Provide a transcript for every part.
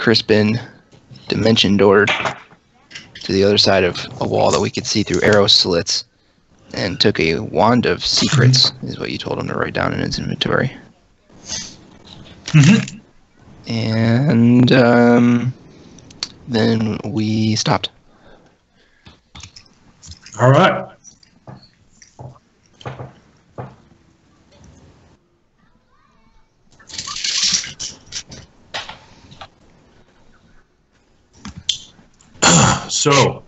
Crispin dimension doored to the other side of a wall that we could see through arrow slits and took a wand of secrets, is what you told him to write down in his inventory. Mm-hmm. And um, then we stopped. All right. So,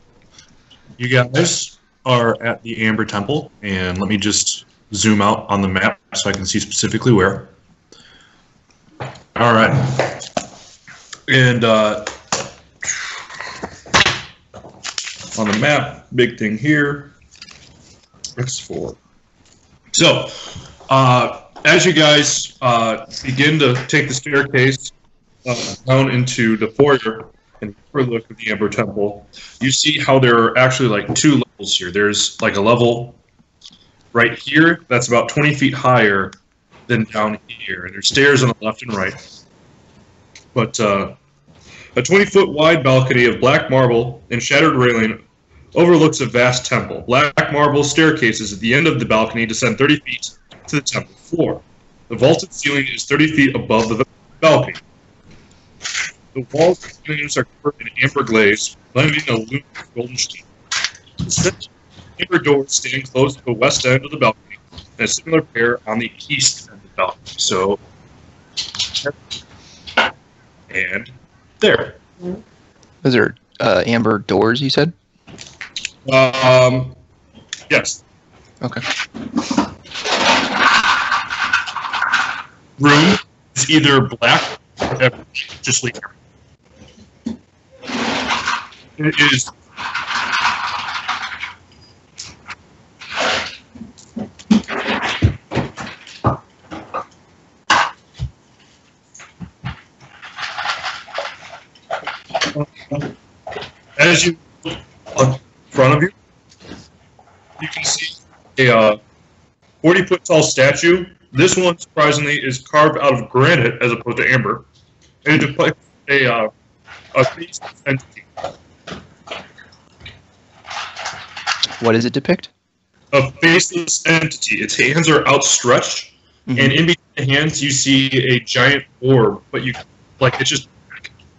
you guys are at the Amber Temple, and let me just zoom out on the map so I can see specifically where. All right. And uh, on the map, big thing here, X4. So, uh, as you guys uh, begin to take the staircase uh, down into the foyer and overlook of the Amber Temple, you see how there are actually like two levels here. There's like a level right here that's about 20 feet higher than down here, and there's stairs on the left and right. But uh, a 20 foot wide balcony of black marble and shattered railing overlooks a vast temple. Black marble staircases at the end of the balcony descend 30 feet to the temple floor. The vaulted ceiling is 30 feet above the balcony. The walls and ceilings are covered in amber glaze, blending a luminous golden sheen. The center amber door stand close to the west end of the balcony, and a similar pair on the east end of the balcony. So, and there. Those are uh, amber doors, you said? Um, yes. Okay. Room is either black or. Just leave it. It is. As you look in front of you, you can see a uh, 40 foot tall statue. This one, surprisingly, is carved out of granite as opposed to amber. And it depicts a, uh, a faceless entity. What does it depict? A faceless entity. Its hands are outstretched, Mhm. and in between the hands, you see a giant orb. But you, like, it's just,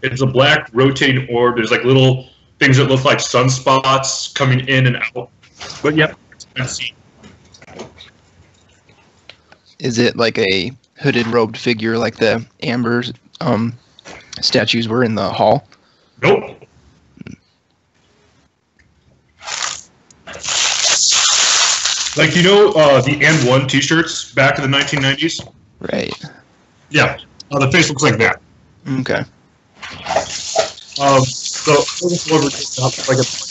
it's a black rotating orb. There's like little things that look like sunspots coming in and out. But yeah, it's an entity. Is it like a hooded robed figure like the amber um, statues were in the hall? Nope. Like you know, uh, the AND1 T-shirts back in the 1990s. Right. Yeah, uh, the face looks like that. Okay. Um, so over just like a.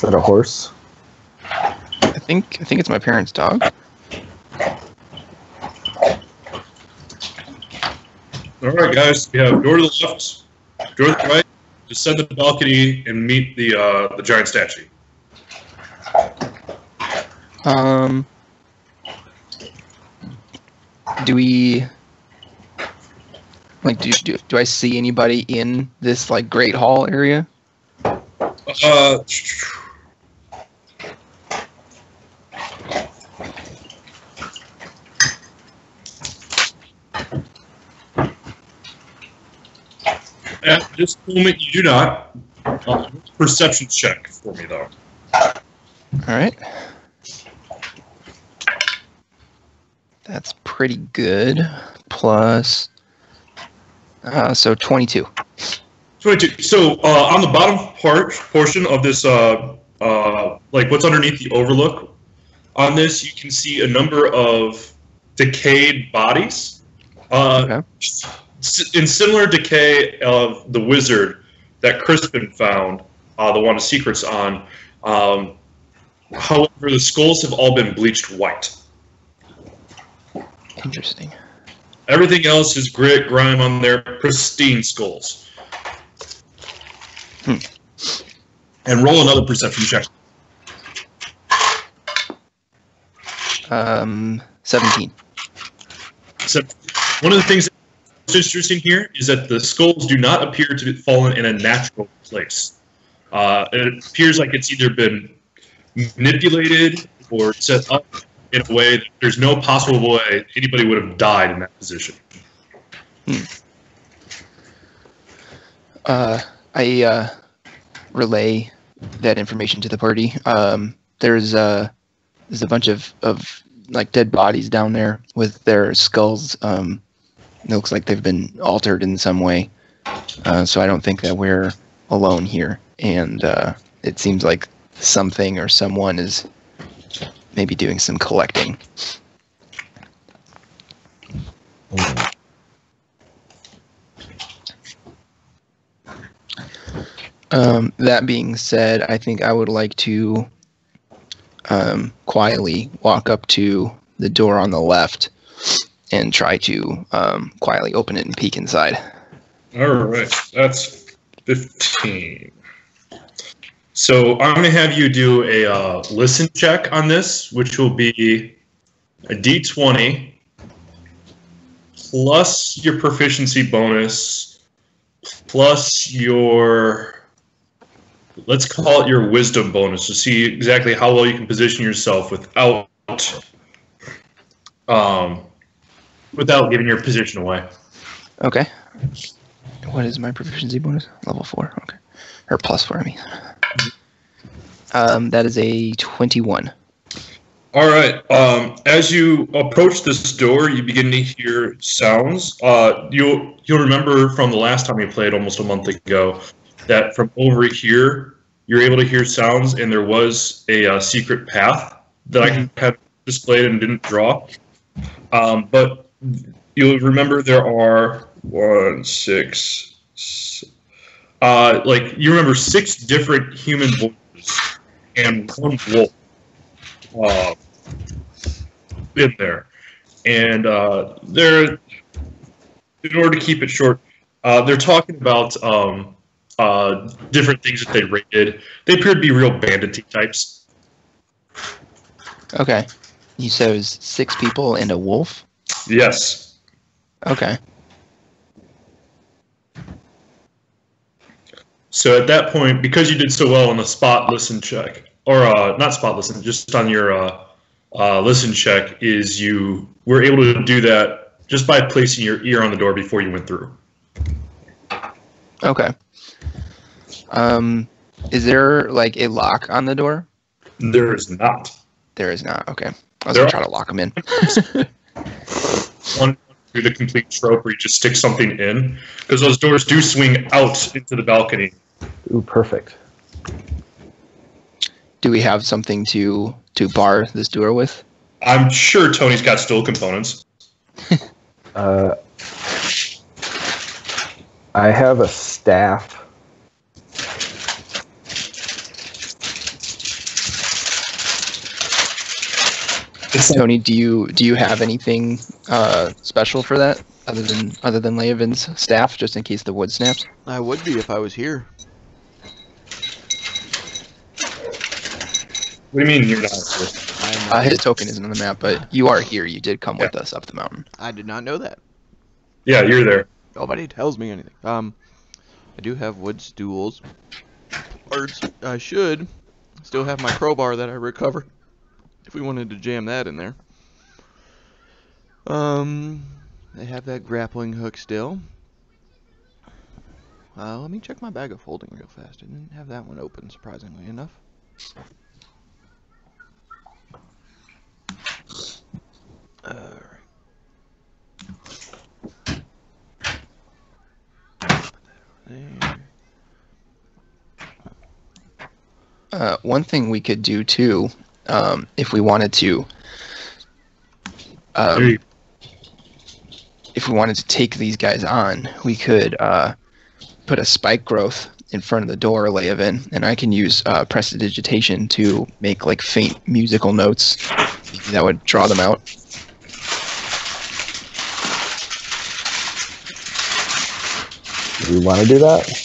Is that a horse? I think I think it's my parents' dog. All right, guys. We have door to the left, door to the right. Descend the balcony and meet the uh, the giant statue. Um. Do we like do, do do I see anybody in this like great hall area? Uh, at this moment, you do not. Uh, perception check for me, though. All right. That's pretty good. Plus, uh, so twenty-two. 22. So uh, on the bottom part portion of this, uh, uh, like what's underneath the overlook, on this you can see a number of decayed bodies Uh, Okay. In similar decay of the wizard that Crispin found, uh, the one of secrets on. Um, however, the skulls have all been bleached white. Interesting. Everything else is grit, grime on their pristine skulls. Hmm. And roll another perception check. Um, 17. So, one of the things interesting here is that the skulls do not appear to have fallen in a natural place. Uh, it appears like it's either been manipulated or set up in a way that there's no possible way anybody would have died in that position. Uh, I uh, relay that information to the party. Um, there's uh, there's a bunch of, of like dead bodies down there with their skulls. Um, it looks like they've been altered in some way. Uh, so I don't think that we're alone here. And uh, it seems like something or someone is maybe doing some collecting. Um, that being said, I think I would like to um, quietly walk up to the door on the left and try to um, quietly open it and peek inside. All right, that's 15. So I'm going to have you do a uh, listen check on this, which will be a d20 plus your proficiency bonus plus your, let's call it your wisdom bonus to see exactly how well you can position yourself without, um, without giving your position away. Okay. What is my proficiency bonus? Level four. Okay. Or plus four, I mean. Um, that is a 21. All right. Um, as you approach this door, you begin to hear sounds. Uh, you'll you'll remember from the last time you played almost a month ago that from over here you're able to hear sounds, and there was a uh, secret path that I had displayed and didn't draw. Um, but you'll remember there are one, six, uh, like you remember six different human voices and one wolf uh, in there, and uh, they're in order to keep it short, uh, they're talking about um, uh, different things that they raided. They appear to be real bandity types. Okay. You it was six people and a wolf? Yes. Okay. So at that point, because you did so well on the spot listen check, or uh, not spot listen, just on your uh, uh, listen check, is you were able to do that just by placing your ear on the door before you went through. Okay. Um, is there like a lock on the door? There is not. There is not. Okay. I was There gonna try to lock them in. One do the complete trope where you just stick something in, because those doors do swing out into the balcony. Ooh, perfect. Do we have something to to bar this door with? I'm sure Tony's got steel components. Uh, I have a staff. Tony, do you do you have anything uh, special for that other than other than Leovin's staff, just in case the wood snaps? I would be if I was here. What do you mean you're not? I'm, Uh, his token isn't on the map, but you are here. You did come with us up the mountain. I did not know that. Yeah, you're there. Nobody tells me anything. Um, I do have wood stools. Or s- I should still have my crowbar that I recovered. If we wanted to jam that in there. Um, they have that grappling hook still. Uh, let me check my bag of holding real fast. I didn't have that one open, surprisingly enough. Alright. Uh, one thing we could do too, um, if we wanted to, um, you- if we wanted to take these guys on, we could uh, put a spike growth in front of the door, Leovan, and I can use uh, prestidigitation to make like faint musical notes that would draw them out. Do we want to do that?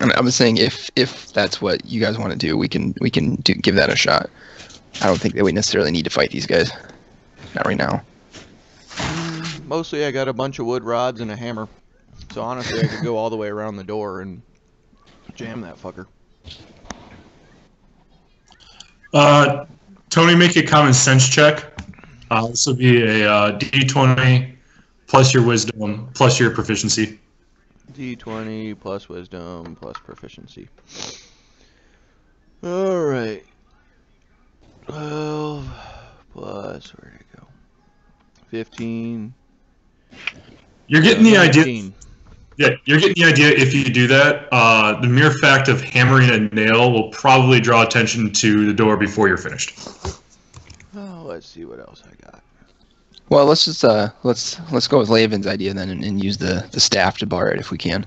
And I was saying if if that's what you guys want to do, we can we can do, give that a shot. I don't think that we necessarily need to fight these guys. Not right now. Mostly, I got a bunch of wood rods and a hammer. So honestly, I could go all the way around the door and jam that fucker. Uh, Tony, make a common sense check. Uh, this will be a uh, D20 plus your wisdom plus your proficiency. D20 plus wisdom plus proficiency. Alright. 12 plus, where'd it go? 15. You're getting the idea. Yeah, you're getting the idea. If you do that, uh, the mere fact of hammering a nail will probably draw attention to the door before you're finished. Oh, let's see what else I got. Well, let's just uh let's let's go with Laven's idea then and, and use the the staff to bar it if we can.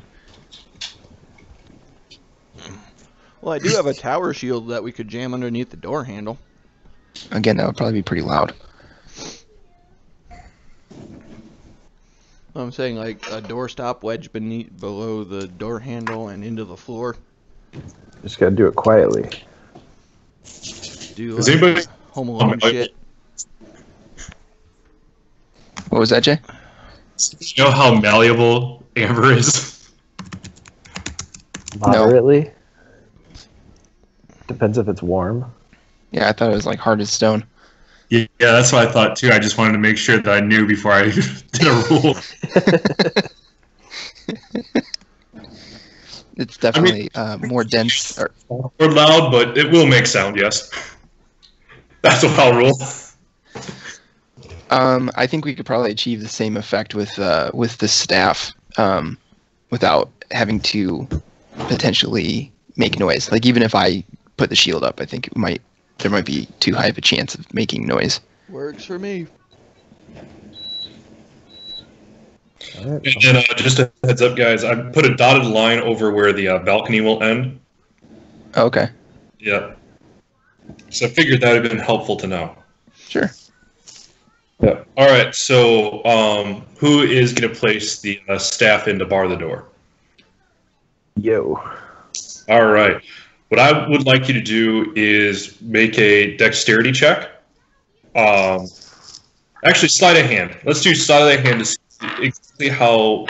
Well, I do have a tower shield that we could jam underneath the door handle. Again, that would probably be pretty loud. I'm saying like a doorstop wedge beneath below the door handle and into the floor. Just gotta do it quietly. Do Does like anybody- Home Alone Oh, shit. What was that, Jay? You know how malleable amber is? Moderately. Depends if it's warm. Yeah, I thought it was like hard as stone. Yeah, yeah, that's what I thought too. I just wanted to make sure that I knew before I did a rule. It's definitely uh, more dense. Or, Or loud, but it will make sound. Yes, that's what I'll rule. um, I think we could probably achieve the same effect with uh, with the staff um, without having to potentially make noise. Like even if I put the shield up, I think it might there might be too high of a chance of making noise. Works for me. Alright. And then, uh, just a heads up, guys. I put a dotted line over where the uh, balcony will end. Okay, Yeah. So I figured that would have been helpful to know. sure. Yeah. All right. So, um, who is going to place the uh, staff in to bar the door? Yo. All right. What I would like you to do is make a dexterity check. Um, actually, sleight of hand. Let's do sleight of hand to see exactly how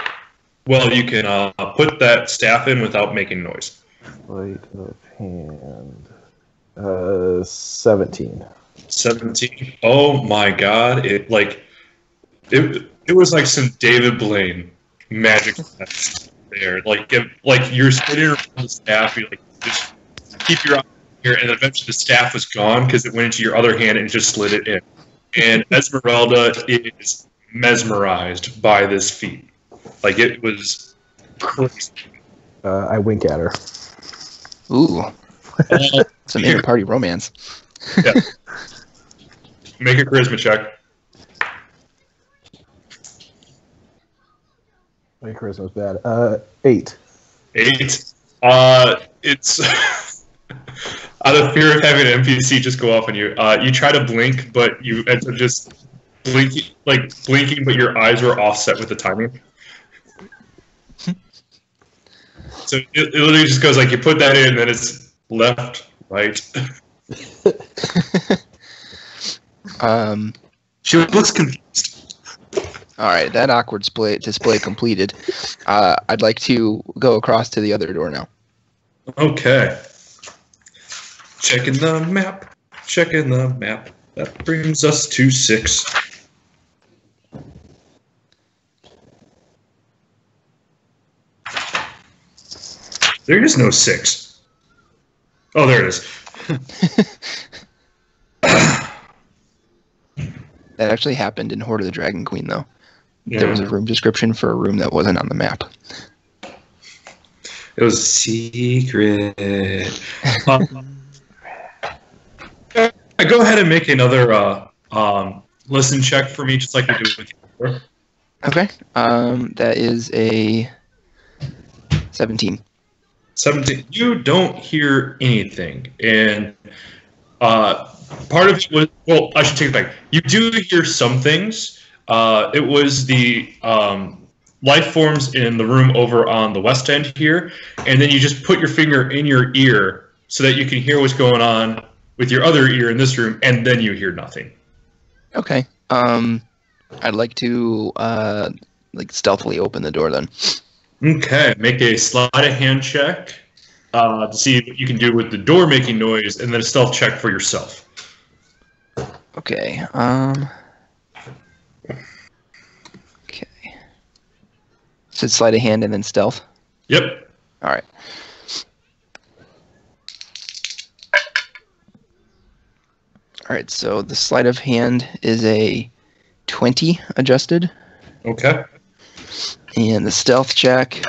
well you can uh, put that staff in without making noise. Sleight of hand. Uh, 17. 17. Oh my god. It like it it was like some David Blaine magic there. Like if, like you're sitting around the staff, you like just keep your eye here and eventually the staff was gone because it went into your other hand and just slid it in. And Esmeralda is mesmerized by this feat. Like it was crazy. Uh, I wink at her. Ooh, Uh, some inter-party romance. yeah. make a charisma check. My charisma's bad. Uh, 8. Eight. Uh, it's out of fear of having an NPC just go off on you. Uh, you try to blink, but you end up just blinking, like blinking, but your eyes were offset with the timing. so it, it literally just goes like you put that in, then it's left, right. Um, She looks confused. all right, that awkward display display completed. Uh, I'd like to go across to the other door now. Okay. Checking the map. Checking the map. That brings us to six. There is no six. Oh, there it is. That actually happened in Hoard of the Dragon Queen, though. Yeah. There was a room description for a room that wasn't on the map. It was secret. Uh, go ahead and make another uh, um, listen check for me, just like we do with you. before. Okay. Um, that is a 17. 17 you don't hear anything and uh, part of it was well i should take it back you do hear some things uh, it was the um, life forms in the room over on the west end here and then you just put your finger in your ear so that you can hear what's going on with your other ear in this room and then you hear nothing Okay. Um, I'd like to uh, like stealthily open the door then. okay make a sleight of hand check uh, to see what you can do with the door making noise and then a stealth check for yourself Okay. Um. Okay. So sleight of hand and then stealth. yep All right. All right. So the sleight of hand is a twenty adjusted, okay and the stealth check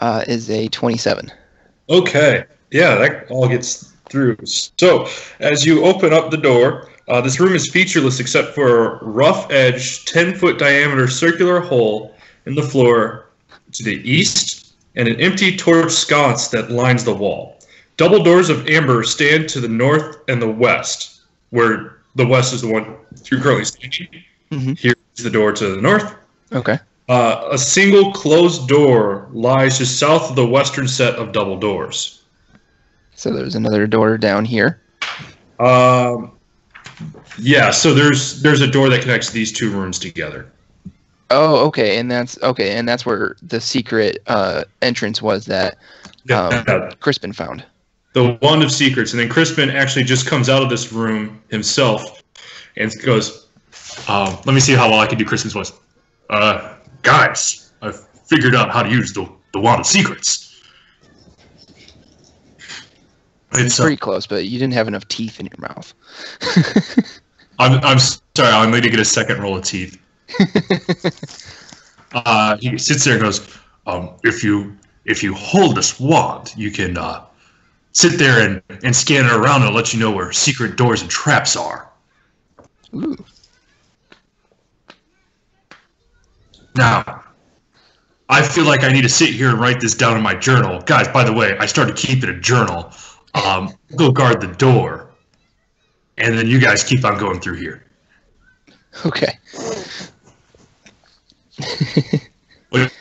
uh, is a twenty-seven. Okay. Yeah, that all gets through. So, as you open up the door, uh, this room is featureless except for a rough edged, 10 foot diameter circular hole in the floor to the east and an empty torch sconce that lines the wall. Double doors of amber stand to the north and the west, where the west is the one you're currently standing. Mhm. Here is the door to the north. Okay. Uh, a single closed door lies just south of the western set of double doors. So there's another door down here. Um, yeah, so there's there's a door that connects these two rooms together. Oh, okay, and that's okay, and that's where the secret uh, entrance was that um, Crispin found. The wand of secrets, and then Crispin actually just comes out of this room himself and goes, um, "Let me see how well I can do Crispin's voice." Uh, guys, I've figured out how to use the the wand of secrets. It's uh, pretty close, but you didn't have enough teeth in your mouth. I'm I'm sorry, I need to get a second roll of teeth. uh, he sits there and goes, um, if you if you hold this wand, you can uh, sit there and, and scan it around and let you know where secret doors and traps are. Ooh. Now, I feel like I need to sit here and write this down in my journal. Guys, by the way, I started keeping a journal. Um, go guard the door. And then you guys keep on going through here. Okay.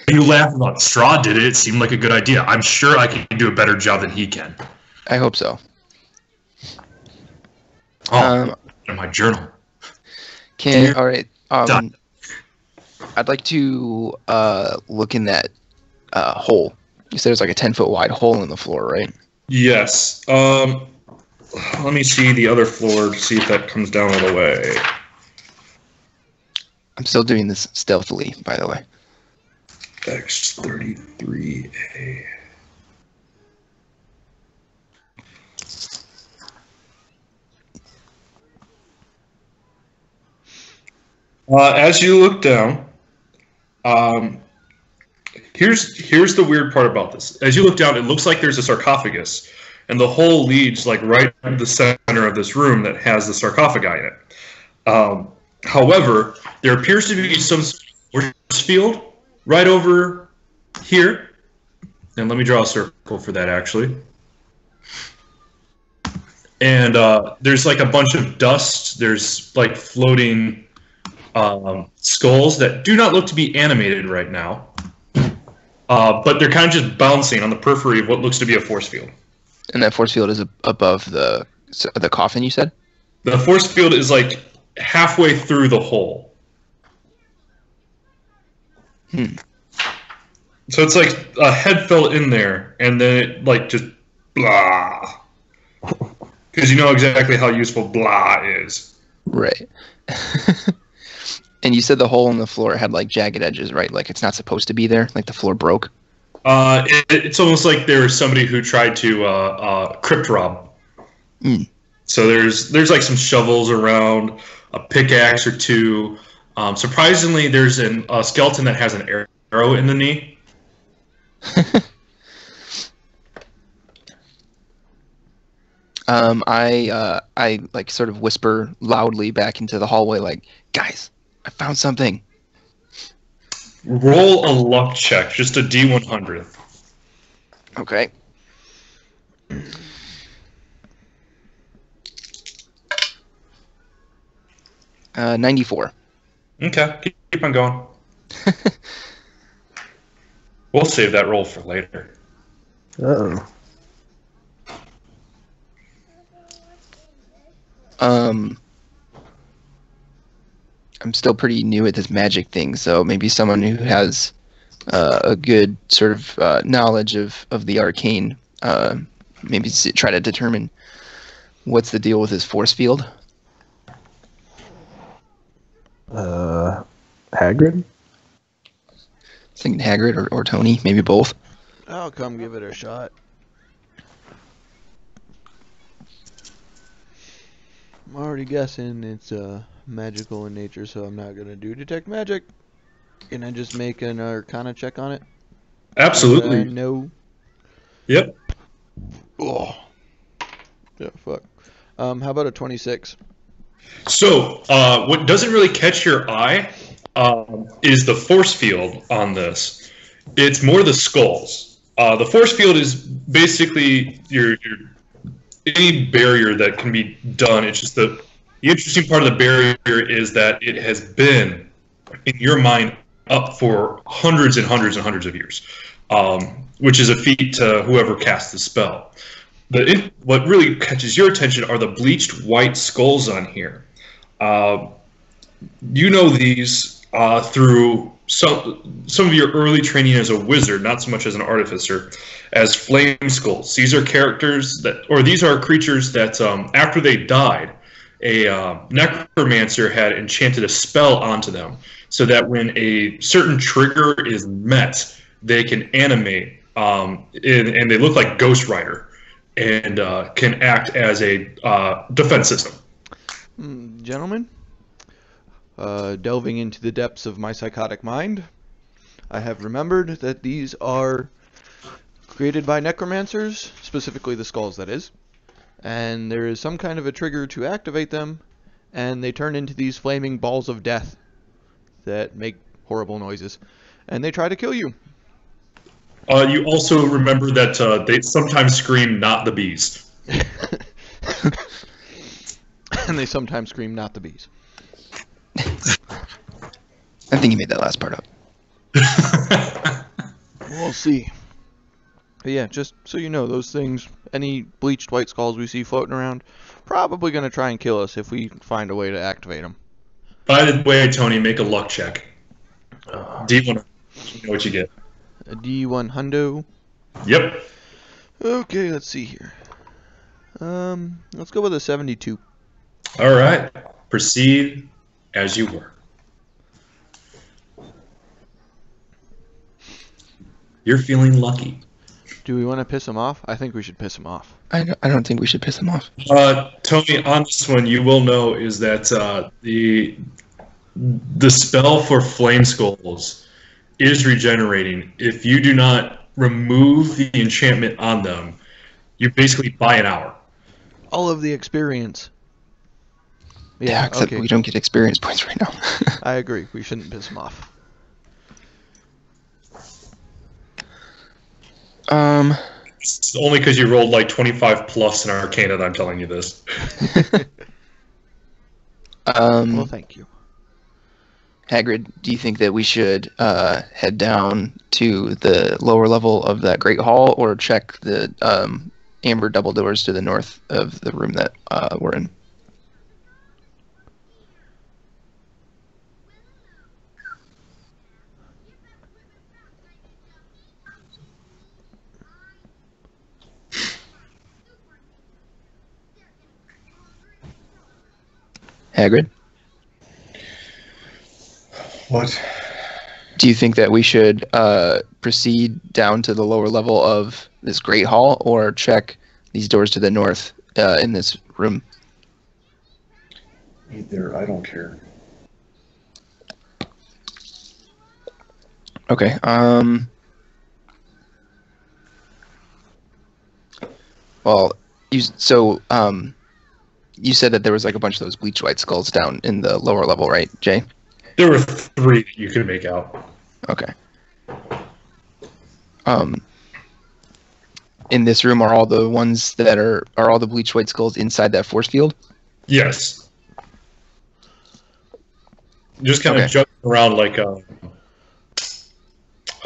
You laughing about? Straw did it. It seemed like a good idea. I'm sure I can do a better job than he can. I hope so. Oh, Um, in my journal. Can all right. Um. I'd like to uh, look in that uh, hole. You said there's like a ten foot wide hole in the floor, right? Yes. Um, let me see the other floor to see if that comes down all the way. I'm still doing this stealthily, by the way. X33A. Uh, as you look down, um, here's here's the weird part about this. As you look down, it looks like there's a sarcophagus, and the hole leads like right to the center of this room that has the sarcophagi in it. Um, however, there appears to be some force field right over here. And let me draw a circle for that actually. And uh, there's like a bunch of dust. There's like floating um, skulls that do not look to be animated right now. Uh, but they're kind of just bouncing on the periphery of what looks to be a force field. And that force field is above the the coffin. You said. The force field is like halfway through the hole. Hmm. So it's like a head fell in there, and then it like just blah. Because you know exactly how useful blah is. Right. and you said the hole in the floor had like jagged edges, right? Like it's not supposed to be there. Like the floor broke. Uh, it, it's almost like there was somebody who tried to uh, uh, crypt rob. Hmm. So there's there's like some shovels around, a pickaxe or two. Um, surprisingly, there's an, a skeleton that has an arrow in the knee. Um, I uh, I like sort of whisper loudly back into the hallway, like, guys, I found something. roll a luck check, just a D100. Okay. Uh, 94. Okay, keep, keep on going. we'll save that roll for later. Uh-oh. Um, I'm still pretty new at this magic thing, so maybe someone who has uh, a good sort of uh, knowledge of, of the arcane, uh, maybe try to determine what's the deal with his force field. Uh, Hagrid? Thinking Hagrid or, or Tony, maybe both. I'll come give it a shot. I'm already guessing it's uh, magical in nature, so I'm not gonna do detect magic. Can I just make an Arcana check on it? Absolutely. No. Yep. Oh. Yeah, fuck. Um, how about a 26? So, uh, what doesn't really catch your eye um, is the force field on this. It's more the skulls. Uh, the force field is basically your, your any barrier that can be done. It's just the the interesting part of the barrier is that it has been in your mind up for hundreds and hundreds and hundreds of years, um, which is a feat to whoever cast the spell. The it, what really catches your attention are the bleached white skulls on here. Uh, you know these uh, through some some of your early training as a wizard, not so much as an artificer, as flame skulls. These are characters that, or these are creatures that, um, after they died, a uh, necromancer had enchanted a spell onto them, so that when a certain trigger is met, they can animate, um, and, and they look like Ghost Rider, and uh, can act as a uh, defense system. Mm, gentlemen, uh, delving into the depths of my psychotic mind, I have remembered that these are created by necromancers, specifically the skulls, that is. And there is some kind of a trigger to activate them, and they turn into these flaming balls of death that make horrible noises. And they try to kill you. Uh, you also remember that uh, they sometimes scream "not the bees." and they sometimes scream, not the bees. I think you made that last part up. We'll see. But yeah, just so you know, those things, any bleached white skulls we see floating around, probably going to try and kill us if we find a way to activate them. By the way, Tony, make a luck check. D one. You know what you get. A D1 hundo. Yep. Okay, let's see here. Um, let's go with a 72. All right. Proceed as you were. You're feeling lucky. Do we want to piss him off? I think we should piss him off. I don't, I don't think we should piss him off. Uh, Tony, on this one, you will know is that uh, the the spell for flame skulls is regenerating. If you do not remove the enchantment on them, you basically buy an hour. All of the experience. Yeah, Yeah, except okay. we don't get experience points right now. I agree. We shouldn't piss him off. Um, It's only because you rolled like 25 plus in Arcana that I'm telling you this. um, Well, thank you. Hagrid, do you think that we should uh, head down to the lower level of that Great Hall or check the um, amber double doors to the north of the room that uh, we're in? Hagrid? What? Do you think that we should uh, proceed down to the lower level of this great hall, or check these doors to the north uh, in this room? Either, I don't care. Okay. Um. Well, you so um, you said that there was like a bunch of those bleach white skulls down in the lower level, right, Jay? There were three that you could make out. Okay. Um, in this room are all the ones that are are all the bleach white skulls inside that force field. Yes. Just kind Okay. of jumping around like a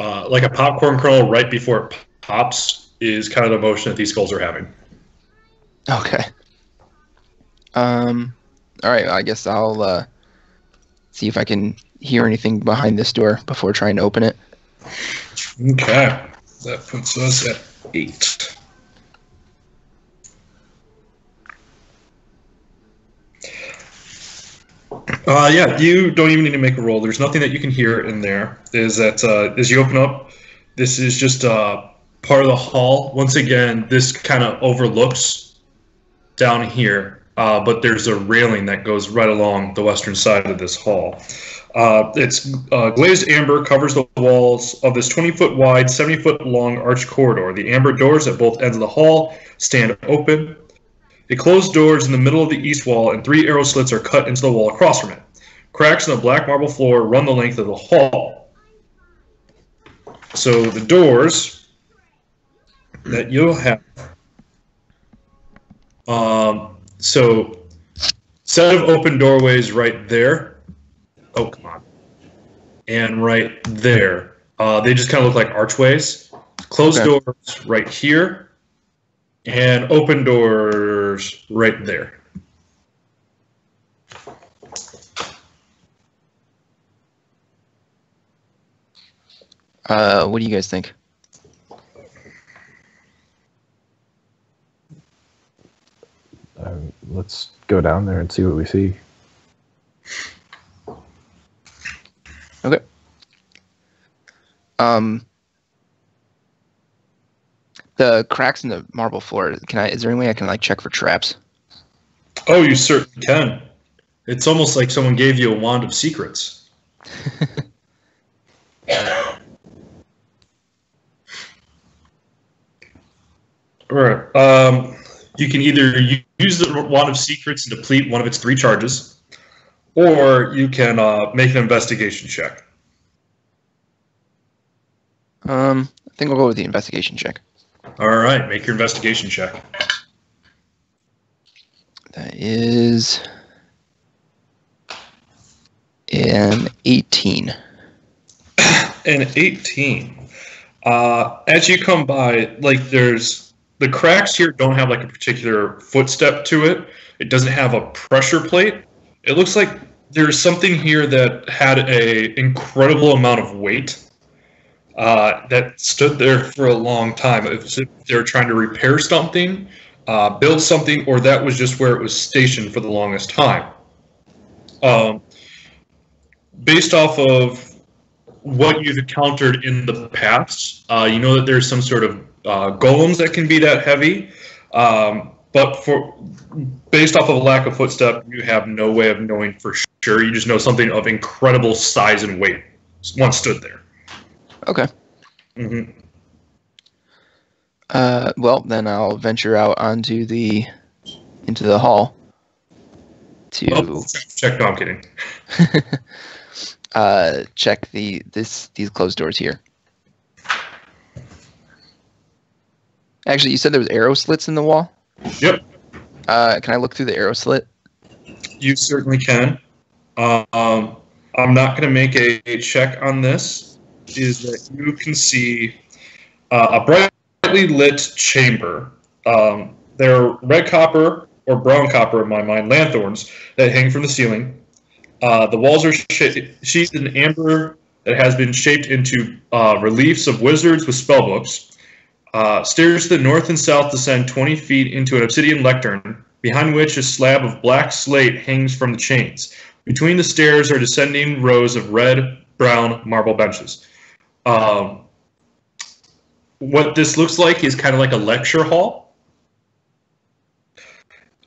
uh, like a popcorn kernel right before it pops is kind of the motion that these skulls are having. Okay. Um. All right. I guess I'll uh, see if I can hear anything behind this door before trying to open it. Okay, that puts us at eight. Uh, yeah, you don't even need to make a roll. There's nothing that you can hear in there. Is that uh, as you open up, this is just uh, part of the hall. Once again, this kind of overlooks down here, uh, but there's a railing that goes right along the western side of this hall. Uh, it's uh, glazed amber covers the walls of this 20 foot wide, 70 foot long arch corridor. The amber doors at both ends of the hall stand open. The closed doors in the middle of the east wall and three arrow slits are cut into the wall across from it. Cracks in the black marble floor run the length of the hall. So the doors that you'll have. Um, so set of open doorways right there. Oh, come on. And right there. Uh, they just kind of look like archways. Closed Okay. doors right here. And open doors right there. Uh, what do you guys think? Um, let's go down there and see what we see. Okay. Um, the cracks in the marble floor. Can I? Is there any way I can like check for traps? Oh, you certainly can. It's almost like someone gave you a wand of secrets. All right. Um, you can either use the wand of secrets and deplete one of its three charges, or you can uh, make an investigation check. Um, I think we'll go with the investigation check. All right, make your investigation check. That is an 18. An 18. Uh, as you come by, like there's the cracks here don't have like a particular footstep to it. It doesn't have a pressure plate. It looks like there's something here that had a incredible amount of weight uh, that stood there for a long time. If they were trying to repair something, uh, build something, or that was just where it was stationed for the longest time. Um, based off of what you've encountered in the past. Uh, you know that there's some sort of uh, golems that can be that heavy, um, but for based off of a lack of footstep, you have no way of knowing for sure. You just know something of incredible size and weight once stood there. Okay. Mm-hmm. Uh, well, then I'll venture out onto the into the hall to Oh, check. No, I'm kidding. uh, check the this these closed doors here. Actually, you said there was arrow slits in the wall. Yep, Uh, can I look through the arrow slit? you certainly can. Um, I'm not going to make a, a check on this. Is that you can see uh, a brightly lit chamber. Um, they're red copper or brown copper in my mind, lanthorns that hang from the ceiling. Uh, the walls are sh- sheathed in amber that has been shaped into uh, reliefs of wizards with spellbooks. Uh, stairs to the north and south descend 20 feet into an obsidian lectern, behind which a slab of black slate hangs from the chains. Between the stairs are descending rows of red, brown marble benches. Um, what this looks like is kind of like a lecture hall.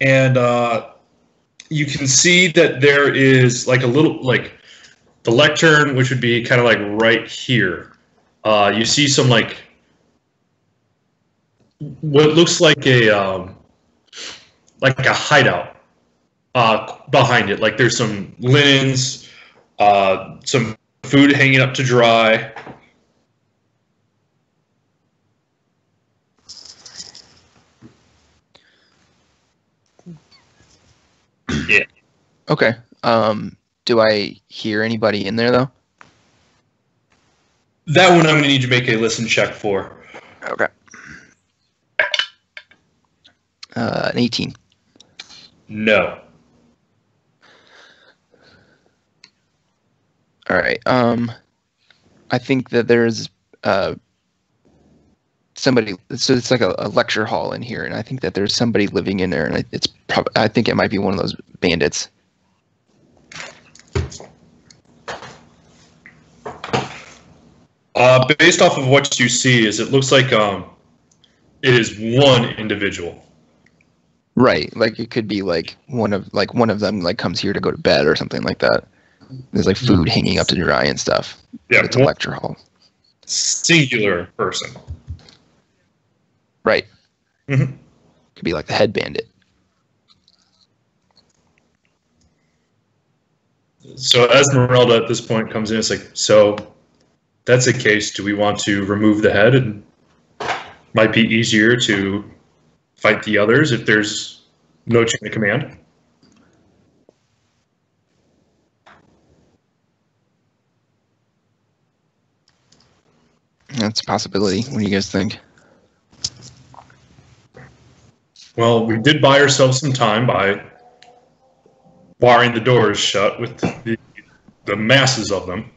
And uh, you can see that there is like a little, like the lectern, which would be kind of like right here. Uh, you see some like what looks like a um, like a hideout uh, behind it. Like there's some linens, uh, some food hanging up to dry. yeah. Okay. Um, do I hear anybody in there though? That one I'm going to need you to make a listen check for. Okay. Uh, an 18. No. All right. Um, I think that there's uh somebody. So it's like a, a lecture hall in here, and I think that there's somebody living in there, and it's probably. I think it might be one of those bandits. Uh, based off of what you see, is it looks like um, it is one individual. Right. Like it could be like one of like one of them like comes here to go to bed or something like that. There's like food hanging up to dry and stuff. Yeah, But it's a lecture hall. singular person. Right. Mhm. Could be like the head bandit. So Esmeralda at this point comes in. It's like, so that's the case. Do we want to remove the head? And might be easier to fight the others if there's no chain of command. That's a possibility. What do you guys think? Well, we did buy ourselves some time by barring the doors shut with the, the masses of them.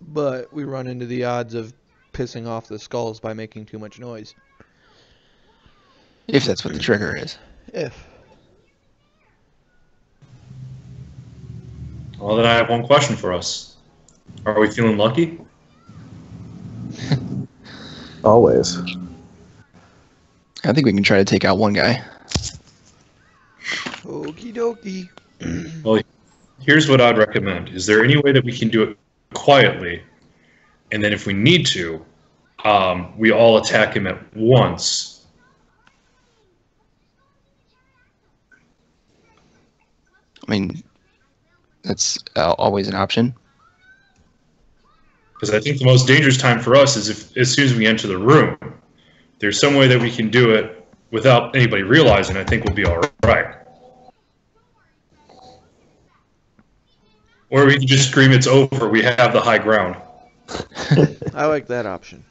But we run into the odds of pissing off the skulls by making too much noise. If that's what the trigger is. If. Well, then I have one question for us. Are we feeling lucky? Always. I think we can try to take out one guy. Okie dokie. Here's what I'd recommend. Is there any way that we can do it quietly? And then if we need to, um, we all attack him at once. I mean, that's uh, always an option. Because I think the most dangerous time for us is if as soon as we enter the room. There's some way that we can do it without anybody realizing. I think we'll be all right. Or we can just scream it's over. We have the high ground. I like that option.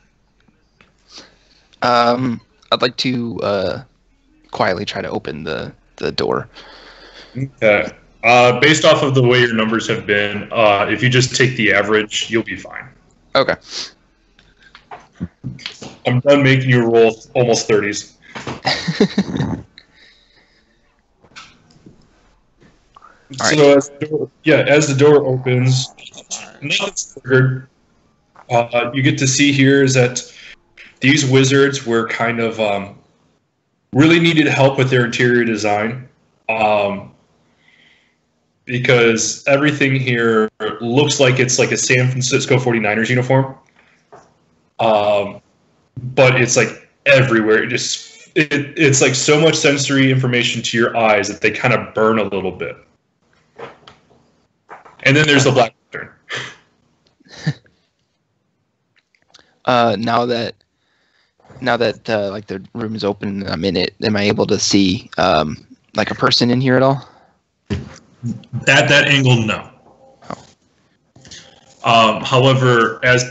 Um, I'd like to uh, quietly try to open the, the door. Okay. Uh, based off of the way your numbers have been, uh, if you just take the average, you'll be fine. Okay. I'm done making you roll almost 30s. All right. So as door, yeah, as the door opens, nothing's triggered. Uh, you get to see here is that these wizards were kind of um, really needed help with their interior design um, because everything here looks like it's like a San Francisco 49ers uniform, um, but it's like everywhere. It just it, it's like so much sensory information to your eyes that they kind of burn a little bit. And then there's the black lantern. uh, now that now that uh, like the room is open I'm in it, am I able to see um, like a person in here at all? At that angle, no. Um, however, as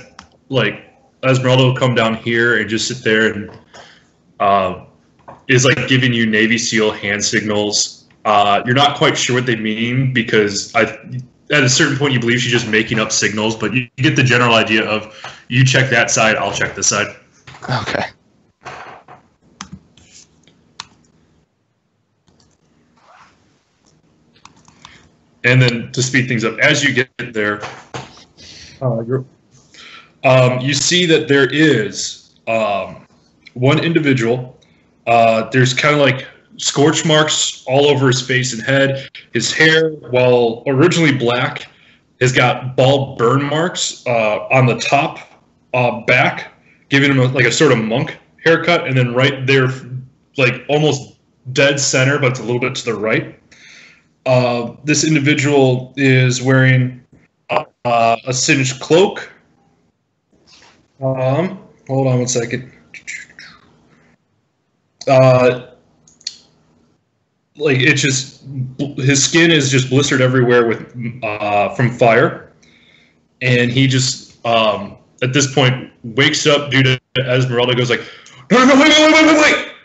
like Esmeralda will come down here and just sit there and uh, is like giving you Navy SEAL hand signals. Uh, you're not quite sure what they mean because I, at a certain point, you believe she's just making up signals, but you get the general idea of you check that side, I'll check this side. Okay. And then to speed things up, as you get there, uh, you're- um, you see that there is um, one individual. Uh, there's kind of like scorch marks all over his face and head. His hair, while originally black, has got bald burn marks uh, on the top uh, back, giving him a, like a sort of monk haircut. And then right there, like almost dead center, but it's a little bit to the right. Uh, this individual is wearing uh, uh, a singed cloak. Um, hold on one second. Uh, like it's just his skin is just blistered everywhere with uh, from fire, and he just um, at this point wakes up due to Esmeralda goes like, no, no, no, wait, wait, wait, wait, wait.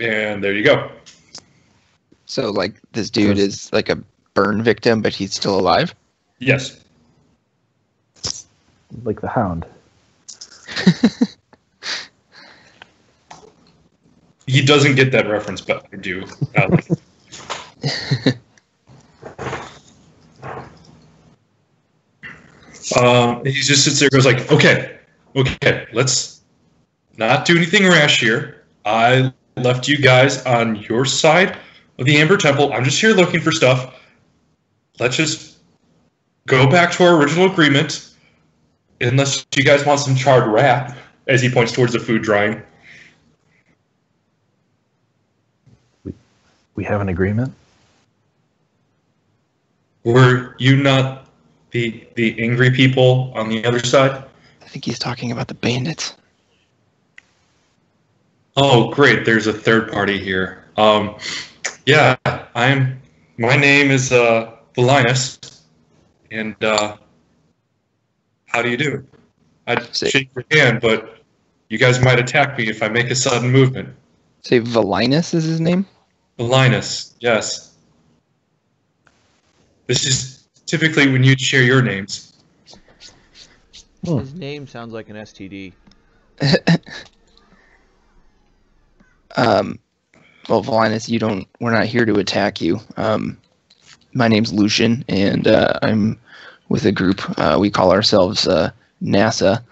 And there you go. So like this dude is like a burn victim, but he's still alive. Yes. Like the hound. He doesn't get that reference, but I do. Uh, um, he just sits there, goes like, "Okay, okay, let's not do anything rash here. I left you guys on your side of the Amber Temple. I'm just here looking for stuff. Let's just go back to our original agreement, unless you guys want some charred rat." As he points towards the food drying. We have an agreement. Were you not the the angry people on the other side? I think he's talking about the bandits. Oh, great! There's a third party here. Um, yeah, I'm. My name is uh, Valinus, and uh, how do you do? I'd Say- shake your hand, but you guys might attack me if I make a sudden movement. Say Valinus is his name. Valinus, yes. This is typically when you share your names. Hmm. His name sounds like an STD. Um, well, Valinus, you don't. We're not here to attack you. Um, my name's Lucian, and uh, I'm with a group. Uh, we call ourselves uh, NASA.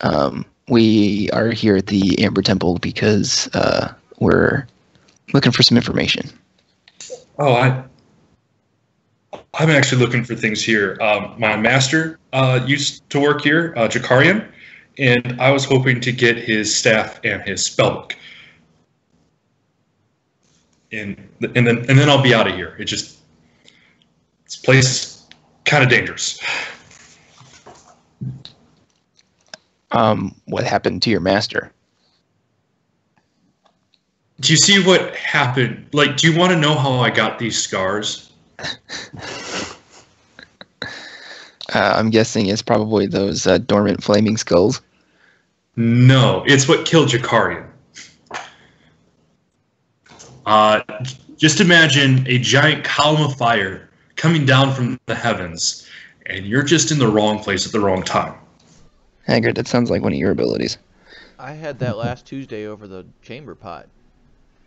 Um, we are here at the Amber Temple because uh, we're looking for some information. Oh, I. I'm actually looking for things here. Um, my master uh, used to work here, uh, Jakarion, and I was hoping to get his staff and his spellbook. And and then and then I'll be out of here. It just this place is kind of dangerous. Um, what happened to your master? Do you see what happened? Like, do you want to know how I got these scars? Uh, I'm guessing it's probably those uh, dormant flaming skulls. No, it's what killed Jakarion. Uh, just imagine a giant column of fire coming down from the heavens, and you're just in the wrong place at the wrong time. Hagrid, that sounds like one of your abilities. I had that last Tuesday over the chamber pot.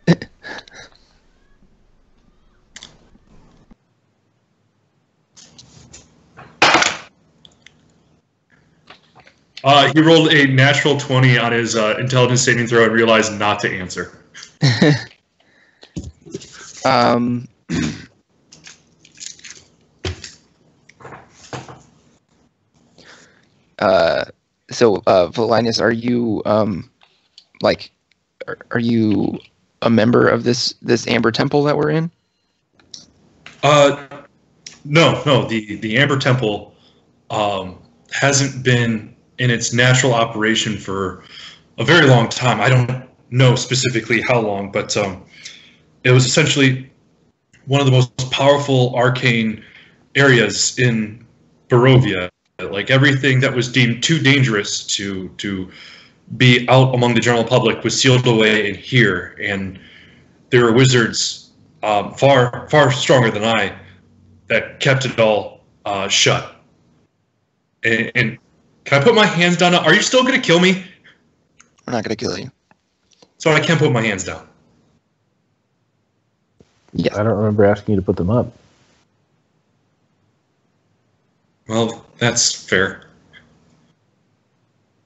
Uh, he rolled a natural 20 on his uh, intelligence saving throw and realized not to answer. Um, uh, so, uh, Valinus, are you um, like, are, are you a member of this this Amber Temple that we're in? Uh, no, no. The the Amber Temple um, hasn't been in its natural operation for a very long time. I don't know specifically how long, but um, it was essentially one of the most powerful arcane areas in Barovia. Like everything that was deemed too dangerous to to be out among the general public was sealed away in here, and there were wizards um, far far stronger than I that kept it all uh, shut. And, and can I put my hands down? Are you still going to kill me? We're not gonna kill you. So I can't put my hands down. Yes. I don't remember asking you to put them up. Well, that's fair.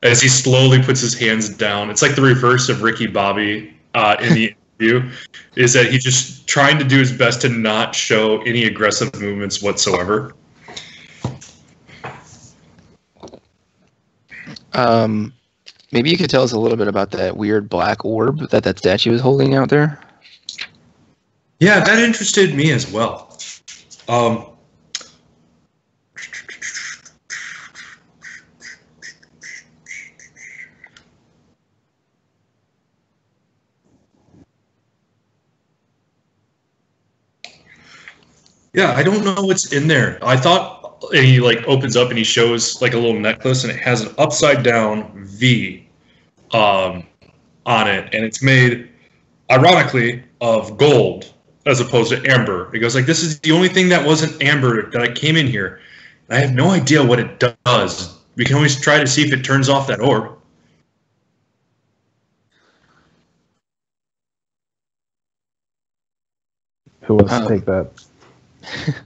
As he slowly puts his hands down, it's like the reverse of Ricky Bobby uh, in the interview. Is that he's just trying to do his best to not show any aggressive movements whatsoever. Um, maybe you could tell us a little bit about that weird black orb that that statue is holding out there. Yeah, that interested me as well. Um, yeah, I don't know what's in there. I thought he like opens up and he shows like a little necklace and it has an upside down V um, on it, and it's made ironically of gold as opposed to amber. He goes like, "This is the only thing that wasn't amber that I came in here. I have no idea what it does. We can always try to see if it turns off that orb." Who wants Uh, to take that?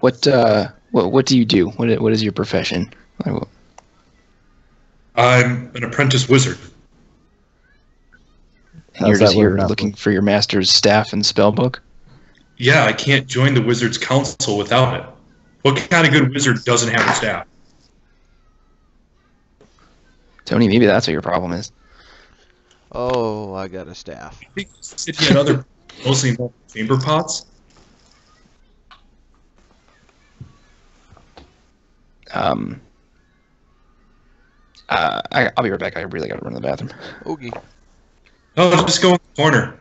What uh, what what do you do? What what is your profession? I'm an apprentice wizard. And you're just here looking for your master's staff and spell book. Yeah, I can't join the wizard's council without it. What kind of good wizard doesn't have a staff? Tony, maybe that's what your problem is. Oh, I got a staff. I think he had other mostly chamber pots. Um, uh, I, I'll be right back. I really got to run to the bathroom. Okay. No, just go in the corner.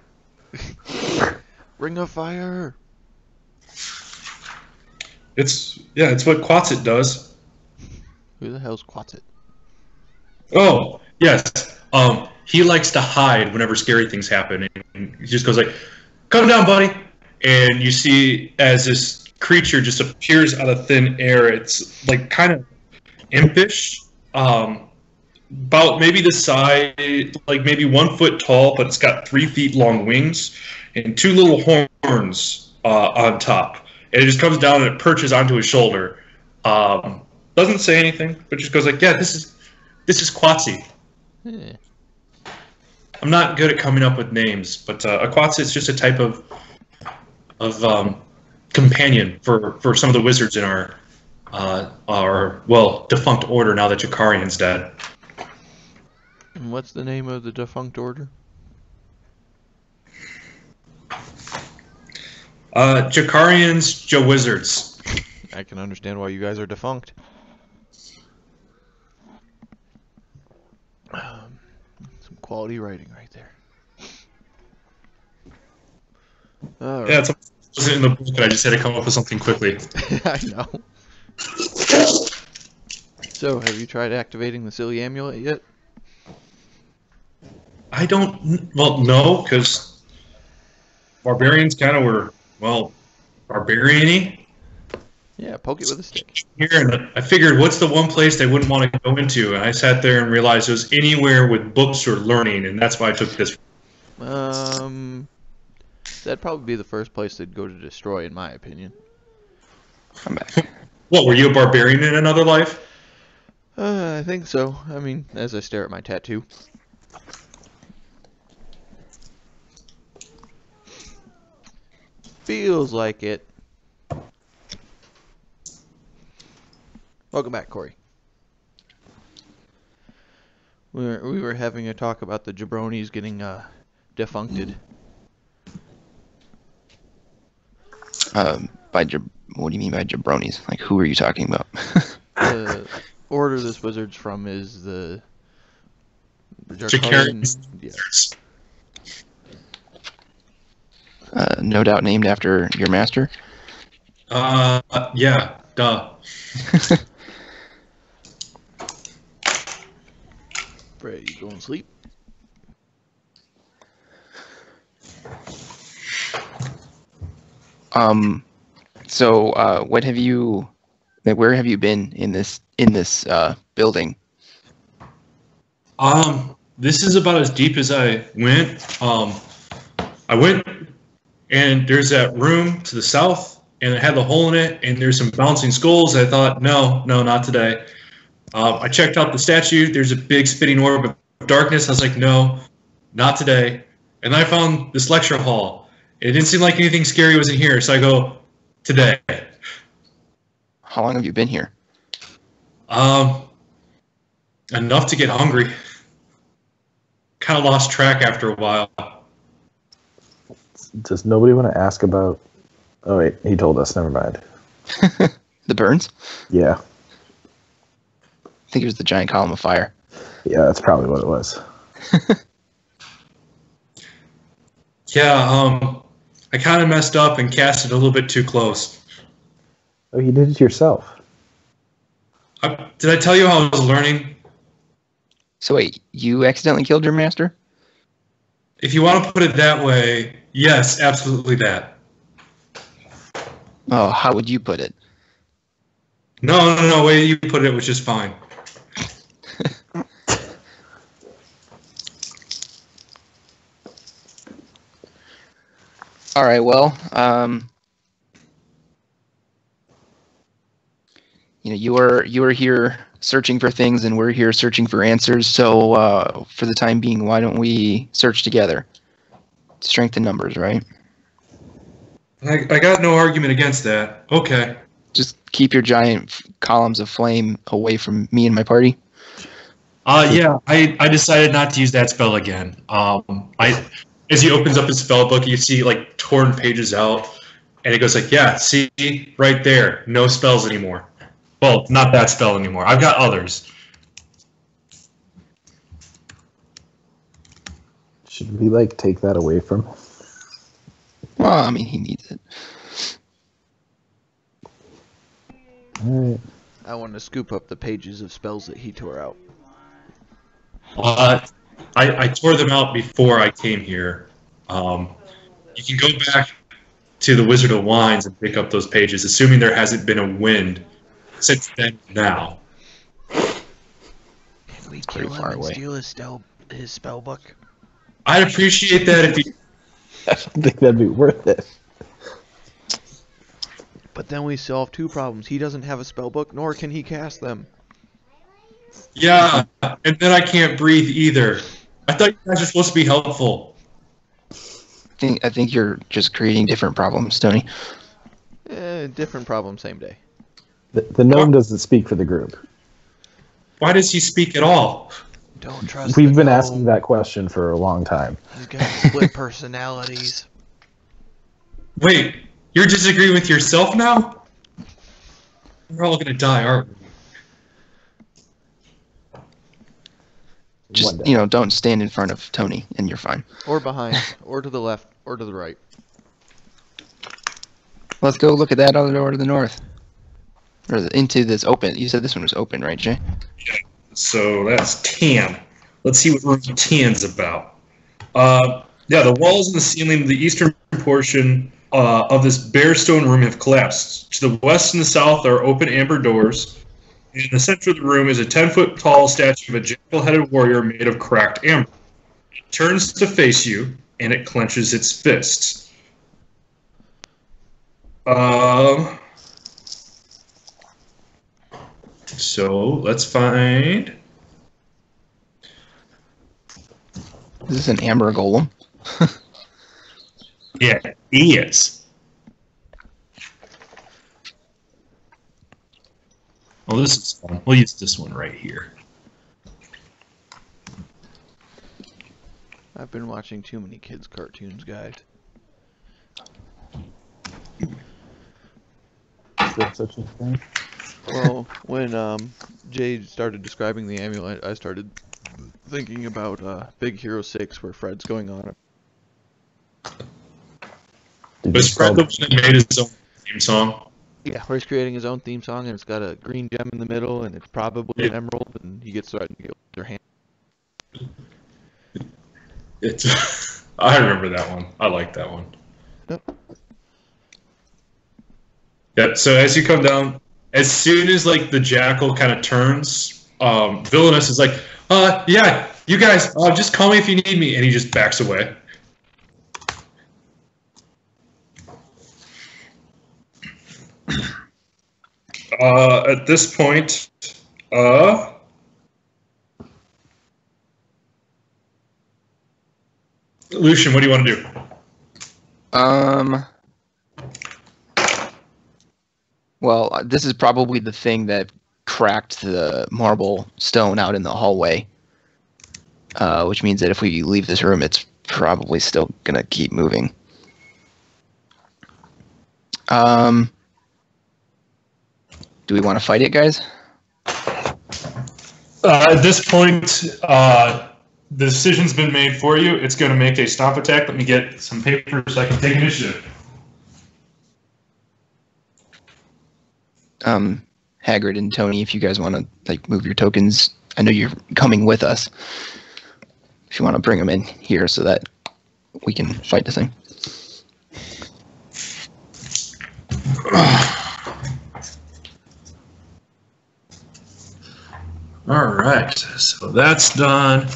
Ring of fire. It's yeah, it's what Quasit does. Who the hell's Quasit? Oh, yes. Um, he likes to hide whenever scary things happen, and he just goes like, "Come down, buddy." And you see as this creature just appears out of thin air. It's like kind of impish, um, about maybe the size, like maybe one foot tall, but it's got three feet long wings and two little horns uh, on top. And it just comes down and it perches onto his shoulder. Um, doesn't say anything, but just goes like, "Yeah, this is this is Quasit." Eh. I'm not good at coming up with names, but uh, a quasit is just a type of of um, companion for, for some of the wizards in our uh, our well defunct order now that Jakarion's dead. And what's the name of the defunct order? Uh, Jakarions, Joe Wizards. I can understand why you guys are defunct. Um, some quality writing right there. All right. Yeah, it's, it wasn't in the book, but I just had to come up with something quickly. I know. So, have you tried activating the silly amulet yet? I don't. Well, no, because barbarians kind of were well barbarian-y Yeah, poke it with a stick. here, and I figured, what's the one place they wouldn't want to go into? And I sat there and realized it was anywhere with books or learning, and that's why I took this. Um, that'd probably be the first place they'd go to destroy, in my opinion. I'm back. What were you a barbarian in another life? Uh, I think so. I mean, as I stare at my tattoo. Feels like it. Welcome back, Corey. We were, we were having a talk about the jabronis getting uh, defuncted. Um, by jab- what do you mean by jabronis? Like, who are you talking about? the order this wizard's from is the. the Jakarion Jarkarian- yeah. Uh, no doubt named after your master. Uh, yeah, duh. Fred, you going to sleep? Um, so uh, what have you? Like, where have you been in this in this uh, building? Um, this is about as deep as I went. Um, I went, and there's that room to the south, and it had the hole in it, and there's some bouncing skulls. I thought, no, no, not today. Um, I checked out the statue. There's a big spinning orb of darkness. I was like, no, not today. And I found this lecture hall. It didn't seem like anything scary was in here, so I go, today. How long have you been here? Um, enough to get hungry. Kind of lost track after a while. Does nobody want to ask about Oh wait, he told us. Never mind. The burns? Yeah, I think it was the giant column of fire. yeah, that's probably what it was. Yeah, um, I kind of messed up and cast it a little bit too close. Oh, you did it yourself. I, did I tell you how I was learning? So wait, you accidentally killed your master? If you want to put it that way, yes, absolutely that. Oh, how would you put it? No, no, no, way you put it was just fine. All right. Well, um, you know, you were you were here searching for things, and we're here searching for answers. So, uh, for the time being, why don't we search together? Strength in numbers, right? I, I got no argument against that. Okay. Just keep your giant f- columns of flame away from me and my party. Uh, yeah, I, I decided not to use that spell again. Um, I as he opens up his spell book, you see like torn pages out, and it goes like, "Yeah, see right there, no spells anymore." Well, not that spell anymore. I've got others. Should we like take that away from? him? Well, I mean, he needs it. All right. I want to scoop up the pages of spells that he tore out. Uh, I, I tore them out before I came here. Um, you can go back to the Wizard of Wines and pick up those pages, assuming there hasn't been a wind since then. Now, Can we pretty kill him far and away. steal his spell, his spell book? I'd appreciate that if you. I don't think that'd be worth it. But then we solve two problems. He doesn't have a spell book, nor can he cast them. Yeah, and then I can't breathe either. I thought you guys were supposed to be helpful. I think I think you're just creating different problems, Tony. Eh, different problem, same day. The, the gnome doesn't speak for the group. Why does he speak at all? Don't trust. We've the been gnome. asking that question for a long time. He's got split personalities. Wait, you're disagreeing with yourself now? We're all gonna die, aren't we? Just you know, don't stand in front of Tony, and you're fine. Or behind, or to the left, or to the right. Let's go look at that other door to the north, or into this open. You said this one was open, right, Jay? Yeah. So that's tan. Let's see what room tan's about. Uh, yeah, the walls and the ceiling of the eastern portion uh, of this bare stone room have collapsed. To the west and the south are open amber doors. In the center of the room is a 10 foot tall statue of a jackal headed warrior made of cracked amber. It turns to face you and it clenches its fists. Um. So let's find. This is this an amber golem? Yeah, he is. Oh, this is fun. We'll use this one right here. I've been watching too many kids' cartoons, guys. Is there such a thing? Well, when um, Jay started describing the amulet, I started thinking about uh, Big Hero 6, where Fred's going on. Was Fred the one that made his own theme song? Yeah, where he's creating his own theme song, and it's got a green gem in the middle, and it's probably an emerald, and he gets right in their hand. It's. I remember that one. I like that one. Yep. Yep. So as you come down, as soon as like the jackal kind of turns, um, Valinus is like, uh, yeah, you guys, uh, just call me if you need me, and he just backs away. Uh, at this point, uh, Lucian, what do you want to do? Um. Well, uh, this is probably the thing that cracked the marble stone out in the hallway. Uh, which means that if we leave this room, it's probably still gonna keep moving. Um, do we want to fight it, guys? Uh, at this point, uh, the decision's been made for you. It's going to make a stomp attack. Let me get some paper so I can take initiative. Um, Hagrid and Tony, if you guys want to like move your tokens, I know you're coming with us. If you want to bring them in here so that we can fight the thing. All right, so that's done.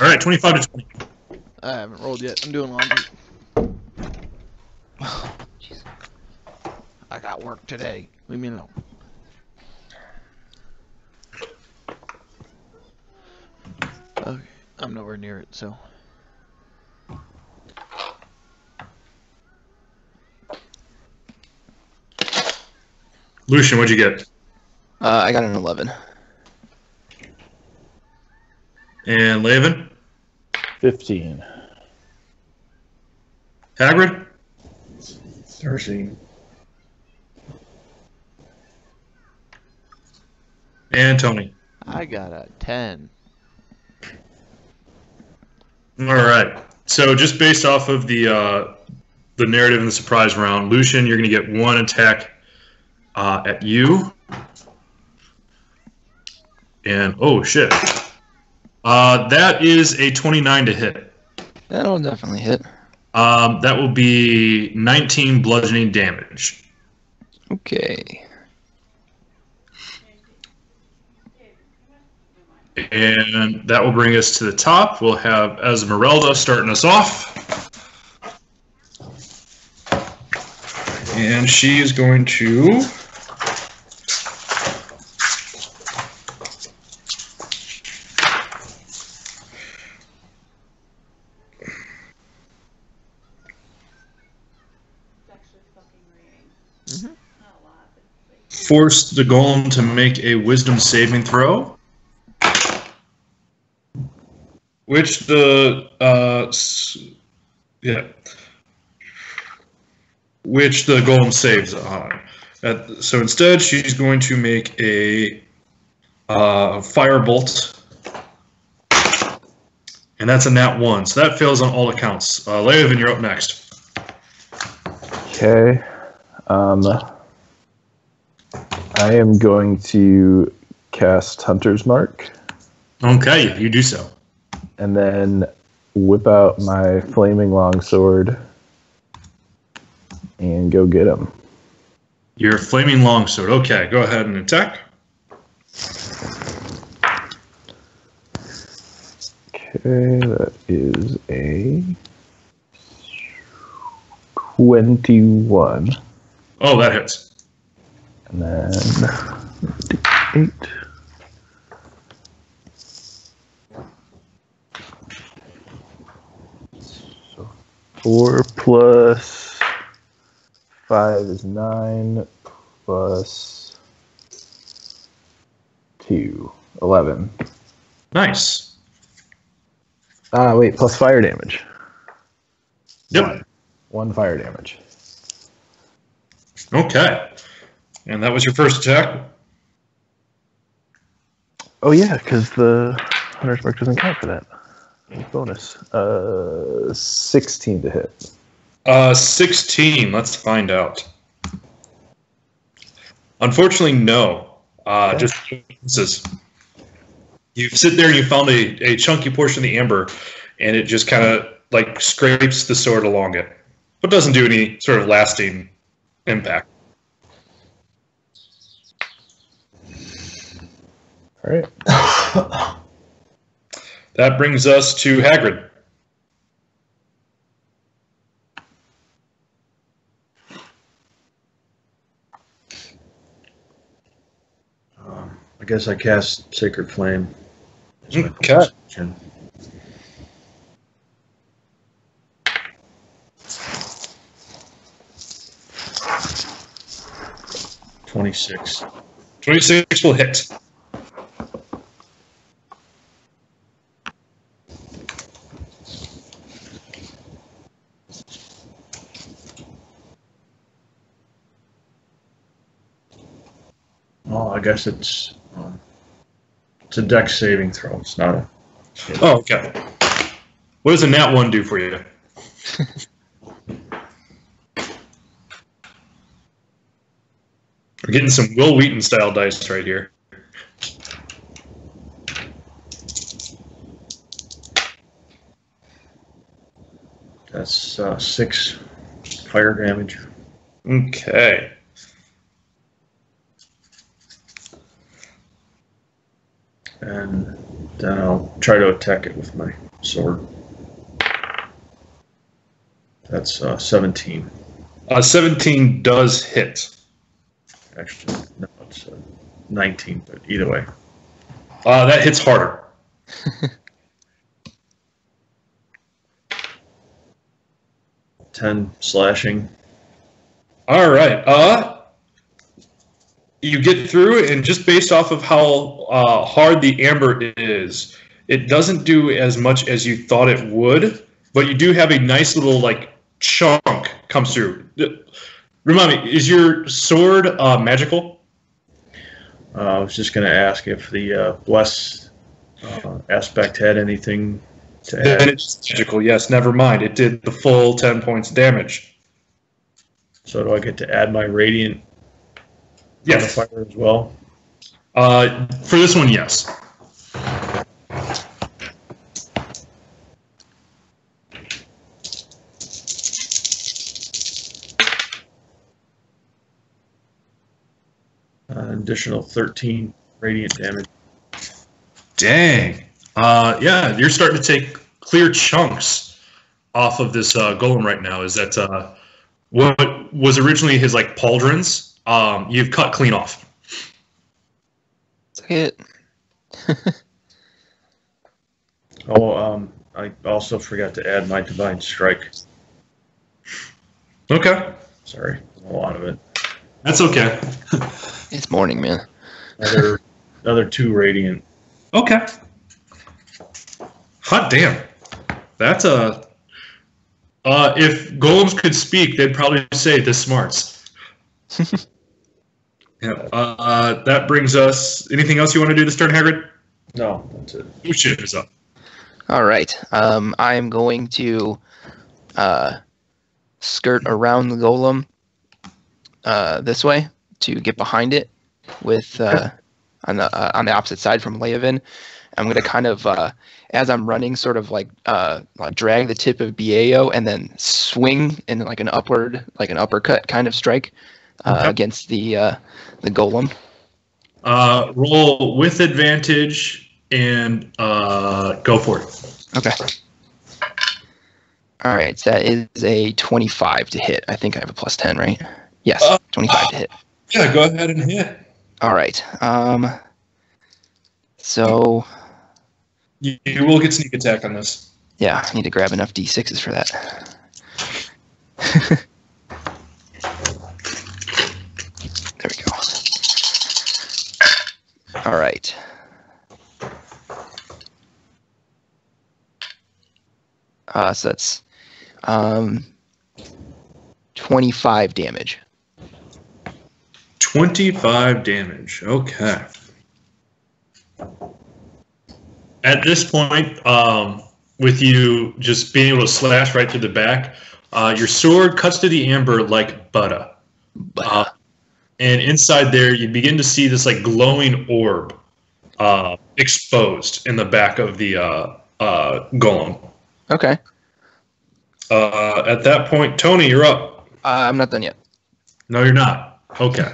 All right, 25 to 20. I haven't rolled yet. I'm doing laundry. I got work today. Leave me alone. Okay, I'm nowhere near it, so. Lucian, what'd you get? Uh, I got an 11. And Laven? 15. Hagrid? 13. And Tony. I got a 10. All right. So just based off of the uh, the narrative in the surprise round, Lucian, you're going to get one attack uh, at you. And oh shit, uh, that is a 29 to hit. That'll definitely hit. Um, that will be 19 bludgeoning damage. Okay. And that will bring us to the top. We'll have Esmeralda starting us off. And she is going to. Force the golem to make a wisdom saving throw. Which the uh, yeah, which the golem saves on. Uh, so instead, she's going to make a uh, firebolt, and that's a nat one. So that fails on all accounts. Uh, Leovan, you're up next. Okay. Um, I am going to cast Hunter's Mark Okay, you do so. and then whip out my flaming longsword and go get him. Your flaming longsword. Okay, go ahead and attack. Okay, that is a 21. Oh, that hits. And then 8. So 4 plus 5 is 9 plus 2. 11. Nice. Ah, wait, plus fire damage. Yep. One. One fire damage. Okay. And that was your first attack. Oh yeah, because the hunter's mark doesn't count for that. Bonus. Uh, sixteen to hit. Uh, 16. Let's find out. Unfortunately, no. Uh, Okay. just misses. You sit there and you found a, a chunky portion of the amber, and it just kind of like scrapes the sword along it, but doesn't do any sort of lasting impact. All right. That brings us to Hagrid. Um, I guess I cast Sacred Flame. As Okay. Twenty-six. 26 will hit. Oh, I guess it's um, it's a dex saving throw. It's not a. Oh, okay. What does a nat one do for you? We're getting some Wil Wheaton style dice right here. That's uh, six fire damage. Okay. And then I'll try to attack it with my sword. That's uh, 17. Uh, 17 does hit. Actually, no, it's uh, 19, but either way. Uh, that hits harder. Ten slashing. All right. Uh, you get through, and just based off of how uh, hard the amber is, it doesn't do as much as you thought it would. But you do have a nice little like chunk comes through. Remind me, is your sword uh, magical? Uh, I was just going to ask if the uh, bless uh, aspect had anything to Then add. it's magical. Yes. Never mind. It did the full ten points damage. So do I get to add my radiant Yes. as well? Uh, for this one, yes. Uh, additional 13 radiant damage. Dang. Uh, yeah, you're starting to take clear chunks off of this uh, golem right now. Is that uh, what was originally his like pauldrons? Um, you've cut clean off. It's like it. Oh, um, I also forgot to add my divine strike. Okay, Sorry, a lot of it. that's okay. It's morning, man. Another, another two radiant. Okay. Hot damn. That's a. Uh, if golems could speak, they'd probably say this smarts. yeah. Uh, that brings us. Anything else you want to do this turn, Hagrid? No, that's it. Your ship is up. All right. Um, I am going to uh, skirt around the golem uh, this way to get behind it with uh, on the uh, on the opposite side from Leovan. I'm going to kind of, uh, as I'm running, sort of like uh, like drag the tip of Bao and then swing in like an upward, like an uppercut kind of strike uh, Okay. against the uh, the golem. Uh, roll with advantage and uh, go for it. Okay. All right, so that is a 25 to hit. I think I have a plus 10, right? Yes, Uh, 25 to hit. Yeah, go ahead and hit. All right. Um. So You, you will get sneak attack on this. yeah, I need to grab enough d6s for that. there we go. All right. Uh, so that's um, 25 damage. 25 damage. Okay. At this point, um, with you just being able to slash right through the back, uh, your sword cuts to the amber like butter. But Uh, and inside there, you begin to see this like glowing orb uh, exposed in the back of the uh, uh, golem. okay, Uh, at that point, Tony, you're up. uh, I'm not done yet. No, you're not. Okay.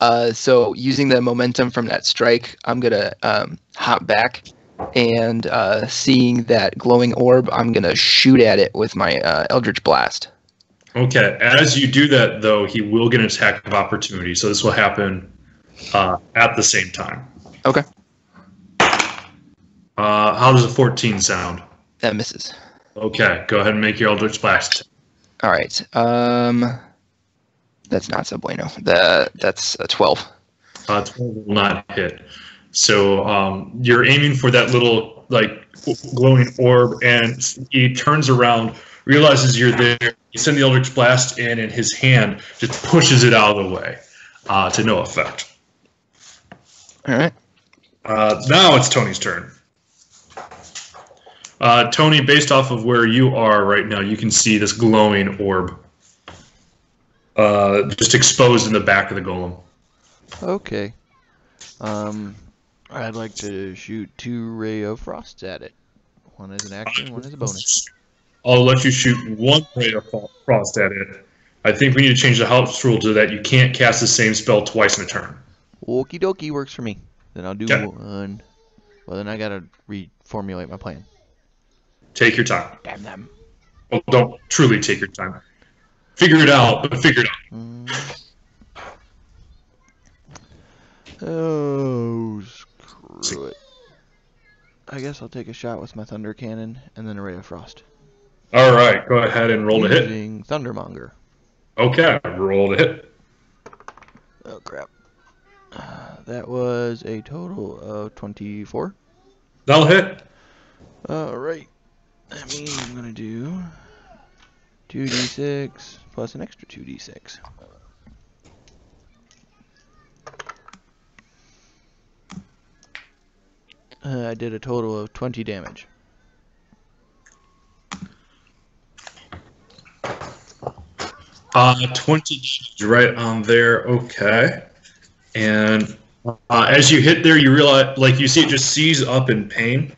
Uh, so using the momentum from that strike, I'm gonna um, hop back and uh, seeing that glowing orb, I'm gonna shoot at it with my uh, Eldritch Blast. Okay. As you do that, though, he will get an attack of opportunity. So this will happen uh, at the same time. Okay. Uh, how does a 14 sound? That misses. Okay. Go ahead and make your Eldritch Blast. All right. Um, that's not so bueno. The that's a 12. Uh, 12 will not hit. So um, you're aiming for that little like glowing orb, and he turns around, realizes you're there. You send the Eldritch Blast in, and his hand just pushes it out of the way uh, to no effect. All right. Uh, now it's Tony's turn. Uh, Tony, based off of where you are right now, you can see this glowing orb uh, just exposed in the back of the golem. Okay. Um, I'd like to shoot two ray of frosts at it. One as an action, one as a bonus. I'll let you shoot one ray of frost at it. I think we need to change the house rule to that you can't cast the same spell twice in a turn. Okie dokie works for me. Then I'll do Okay. one. Well, then I gotta reformulate my plan. Take your time. Damn them. Well, don't truly take your time. Figure it out, but figure it out. Mm. Oh, screw it. I guess I'll take a shot with my thunder cannon and then a ray of frost. All right, go ahead and roll to hit. Using Thundermonger. Okay, roll to hit. Oh crap. Uh, that was a total of 24. That'll hit. Alright. That means I'm gonna do 2d6 plus an extra 2d6. Uh, I did a total of 20 damage. Uh, 20 damage right on there. Okay. And uh, as you hit there, you realize, like, you see it just seize up in pain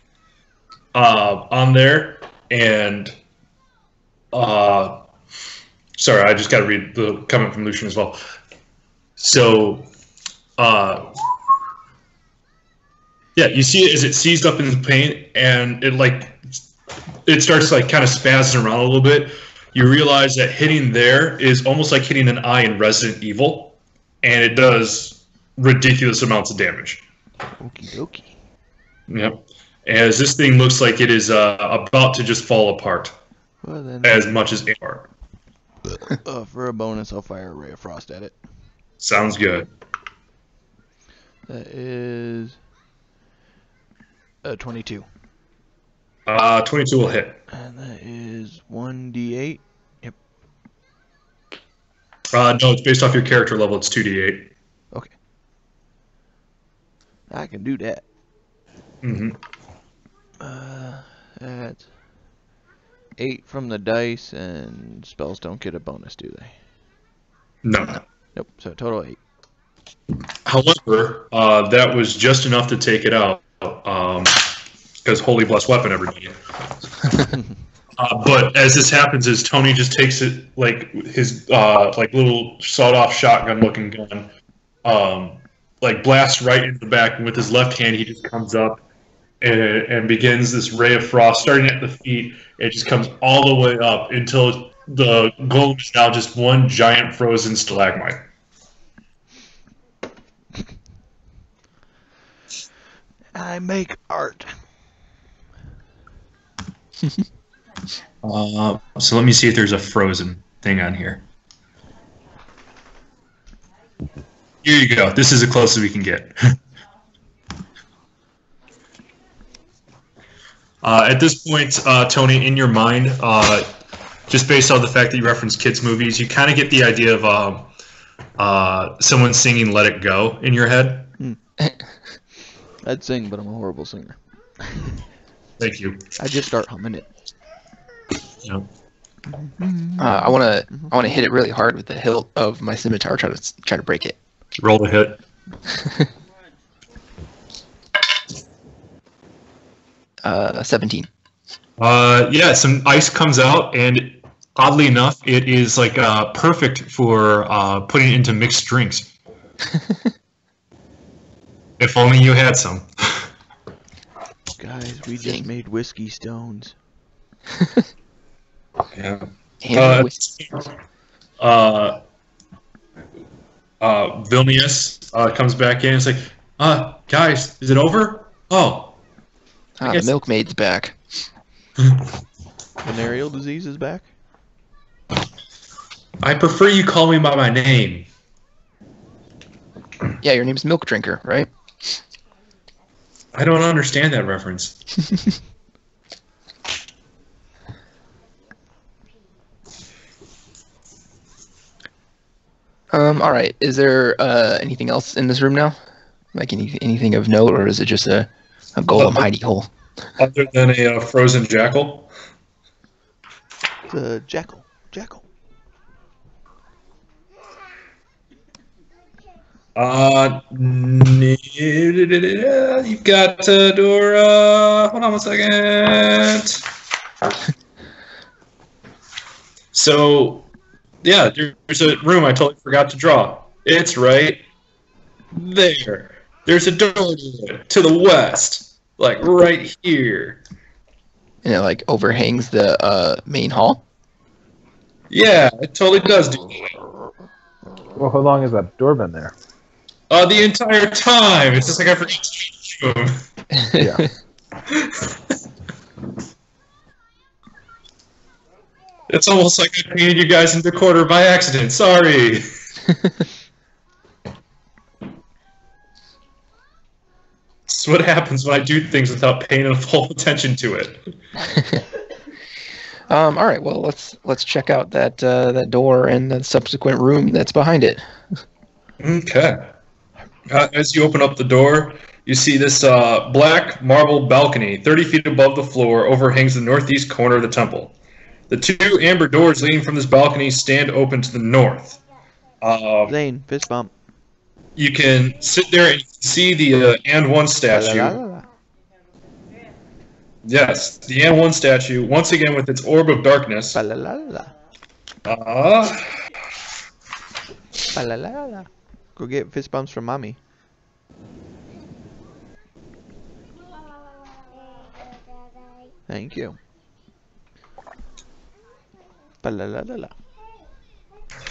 uh, on there. And, uh, sorry, I just got to read the comment from Lucian as well. So, uh, yeah, you see it as it seized up in the pain, and it, like, it starts, like, kind of spazzing around a little bit you realize that hitting there is almost like hitting an eye in Resident Evil, and it does ridiculous amounts of damage. Okie dokie. Yep. As this thing looks like it is uh, about to just fall apart, Well then, as much as apart. uh, for a bonus, I'll fire a ray of frost at it. Sounds good. That is uh, 22. Uh, 22 will hit. And that is 1d8. Uh, no, it's based off your character level. It's 2d8. Okay. I can do that. Mm-hmm. Uh, that's 8 from the dice, and spells don't get a bonus, do they? No. Nope, so total 8. However, uh, that was just enough to take it out. Um, because holy blessed weapon, everybody. Uh, but as this happens, is Tony just takes it like his uh, like little sawed-off shotgun-looking gun, um, like blasts right into the back, and with his left hand, he just comes up and, and begins this ray of frost, starting at the feet. It just comes all the way up until the golem is now just one giant frozen stalagmite. I make art. Uh, so let me see if there's a frozen thing on here. Here you go. This is the closest we can get. uh, at this point, uh, Tony, in your mind, uh, just based on the fact that you reference kids' movies, you kind of get the idea of um, uh, someone singing "Let It Go" in your head. I'd sing, but I'm a horrible singer. Thank you. I just start humming it. Yeah. Uh, I want to I want to hit it really hard with the hilt of my scimitar. Try to try to break it. Roll the hit. Uh, 17. Uh, yeah, some ice comes out, and oddly enough, it is like uh, perfect for uh, putting into mixed drinks. if only you had some. Guys, we just made whiskey stones. Yeah. Uh, Uh, uh, Valinus uh, comes back in. It's like, uh, guys, is it over? Oh, ah, the milkmaid's back. Venereal disease is back. I prefer you call me by my name. Yeah, your name's Milk Drinker, right? I don't understand that reference. Um. All right. Is there uh anything else in this room now? Like any, anything of note, or is it just a, a golem Uh, hidey hole? Other than a uh, frozen jackal. The jackal. Jackal. Uh, you've got uh, Dora. Hold on one second. So, yeah, there's a room I totally forgot to draw. It's right there. There's a door to the west, like right here. And it like overhangs the uh, main hall. Yeah, it totally does do that. Well, how long has that door been there? Uh, the entire time. It's just like I forgot to change the room. Yeah. It's almost like I painted you guys into quarter by accident. Sorry. It's what happens when I do things without paying full attention to it. Um, all right, well let's let's check out that uh, that door and the subsequent room that's behind it. Okay. Uh, as you open up the door, you see this uh, black marble balcony, 30 feet above the floor, overhangs the northeast corner of the temple. The two amber doors leading from this balcony stand open to the north. Uh, Zane, fist bump. you can sit there and see the uh, AND1 statue. La-la-la-la. Yes, the AND1 statue, once again with its orb of darkness. Uh. Go get fist bumps from mommy. Thank you. Ba-la-la-la-la.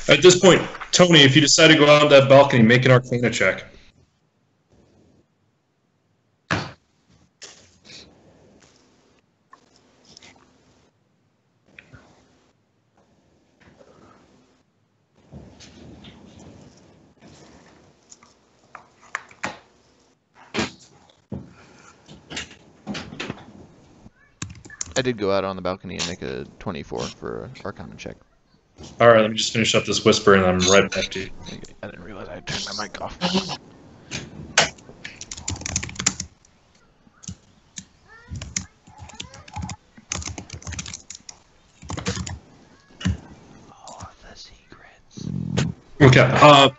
at this point, Tony, if you decide to go out on that balcony, make an Arcana check. I did go out on the balcony and make a 24 for an Arcana check. All right, let me just finish up this whisper, and I'm right back to you. I didn't realize I had turned my mic off. All the secrets. Okay. Uh,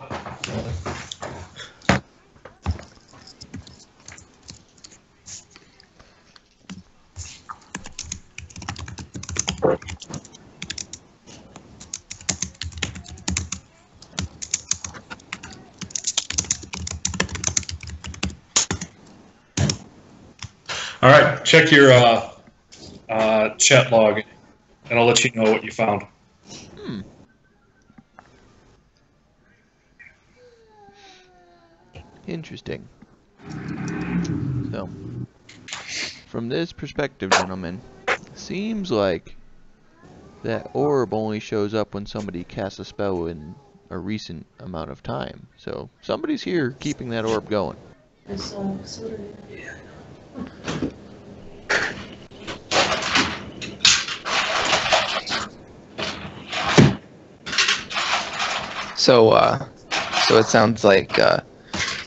all right, check your uh, uh, chat log, and I'll let you know what you found. Interesting. So, from this perspective, gentlemen, seems like that orb only shows up when somebody casts a spell in a recent amount of time. So, somebody's here keeping that orb going. So, uh, so it sounds like uh,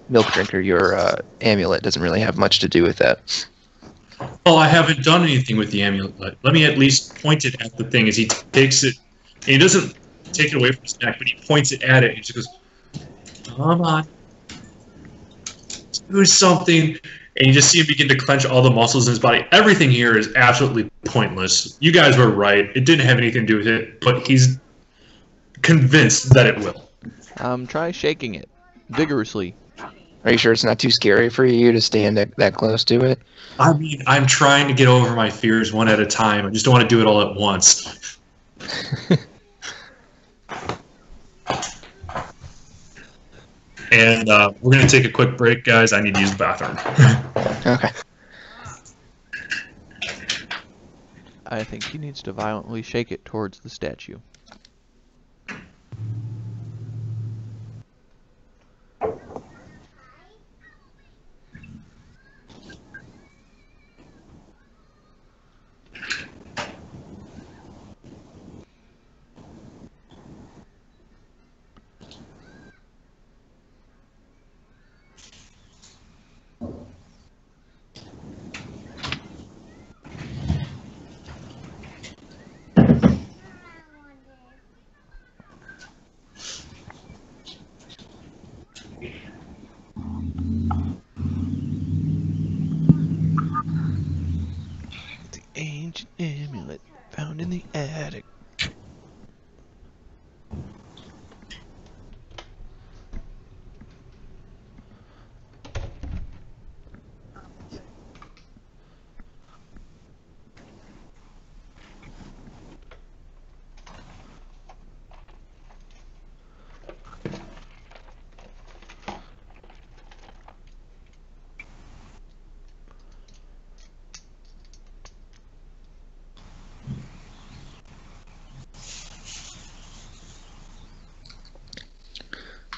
Milk Drinker, your uh, amulet doesn't really have much to do with that. Well, I haven't done anything with the amulet. Let me at least point it at the thing as he takes it. And he doesn't take it away from his neck, but he points it at it and he just goes, Come on. Do something. And you just see him begin to clench all the muscles in his body. Everything here is absolutely pointless. You guys were right. It didn't have anything to do with it, but he's convinced that it will. Um, try shaking it vigorously. Are you sure it's not too scary for you to stand that, that close to it? I mean, I'm trying to get over my fears one at a time. I just don't want to do it all at once. and uh, we're going to take a quick break, guys. I need to use the bathroom. Okay. I think he needs to violently shake it towards the statue.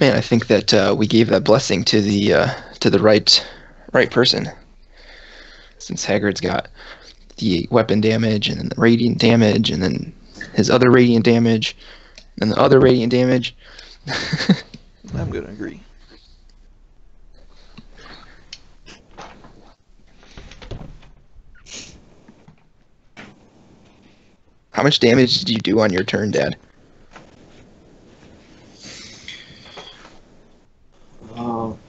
Man, I think that uh, we gave that blessing to the uh, to the right right person. Since Hagrid's got the weapon damage and then the radiant damage and then his other radiant damage and the other radiant damage. I'm gonna agree. How much damage did you do on your turn, Dad? Um,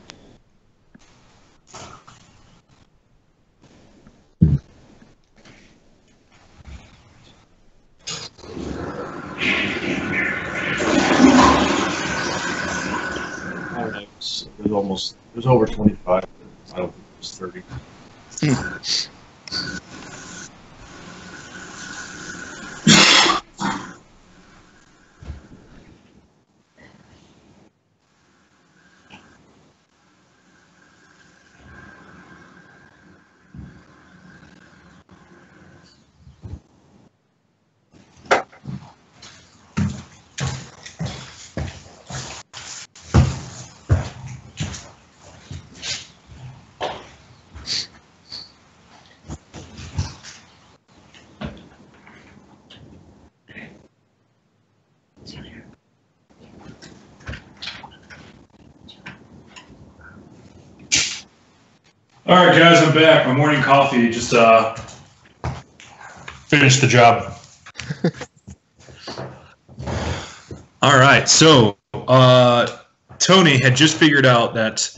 I don't know, it was, it was almost, it was over twenty-five, I don't think it was thirty. All right, back. My morning coffee just uh finished the job. All right, so uh, Tony had just figured out that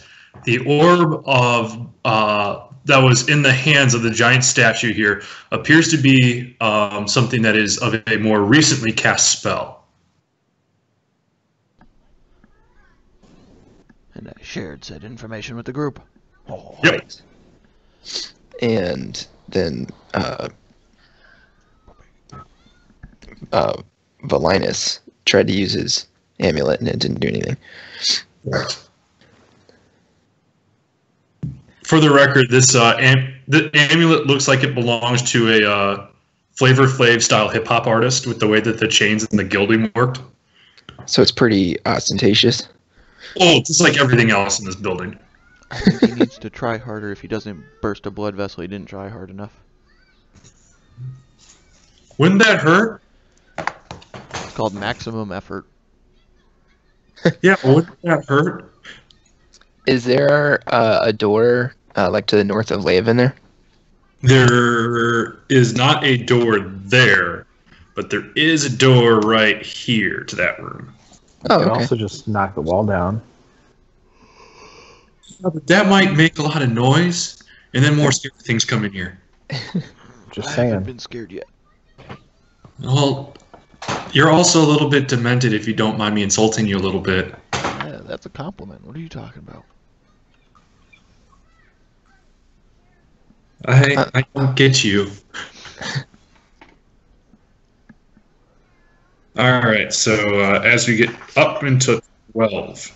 the orb of uh, that was in the hands of the giant statue here appears to be um, something that is of a more recently cast spell. And I shared said information with the group. Oh, Yep. And then uh, uh, Valinus tried to use his amulet and it didn't do anything. For the record, this uh, am- the amulet looks like it belongs to a uh, Flavor Flav style hip hop artist with the way that the chains and the gilding worked. So it's pretty ostentatious. Oh, just like everything else in this building. I think he needs to try harder if he doesn't burst a blood vessel. He didn't try hard enough. Wouldn't that hurt? It's called maximum effort. Yeah, wouldn't that hurt? Is there uh, a door uh, like to the north of Laven there? There is not a door there, but there is a door right here to that room. Oh, You can okay. also just knock the wall down. Yeah, but that might make a lot of noise, and then more scary things come in here. Just saying I haven't been scared yet. Well, you're also a little bit demented if you don't mind me insulting you a little bit. Yeah, that's a compliment. What are you talking about? I I don't get you. All right, so uh, as we get up into twelve,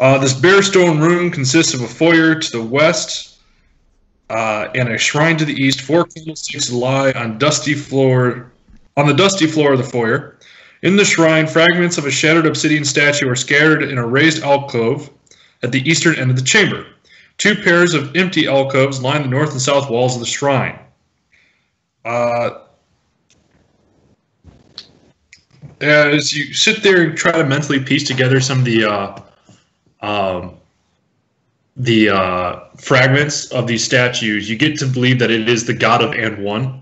uh, this bare stone room consists of a foyer to the west uh, and a shrine to the east. Four candlesticks lie on dusty floor on the dusty floor of the foyer. In the shrine, fragments of a shattered obsidian statue are scattered in a raised alcove at the eastern end of the chamber. Two pairs of empty alcoves line the north and south walls of the shrine. Uh, as you sit there and try to mentally piece together some of the uh, um, the uh, fragments of these statues, you get to believe that it is the god of AND1,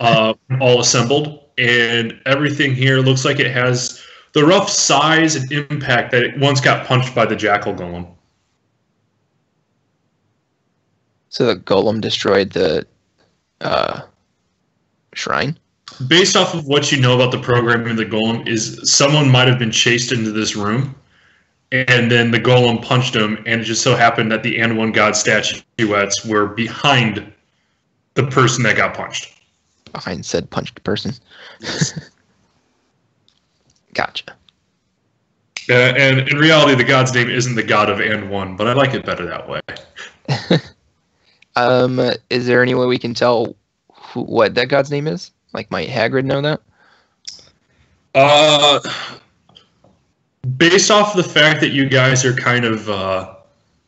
uh, all assembled, and everything here looks like it has the rough size and impact that it once got punched by the jackal golem. So the golem destroyed the uh, shrine. based off of what you know about the programming of the golem is someone might have been chased into this room and then the golem punched him and it just so happened that the AND1 god statuettes were behind the person that got punched Behind said punched person. gotcha. uh, and in reality the god's name isn't the god of AND1 but i like it better that way Um, is there any way we can tell who, what that god's name is? Like, might Hagrid know that? Uh, based off the fact that you guys are kind of uh,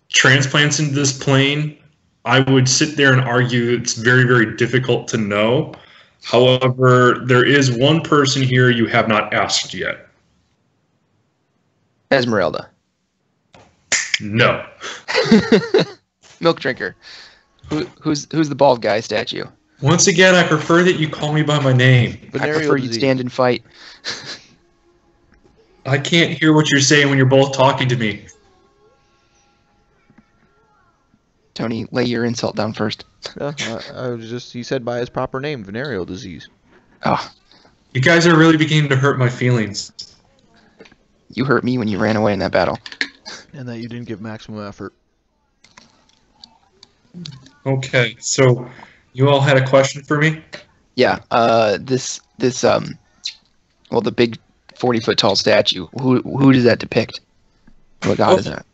transplants into this plane, I would sit there and argue it's very, very difficult to know. However, there is one person here you have not asked yet. Esmeralda. No. Milk drinker. Who, who's who's the bald guy statue? Once again, I prefer that you call me by my name. I prefer you stand and fight. I can't hear what you're saying when you're both talking to me. Tony, lay your insult down first. Yeah, I, I was just he said by his proper name, venereal disease. Oh, You guys are really beginning to hurt my feelings. you hurt me when you ran away in that battle. And that you didn't give maximum effort. Okay, so you all had a question for me? Yeah. Uh, this this um, well, the big forty foot tall statue. Who who does that depict? What god is that?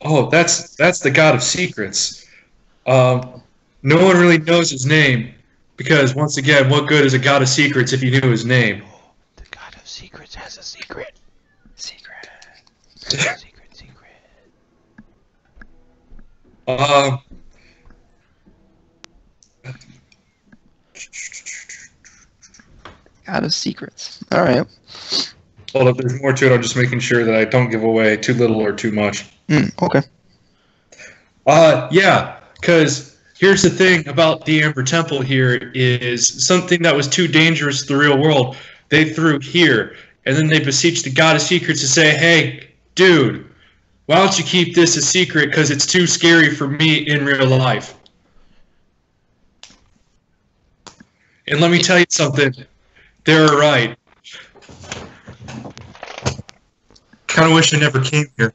Oh, that's that's the god of secrets. Um, no one really knows his name because once again, what good is a god of secrets if you knew his name? The god of secrets has a secret. Secret. secret, secret. Um, God of secrets. All right. Hold up, there's more to it. I'm just making sure that I don't give away too little or too much. Hmm, okay. Uh, yeah, because here's the thing about the Amber Temple here is something that was too dangerous to the real world. They threw here, and then they beseeched the God of Secrets to say, "Hey, dude, why don't you keep this a secret? Because it's too scary for me in real life." And let me tell you something. They're right. Kind of wish I never came here.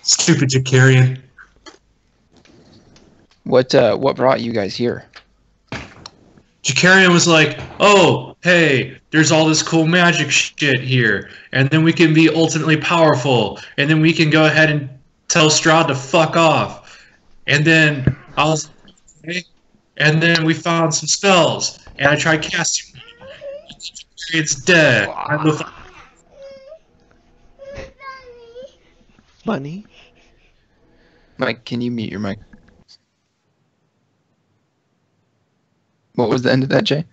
Stupid Jakarion. What uh what brought you guys here? Jakarion was like, "Oh, hey, there's all this cool magic shit here, and then we can be ultimately powerful, and then we can go ahead and tell Strahd to fuck off." And then I was, okay. and then we found some spells, and I tried casting. It's dead. I'm the fu- Bunny. Mike, can you mute your mic? What was the end of that, Jay?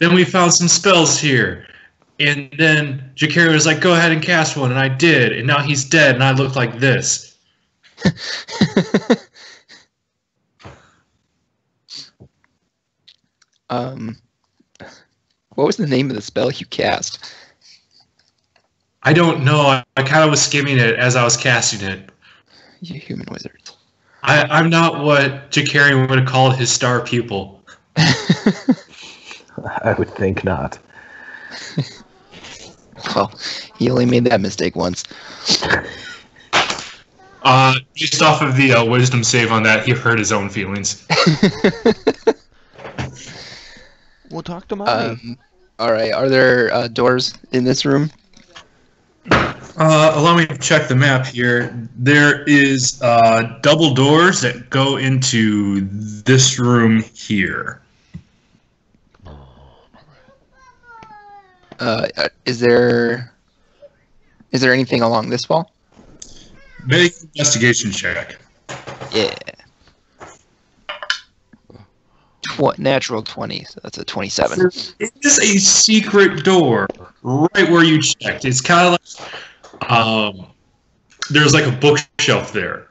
then we found some spells here. And then Jakarion was like, "Go ahead and cast one," and I did. And now he's dead, and I look like this. um what was the name of the spell you cast? I don't know. I, I kind of was skimming it as I was casting it. You human wizards. I, I'm not what Jakarion would have called his star pupil. I would think not. well, he only made that mistake once. Uh, based off of the uh, wisdom save on that, he hurt his own feelings. We'll talk to mommy. um, all right. Are there uh, doors in this room? Uh, allow me to check the map here. There is uh, double doors that go into this room here. Uh, is there is there anything along this wall? Make investigation check. Yeah. Tw- natural twenty, so that's a twenty-seven. It is a secret door right where you checked. It's kind of like um, there's like a bookshelf there,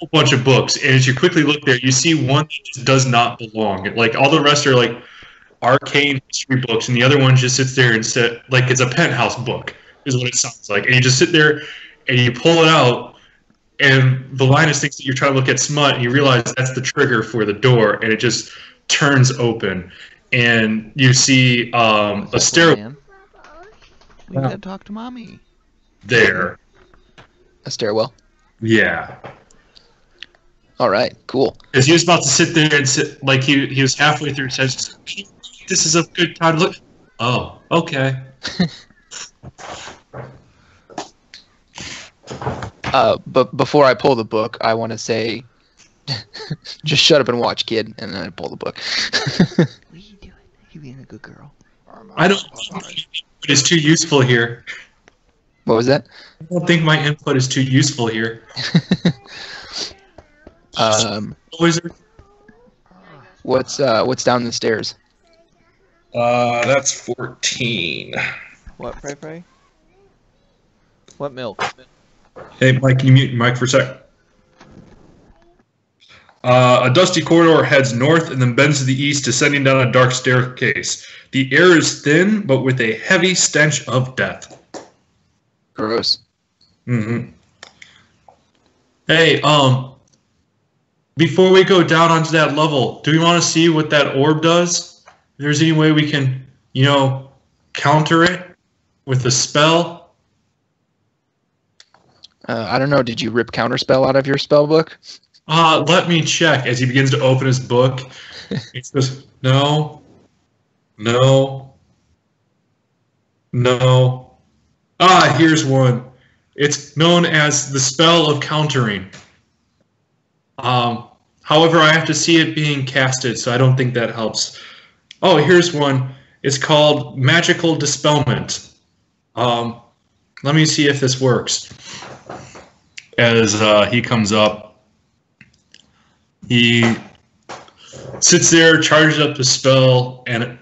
a bunch of books, and as you quickly look there, you see one that just does not belong. Like all the rest are like arcane history books, and the other one just sits there and sit like it's a penthouse book, is what it sounds like. And you just sit there and you pull it out, and Valinus thinks that you're trying to look at smut, and you realize that's the trigger for the door, and it just turns open, and you see um, a stairway Man. We gotta talk to mommy. there. A stairwell. Yeah. All right. Cool. Because he was about to sit there and sit, like he, he was halfway through, says, This is a good time to look. Oh, okay. Uh, but before I pull the book, I want to say, just shut up and watch, kid. And then I pull the book. What are you doing? You being a good girl. I don't think my input is too useful here. What was that? I don't think my input is too useful here. Um, Wizard. what's uh, what's down the stairs? Uh, that's 14. What, pray, pray? What milk? Hey, Mike, can you mute your mic for a sec? Uh, a dusty corridor heads north and then bends to the east, descending down a dark staircase. The air is thin, but with a heavy stench of death. Gross. hmm Hey, um, before we go down onto that level, do we want to see what that orb does? If there's any way we can, you know, counter it with a spell? Uh, I don't know. Did you rip counterspell out of your spell book? Uh, let me check as he begins to open his book. he says, No, no, no. Ah, here's one. It's known as the spell of countering. Um, however, I have to see it being casted, so I don't think that helps. Oh, here's one. It's called Magical Dispelment. Um, let me see if this works. As uh, he comes up, he sits there, charges up the spell, and it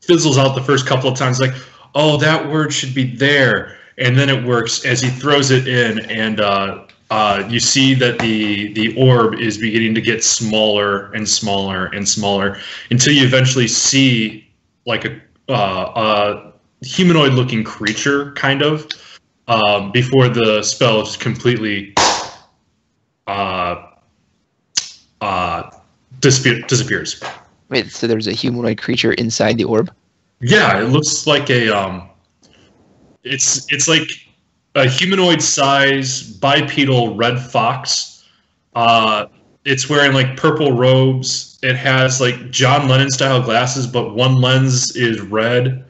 fizzles out the first couple of times. Like, oh, that word should be there, and then it works as he throws it in, and uh, uh, you see that the the orb is beginning to get smaller and smaller and smaller until you eventually see like a, uh, a humanoid-looking creature, kind of, um, before the spell just completely. Uh, uh, disappear, disappears. Wait, so there's a humanoid creature inside the orb? Yeah, it looks like a um, it's it's like a humanoid size bipedal red fox. Uh, it's wearing like purple robes. It has like John Lennon style glasses, but one lens is red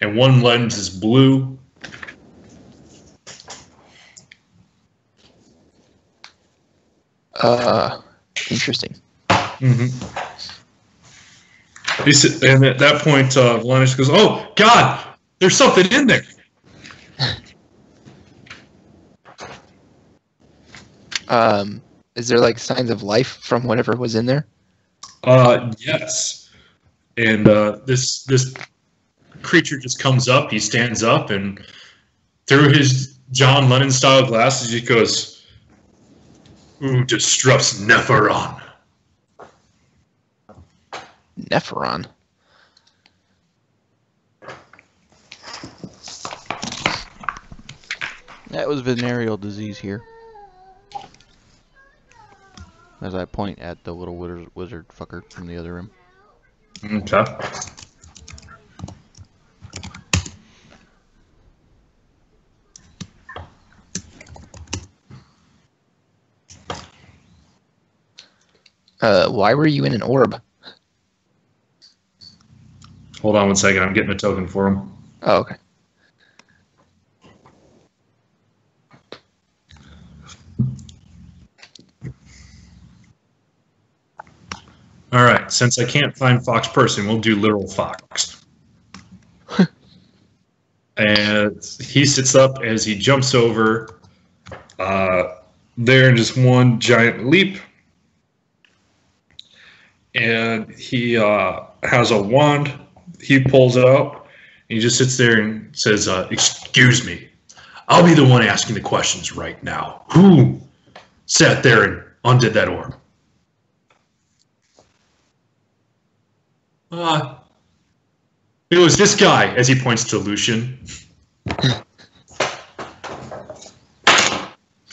and one lens is blue. Uh, interesting. Mm-hmm. And at that point, uh, Linus goes, "Oh God, there's something in there." Um, is there like signs of life from whatever was in there? Uh, yes. And uh, this this creature just comes up. He stands up, and through his John Lennon style glasses, he goes, "Who disrupts Nephiron?" Nephiron. That was venereal disease here. As I point at the little wizard, wizard fucker from the other room. Mm, okay. Uh, why were you in an orb? Hold on one second. I'm getting a token for him. Oh, okay. All right. Since I can't find Fox person, we'll do literal Fox. and he sits up as he jumps over uh, there in just one giant leap. And he uh, has a wand. He pulls it out. He just sits there and says, uh, "Excuse me, I'll be the one asking the questions right now. Who sat there and undid that orb?" Uh, it was this guy, as he points to Lucian.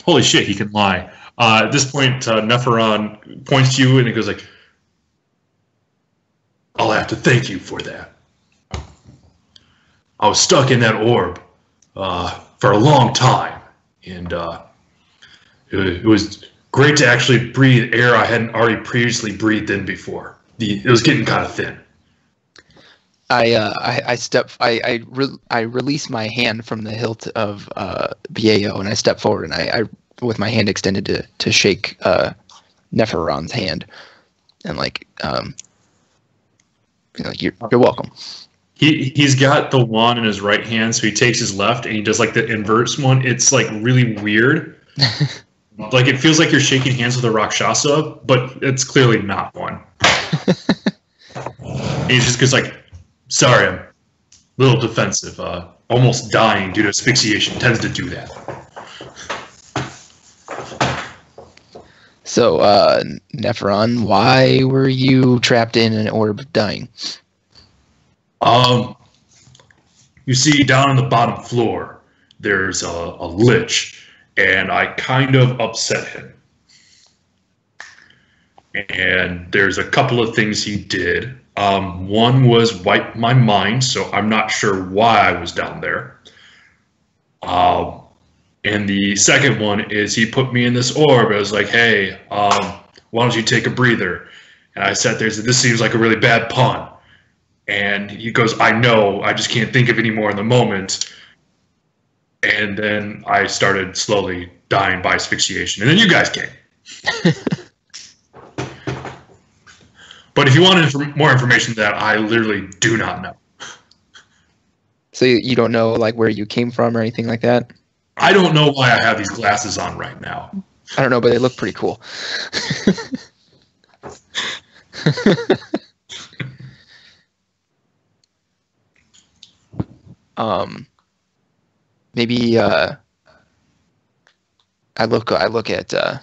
Holy shit, he can lie. Uh, at this point, uh, Nephiron points to you and he goes like, I'll have to thank you for that. I was stuck in that orb uh, for a long time, and uh, it, it was great to actually breathe air I hadn't already previously breathed in before. The, it was getting kind of thin. I uh, I, I step I I, re- I release my hand from the hilt of uh, Bao and I step forward and I, I with my hand extended to to shake uh, Nephiron's hand and like um you know, like you're you're welcome. he he's got the wand in his right hand, so he takes his left and he does like the inverse one. It's like really weird. like it feels like you're shaking hands with a rakshasa, but it's clearly not one. And he just goes like, "Sorry, I'm a little defensive. Uh, almost dying due to asphyxiation tends to do that." So, uh, Nephron, why were you trapped in an orb of dying? Um, you see, down on the bottom floor, there's a, a lich, and I kind of upset him. And there's a couple of things he did. Um, one was wipe my mind, so I'm not sure why I was down there. Um, and the second one is he put me in this orb. I was like, hey, um, why don't you take a breather? And I sat there and said, this seems like a really bad pun. And he goes, I know, I just can't think of any more in the moment. And then I started slowly dying by asphyxiation. And then you guys came. but if you want inf- more information that I literally do not know. So you, you don't know like where you came from or anything like that? I don't know why I have these glasses on right now. I don't know, but they look pretty cool. um, maybe uh, I look I look at uh,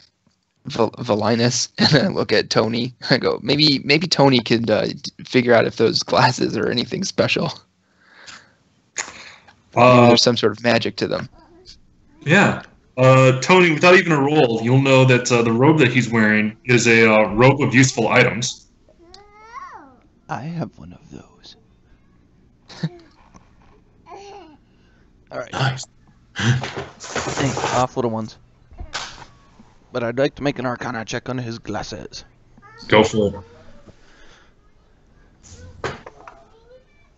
Val- Valinus and I look at Tony. I go, maybe maybe Tony could uh, figure out if those glasses are anything special. Uh, there's some sort of magic to them. Yeah. Uh, Tony, without even a roll, you'll know that uh, the robe that he's wearing is a uh, robe of useful items. I have one of those. Alright, Nice. hey, off little ones. But I'd like to make an arcana check on his glasses. Go for it.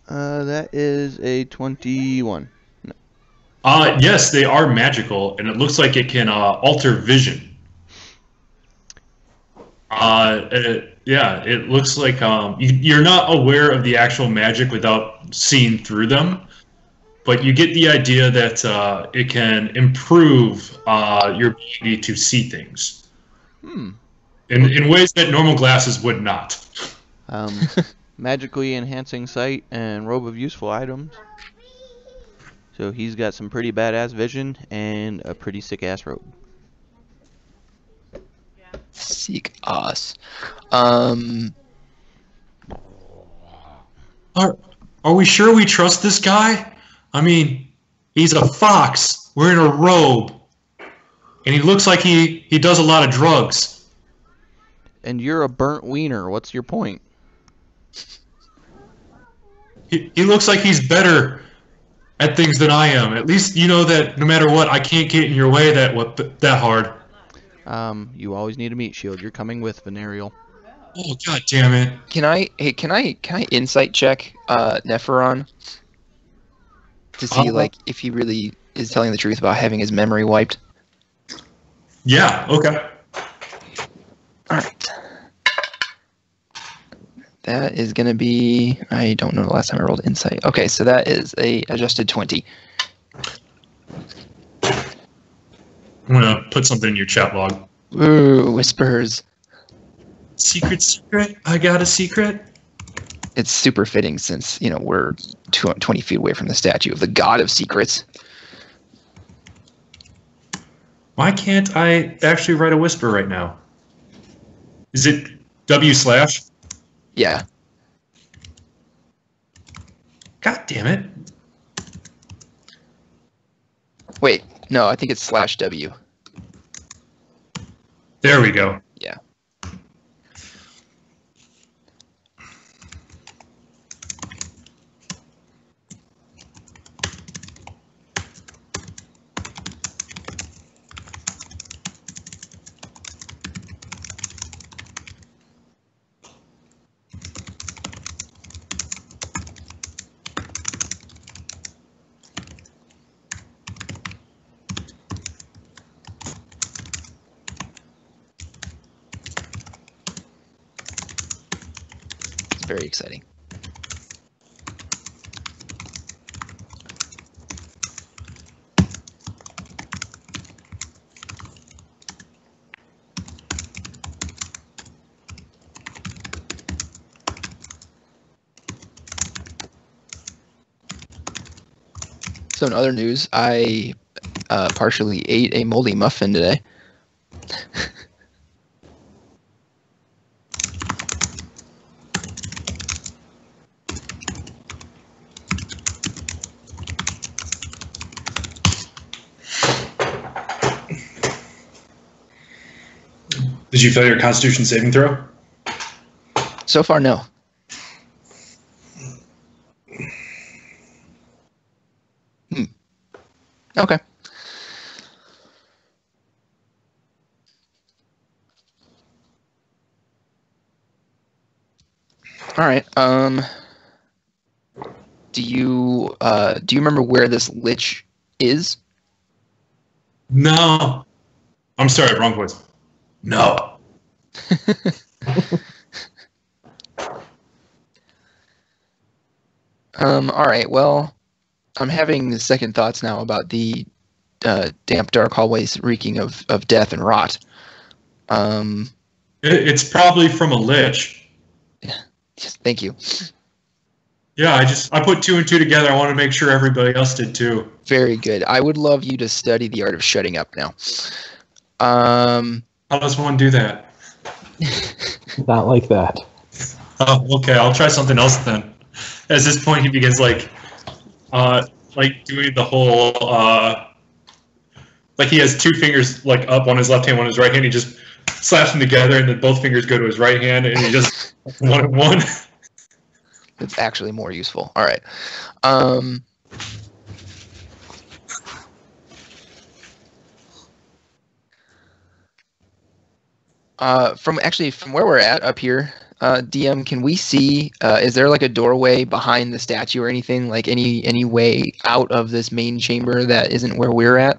Uh, that is a 21. Uh, yes, they are magical, and it looks like it can uh, alter vision. Uh, it, yeah, it looks like um, you, you're not aware of the actual magic without seeing through them, but you get the idea that uh, it can improve uh, your ability to see things Hmm. in, in ways that normal glasses would not. Um, magically enhancing sight and robe of useful items. So he's got some pretty badass vision and a pretty sick ass robe. Seek us. Um, Are, are we sure we trust this guy? I mean, he's a fox wearing a robe, and he looks like he, he does a lot of drugs. And you're a burnt wiener. What's your point? He, he looks like he's better at things than I am. At least you know that no matter what, I can't get in your way that what that hard. Um, you always need a meat shield. You're coming with Venarial. Oh god damn it! can I? Hey, can I? Can I insight check uh, Nephron to see Uh-huh. like if he really is telling the truth about having his memory wiped? Yeah, okay. All right. That is gonna be. I don't know the last time I rolled insight. Okay, so that is a adjusted twenty. I'm gonna put something in your chat log. Ooh, whispers. Secret, secret. I got a secret. It's super fitting since you know we're tw- twenty feet away from the statue of the god of secrets. Why can't I actually write a whisper right now? Is it W slash? Yeah. God damn it! Wait. No, I think it's slash W. There we go. Yeah. It's very exciting. So in other news, I uh, partially ate a moldy muffin today. Did you fail your Constitution saving throw? So far, no. Hmm. Okay. All right. Um. Do you uh do you remember where this lich is? No. I'm sorry, wrong voice. No. Um. All right. Well, I'm having the second thoughts now about the uh, damp, dark hallways reeking of of death and rot. Um. It, it's probably from a lich. yes, Thank you. Yeah, I just I put two and two together. I want to make sure everybody else did too. Very good. I would love you to study the art of shutting up now. Um. How does one do that? Not like that. Oh, okay. I'll try something else then. At this point, he begins like, uh, like doing the whole, uh, like he has two fingers like up on his left hand, one on his right hand. He just slaps them together, and then both fingers go to his right hand, and he just one and one. It's actually more useful. All right. Um. Uh, from actually from where we're at up here, uh, DM, can we see? Uh, is there like a doorway behind the statue or anything? Like any any way out of this main chamber that isn't where we're at?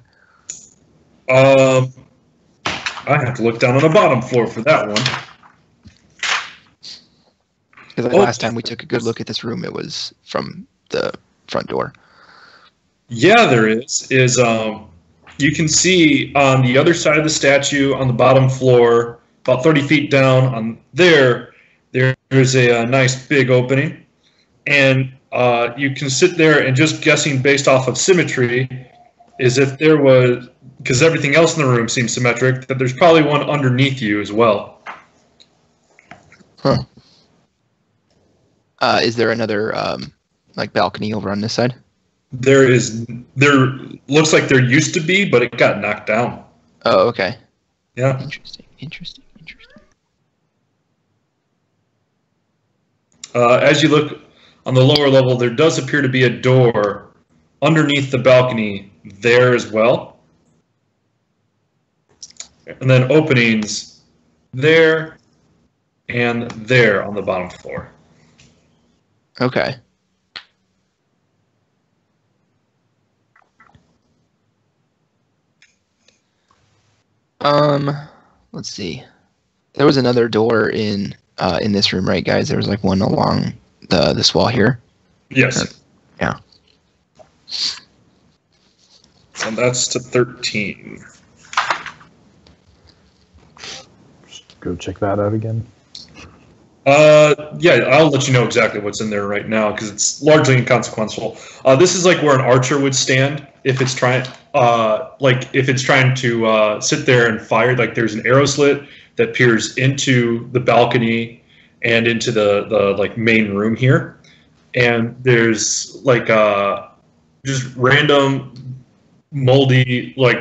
Um, I have to look down on the bottom floor for that one. Because like Oh. last time we took a good look at this room, it was from the front door. Yeah, there is. Is um, you can see on the other side of the statue on the bottom floor, about thirty feet down on there, there's a, uh nice big opening, and uh, you can sit there and just guessing based off of symmetry, is if there was because everything else in the room seems symmetric, that there's probably one underneath you as well. Uh, is there another um, like balcony over on this side? There is there looks like there used to be, but it got knocked down. Oh, okay. Yeah. Interesting. Interesting. Uh, as you look on the lower level, there does appear to be a door underneath the balcony there as well. And then openings there and there on the bottom floor. Okay. Um, let's see. There was another door in uh, in this room, right, guys? There was like one along the this wall here. Yes. Yeah. So that's to 13. Go check that out again. Uh, yeah, I'll let you know exactly what's in there right now because it's largely inconsequential. Uh, this is like where an archer would stand if it's trying, uh, like if it's trying to uh, sit there and fire. Like there's an arrow slit that peers into the balcony and into the the like main room here, and there's like uh, just random moldy like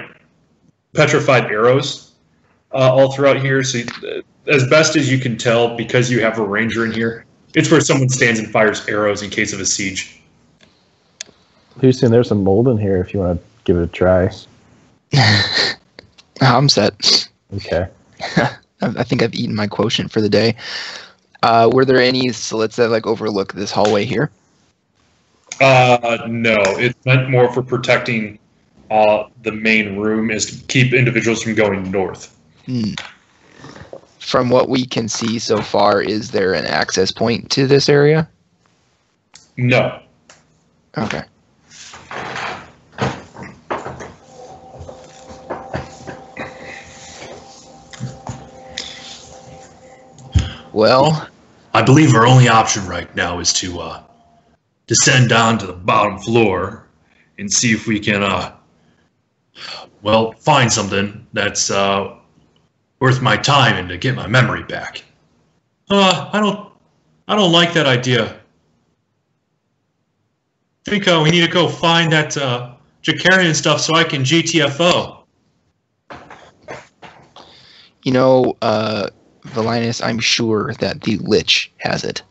petrified arrows uh, all throughout here. So you- as best as you can tell, because you have a ranger in here, it's where someone stands and fires arrows in case of a siege. Houston, there's some mold in here if you want to give it a try. I'm set. Okay. I think I've eaten my quotient for the day. Uh, were there any slits that like overlook this hallway here? Uh, no, it's meant more for protecting uh, the main room, is to keep individuals from going north. Hmm. From what we can see so far, is there an access point to this area? No. Okay. Well, I believe our only option right now is to uh, descend down to the bottom floor and see if we can, uh, well, find something that's uh, worth my time and to get my memory back. Uh, I don't, I don't like that idea. I think uh, we need to go find that uh, Jakarion stuff so I can GTFO. You know, uh, Valinus, I'm sure that the Lich has it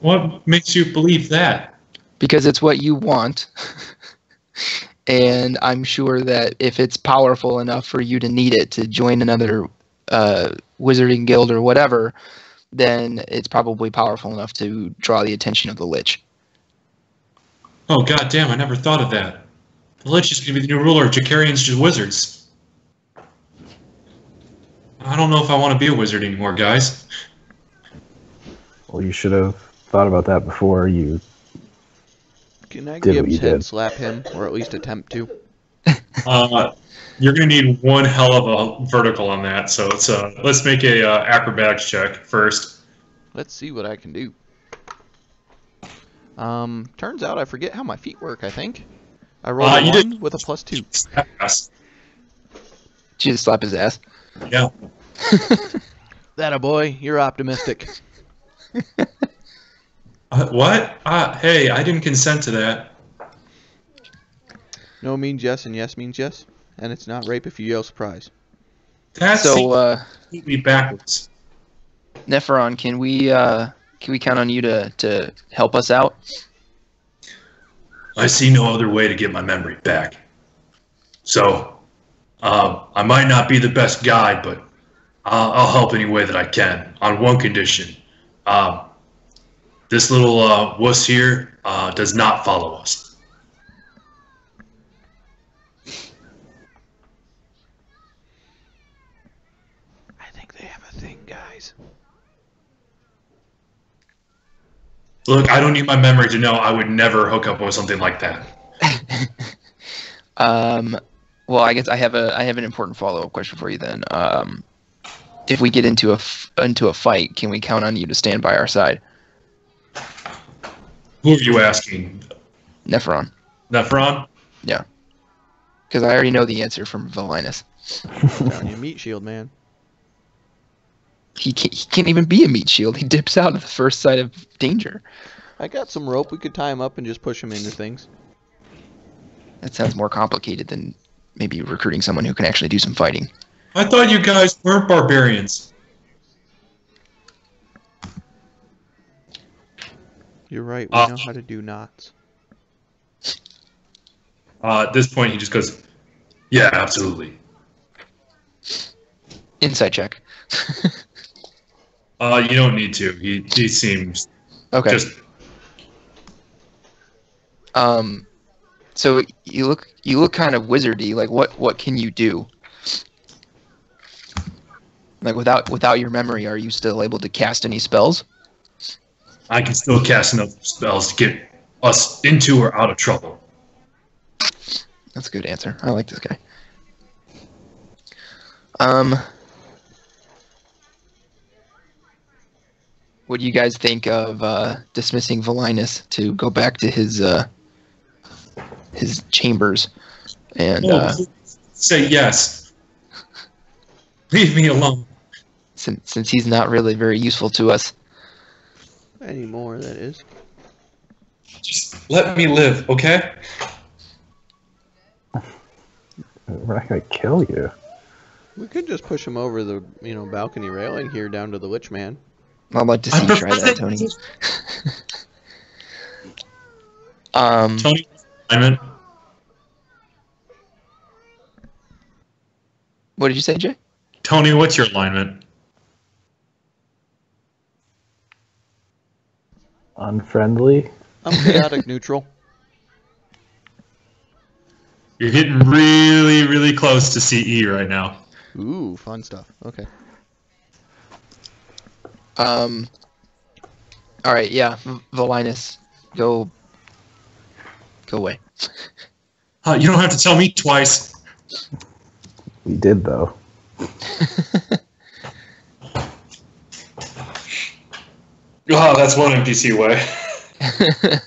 What makes you believe that? because it's what you want. and I'm sure that if it's powerful enough for you to need it to join another uh, wizarding guild or whatever, then it's probably powerful enough to draw the attention of the Lich. Oh god damn! I never thought of that. The Lich is going to be the new ruler of Jakarion's just wizards. I don't know if I want to be a wizard anymore, guys. Well, you should have thought about that before you. Can I Did what you Gibbs head did. slap him, or at least attempt to? Uh, you're going to need one hell of a vertical on that. So it's uh, let's make a uh, acrobatics check first. Let's see what I can do. Um, turns out I forget how my feet work. I think I rolled Uh, a one did- with a plus two. Yes. She just slap his ass. Yeah. That a boy. You're optimistic. Uh, what? Uh, hey, I didn't consent to that. No means yes, and yes means yes, and it's not rape if you yell surprise. That's So, uh, completely backwards. Neferon, can we uh, can we count on you to, to help us out? I see no other way to get my memory back. So, uh, I might not be the best guide, but I'll, I'll help any way that I can on one condition. Um, this little uh, wuss here uh, does not follow us. I think they have a thing, guys. Look, I don't need my memory to know I would never hook up with something like that. Um, well, I guess I have a I have an important follow up question for you then. Um, if we get into a f- into a fight, can we count on you to stand by our side, Who are you asking? Neferon? Nephron? Yeah. Because I already know the answer from Valinus. Down your meat shield, man. He can't, he can't even be a meat shield. He dips out at the first sight of danger. I got some rope. We could tie him up and just push him into things. That sounds more complicated than maybe recruiting someone who can actually do some fighting. I thought you guys weren't barbarians. You're right. We Uh, know how to do knots. Uh, at this point, he just goes, "Yeah, absolutely." Insight check. Uh, you don't need to. He he seems Okay. just Um, so you look you look kind of wizardy. Like what what can you do? Like without without your memory, are you still able to cast any spells? I can still cast enough spells to get us into or out of trouble. That's a good answer. I like this guy. Um, what do you guys think of uh, dismissing Valinus to go back to his uh, his chambers and Oh, uh, say yes. Leave me alone. since since he's not really very useful to us? Anymore, that is. Just let me live, okay? We're not gonna kill you. We could just push him over the, you know, balcony railing here down to the Lich Man. I'd like to see you try that, Tony. um, Tony, Simon, what did you say, Jay? Tony, what's your alignment? Unfriendly. I'm chaotic neutral. You're getting really, really close to CE right now. Ooh, fun stuff. Okay. Um. All right, yeah, V- Valinus, go, go away. Uh, you don't have to tell me twice. We did though. Oh, that's one NPC way.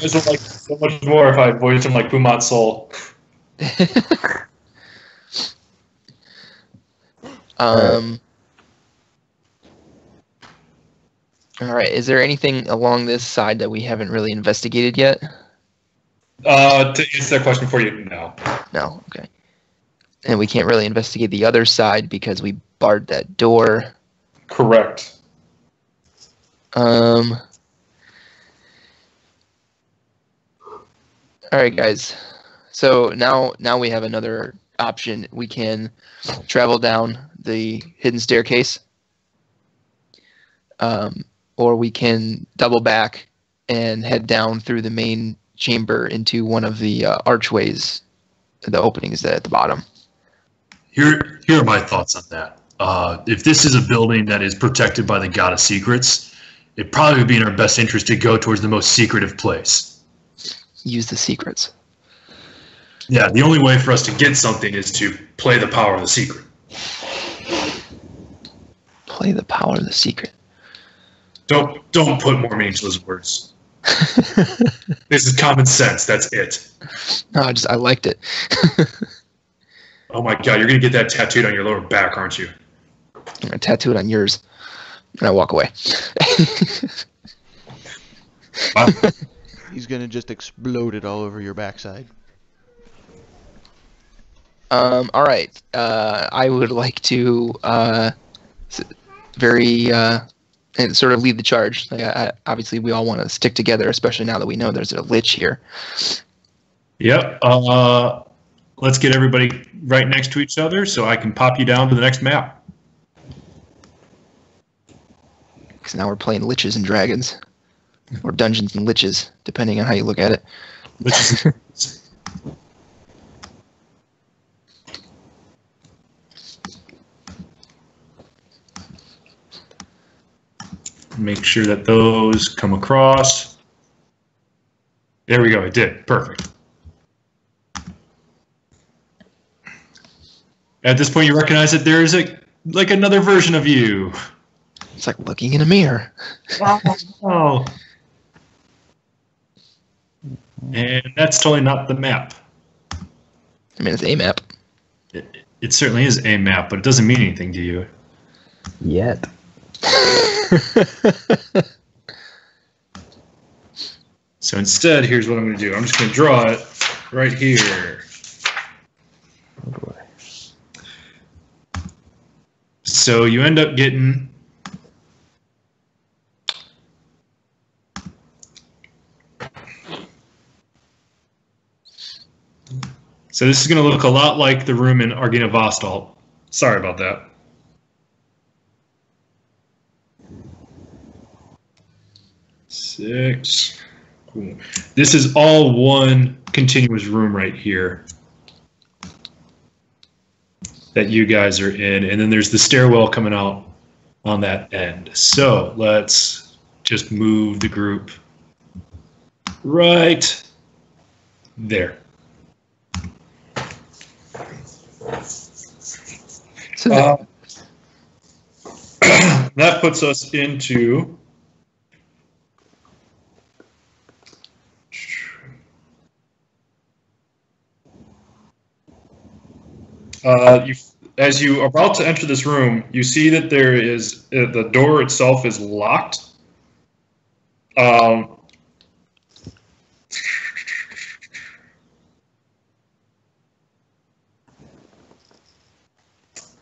guys would like so much more if I voiced him like Pumat Sol. um. All right. Is there anything along this side that we haven't really investigated yet? Uh, to answer that question for you, no. No. Okay. And we can't really investigate the other side because we barred that door. Correct. Um. All right, guys. So now, now we have another option. We can travel down the hidden staircase, um, or we can double back and head down through the main chamber into one of the uh, archways, the openings at the bottom. Here, here are my thoughts on that. Uh, if this is a building that is protected by the God of Secrets, it probably would be in our best interest to go towards the most secretive place. Use the secrets. Yeah, the only way for us to get something is to play the power of the secret. Play the power of the secret. Don't don't put more meaning to those words. This is common sense. That's it. no, I just I liked it. Oh my god, you're gonna get that tattooed on your lower back, aren't you? I'm gonna tattoo it on yours, and I walk away. He's gonna just explode it all over your backside. Um, all right. Uh, I would like to uh, very uh, and sort of lead the charge. Like, I, obviously, we all want to stick together, especially now that we know there's a lich here. Yep. Uh, let's get everybody right next to each other so I can pop you down to the next map. Because now we're playing liches and dragons, or dungeons and liches, depending on how you look at it. Which Make sure that those come across. There we go. It did. Perfect. At this point, you recognize that there is a like another version of you. It's like looking in a mirror. Oh. And that's totally not the map. I mean, it's a map. It, it certainly is a map, but it doesn't mean anything to you. Yet. So instead, here's what I'm going to do. I'm just going to draw it right here. So you end up getting So this is going to look a lot like the room in Argynvostholt. Sorry about that. Six. Cool. This is all one continuous room right here that you guys are in, and then there's the stairwell coming out on that end. So let's just move the group right there. So Uh, that puts us into. Uh, you, as you are about to enter this room, you see that there is uh, the door itself is locked. Um,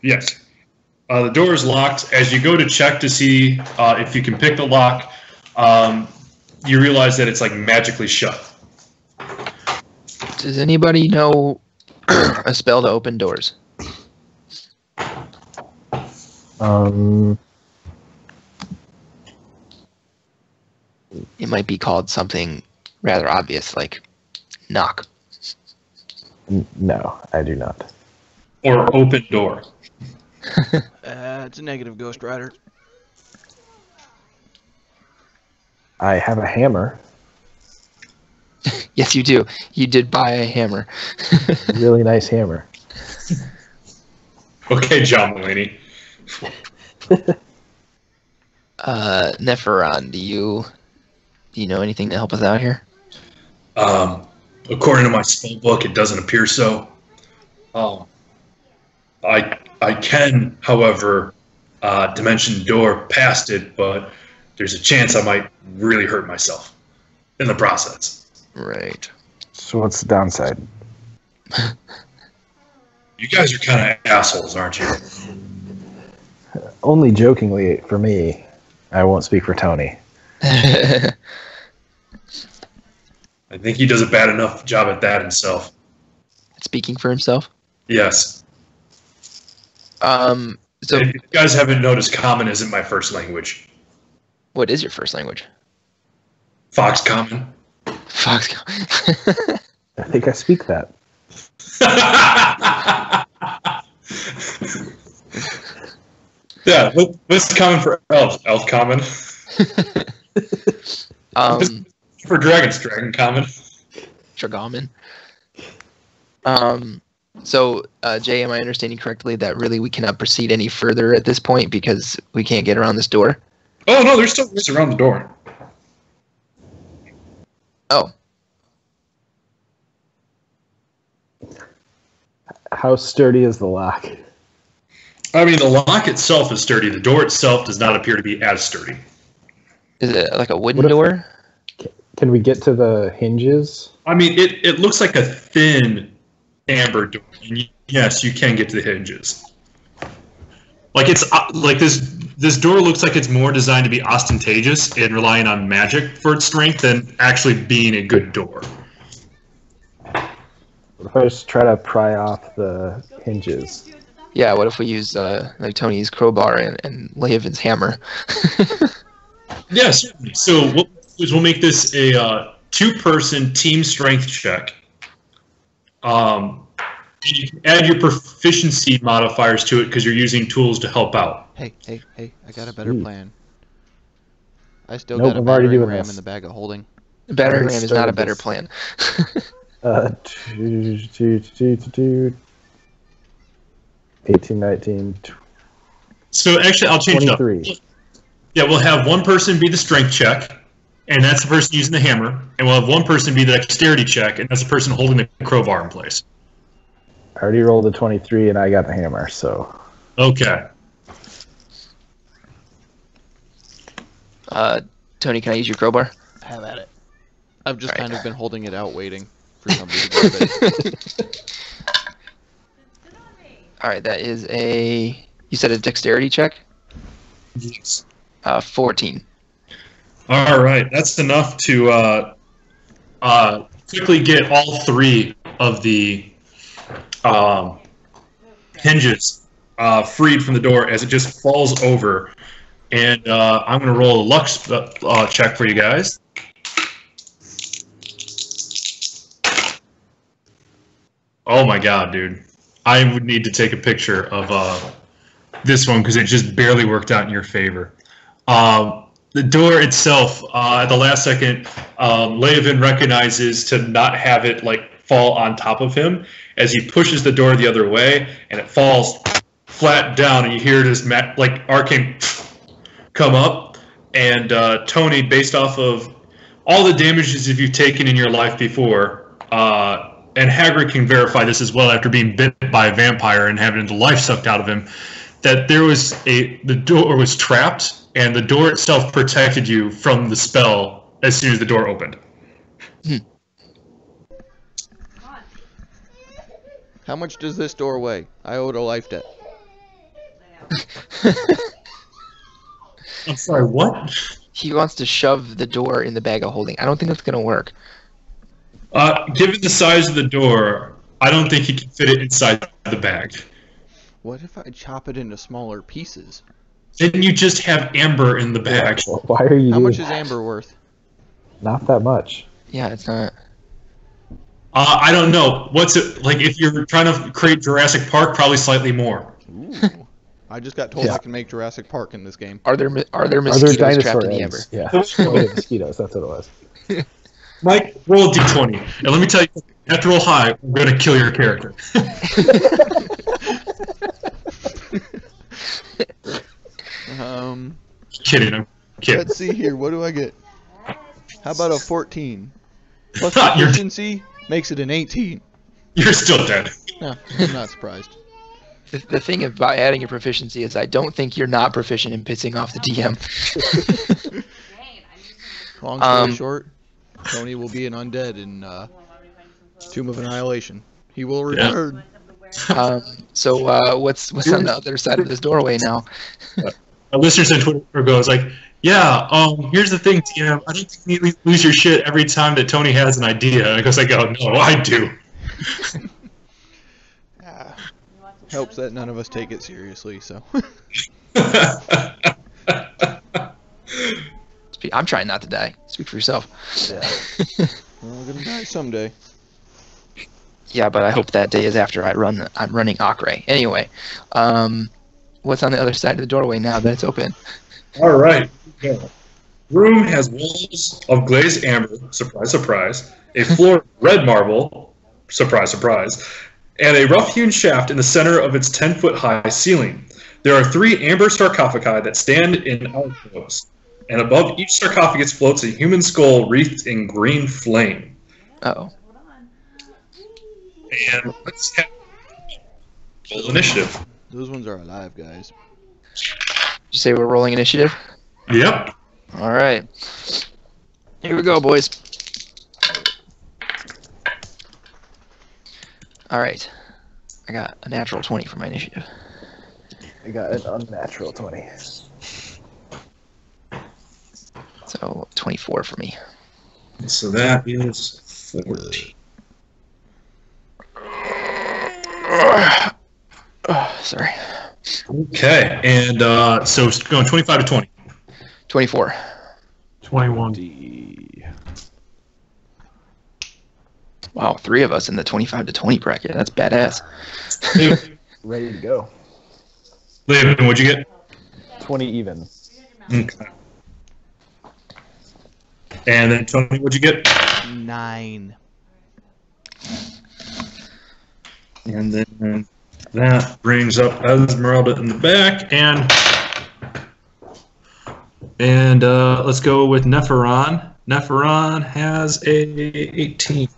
yes. Uh, the door is locked. As you go to check to see uh, if you can pick the lock, um, you realize that it's like magically shut. does anybody know a spell to open doors? Um, It might be called something rather obvious, like knock. n- no, I do not. Or open door. Uh, it's a negative Ghost Rider. I have a hammer. Yes, you do. You did buy a hammer. Really nice hammer. Okay, John Mulaney. uh, Neferon, do you do you know anything to help us out here? Um, according to my spell book, it doesn't appear so. Um, I I can, however, uh, dimension door past it, but there's a chance I might really hurt myself in the process. Right. So what's the downside? You guys are kind of assholes, aren't you? Only jokingly for me. I won't speak for Tony. I think he does a bad enough job at that himself. Speaking for himself. Yes. Um. So, if you guys haven't noticed, common isn't my first language. what is your first language? Fox common. Fox. I think I speak that. yeah, what, what's common for elf? Elf common. um. For dragons, dragon common. Dragaman. Um. So, uh, Jay, am I understanding correctly that really we cannot proceed any further at this point because we can't get around this door? Oh no, there's still ways around the door. Oh, How sturdy is the lock? I mean, the lock itself is sturdy. The door itself does not appear to be as sturdy. is it like a wooden What if- door? Can we get to the hinges? I mean, it, it looks like a thin amber door. And yes, you can get to the hinges. Like it's uh, like this. This door looks like it's more designed to be ostentatious and relying on magic for its strength than actually being a good door. What if I just try to pry off the hinges? Yeah. What if we use uh, like Tony's crowbar and, and Leovin's hammer? Yeah, certainly. So what we'll is we'll make this a uh, two-person team strength check. Um, and you can add your proficiency modifiers to it because you're using tools to help out. Hey, hey, hey! I got a better Sweet. plan. I still Nope, got a I'm already battering doing ram this. in the bag of holding. Battering Alright, ram is not a better this. plan. Uh, two, two, two, two, two, 18, 19, So actually, I'll change it up. 23. Yeah, we'll have one person be the strength check, and that's the person using the hammer, and we'll have one person be the dexterity check, and that's the person holding the crowbar in place. I already rolled a 23 and I got the hammer, so. Okay. Uh, Tony, can I use your crowbar? Have at it. I've just Alright. kind of been holding it out, waiting for somebody to grab it. All right, that is a. You said a dexterity check. Yes. Uh, fourteen. All right, that's enough to uh, uh, quickly get all three of the um, hinges uh, freed from the door as it just falls over. And uh, I'm going to roll a luck uh, check for you guys. Oh my god, dude! I would need to take a picture of uh, this one because it just barely worked out in your favor. Um, the door itself, uh, at the last second, um, recognizes to not have it like fall on top of him as he pushes the door the other way, and it falls flat down, and you hear this like arcane come up. And uh, Tony, based off of all the damages you've taken in your life before, uh, and Hagrid can verify this as well after being bit by a vampire and having the life sucked out of him, that there was a the door was trapped and the door itself protected you from the spell as soon as the door opened. How much does this door weigh? I owed a life debt. I'm sorry, what? He wants to shove the door in the bag of holding. I don't think that's gonna work. Uh, given the size of the door, I don't think he can fit it inside the bag. What if I chop it into smaller pieces? Then you just have amber in the bag. Why are you How much is amber worth? Not that much. Yeah, it's not. Uh, I don't know. What's it like if you're trying to create Jurassic Park? Probably slightly more. Ooh. I just got told Yeah. I can make Jurassic Park in this game. Are there mi- are there Are mosquitoes there trapped dinosaur in the amber? Yeah. Oh, mosquitoes. That's what it was. Mike, roll a d20, and let me tell you, after roll high, we're gonna kill your character. Um, kidding, I'm kidding. let's see here. What do I get? How about a 14? Plus You're- efficiency makes it an 18. You're still dead. No, I'm not surprised. The, the thing about adding your proficiency is I don't think you're not proficient in pissing off the DM. Long story Um, short, Tony will be an undead in uh, Tomb of Annihilation. He will Yeah. return. um, so uh, what's what's on the other side of this doorway now? A listeners on Twitter goes like, "Yeah, um, here's the thing, DM. I don't think you lose your shit every time that Tony has an idea." And goes, "I go, no, I do." Ah, helps that none of us take it seriously. So I'm trying not to die. Speak for yourself. Yeah. we're gonna die someday. Yeah, but I hope that day is after I run. I'm running Akre. Anyway, um, what's on the other side of the doorway now that it's open? All right. Okay. Room has walls of glazed amber, surprise, surprise, a floor of red marble, surprise, surprise, and a rough hewn shaft in the center of its 10 foot high ceiling. There are three amber sarcophagi that stand in alcoves, and above each sarcophagus floats a human skull wreathed in green flame. Oh, And let's have initiative. Those ones are alive, guys. did you say we're rolling initiative? Yep. All right. Here we go, boys. All right. I got a natural 20 for my initiative. I got an unnatural 20. So 24 for me. So that is 14. Oh, sorry. Okay. And uh, so it's going 25 to 20. 24. 21. D. Wow, three of us in the 25 to 20 bracket. That's badass. Ready to go. Laban, what'd you get? 20 even. Okay. And then Tony, what'd you get? Nine. And then that brings up Ezmerelda in the back. And and uh, let's go with Neferon. Neferon has a 18.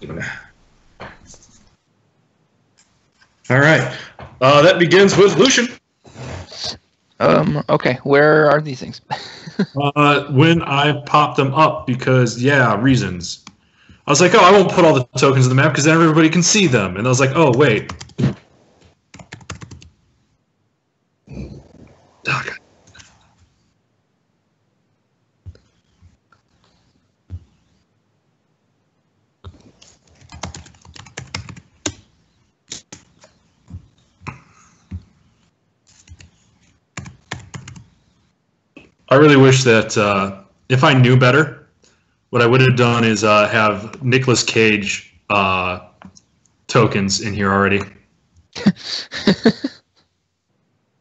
All right. Uh, that begins with Lucian. Um, okay, where are these things? Uh, when I popped them up, because yeah, reasons. I was like, oh, I won't put all the tokens in the map because then everybody can see them. And I was like, oh wait. Oh, I really wish that uh, if I knew better, what I would have done is uh, have Nicolas Cage uh, tokens in here already.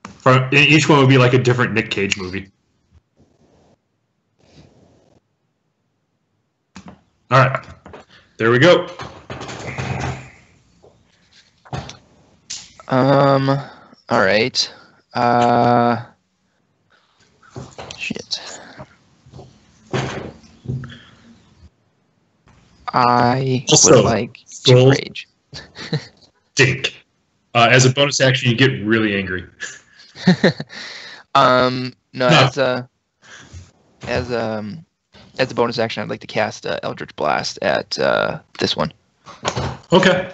From, each one would be like a different Nick Cage movie. All right, there we go. um, all right. Uh, shit. I Also, would like to rage. Dink. Uh, as a bonus action, you get really angry. um, no, No. as a as um as a bonus action, I'd like to cast uh, Eldritch Blast at uh, this one. Okay.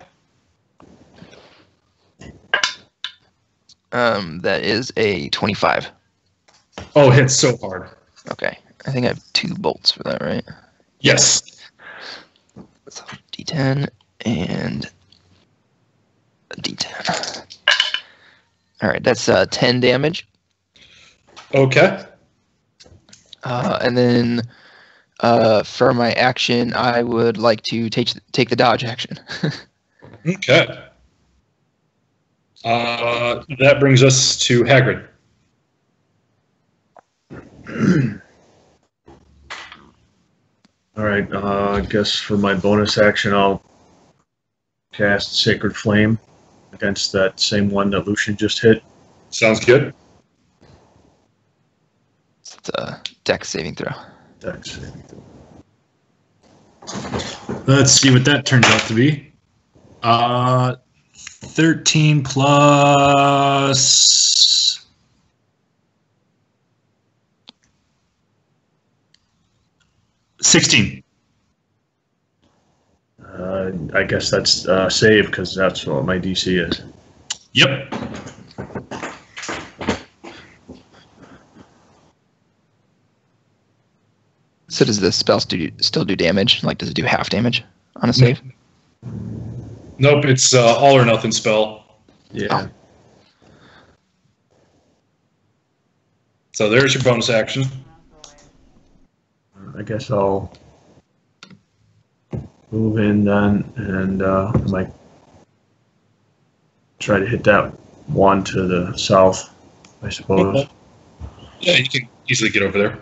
Um, that is a twenty-five. Oh, it hits so hard. Okay, I think I have two bolts for that, right? Yes. So D10 and a D10. All right, that's uh, 10 damage. Okay. Uh, and then uh, for my action, I would like to take take the dodge action. Okay. Uh, that brings us to Hagrid. All right, uh, I guess for my bonus action, I'll cast Sacred Flame against that same one that Lucian just hit. Sounds good. it's a dex saving throw. Dex saving throw. Let's see what that turns out to be. Uh, 13 plus. Sixteen. Uh, I guess that's uh, save because that's what my DC is. Yep. So does the spell stu- still do damage? Like, does it do half damage on a save? Nope, it's uh, all or nothing spell. Yeah. So there's your bonus action. I guess I'll move in then and uh, I might try to hit that one to the south, I suppose. Okay. Yeah, you can easily get over there.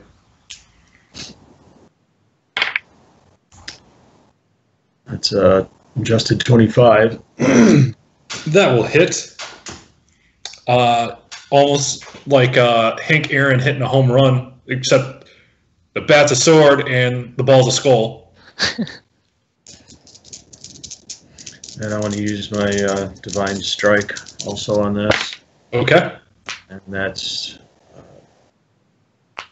That's uh, adjusted 25. That will hit. Uh, almost like uh, Hank Aaron hitting a home run, except the bat's a sword and the ball's a skull. And I want to use my uh, Divine Strike also on this. Okay. And that's uh,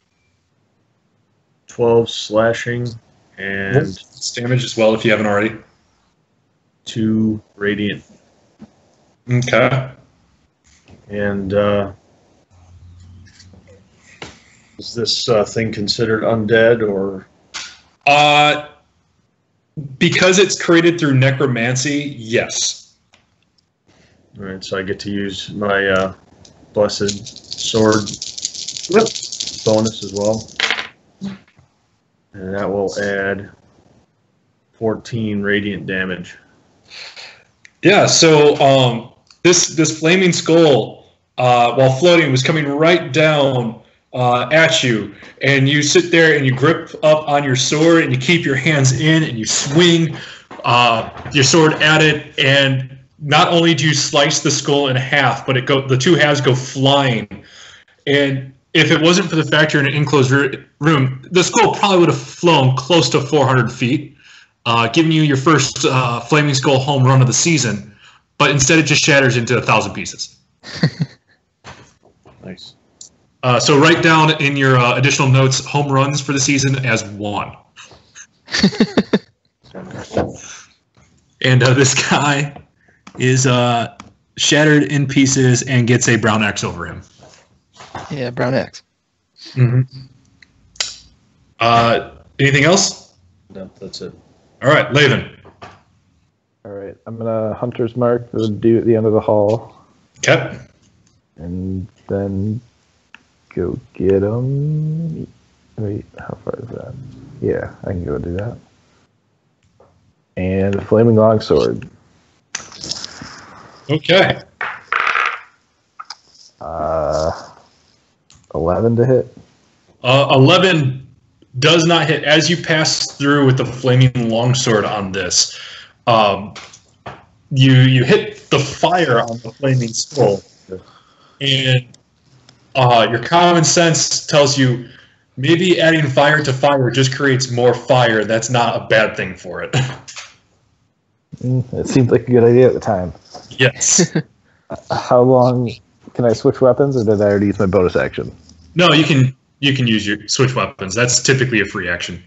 12 slashing and It's damage as well if you haven't already. 2 radiant. Okay. And uh, is this uh, thing considered undead or? Uh, because it's created through necromancy, yes. All right, so I get to use my uh, blessed sword bonus as well, and that will add 14 radiant damage. Yeah. So um, this this flaming skull, uh, while floating, was coming right down uh, at you, and you sit there and you grip up on your sword and you keep your hands in and you swing uh, your sword at it, and not only do you slice the skull in half, but it go the two halves go flying, and if it wasn't for the fact you're in an enclosed room, the skull probably would have flown close to 400 feet, uh, giving you your first uh, flaming skull home run of the season. But instead, it just shatters into a thousand pieces. Nice. Uh, so write down in your uh, additional notes home runs for the season as one. and uh, this guy is uh, shattered in pieces and gets a brown X over him. Yeah, Brown X. Mm-hmm. Uh, anything else? No, that's it. All right, Laven. All right, I'm gonna hunter's mark the dude at the end of the hall, Okay. and then go get him. Wait, how far is that? Yeah, I can go do that. And a flaming longsword. Okay. Uh, eleven to hit. Uh, 11 does not hit. As you pass through with the flaming longsword on this, um, you you hit the fire on the flaming skull, and uh, your common sense tells you maybe adding fire to fire just creates more fire. That's not a bad thing for it. Mm, It seemed like a good idea at the time. yes. How long can I switch weapons, or did I already use my bonus action? No, you can you can use your switch weapons. That's typically a free action.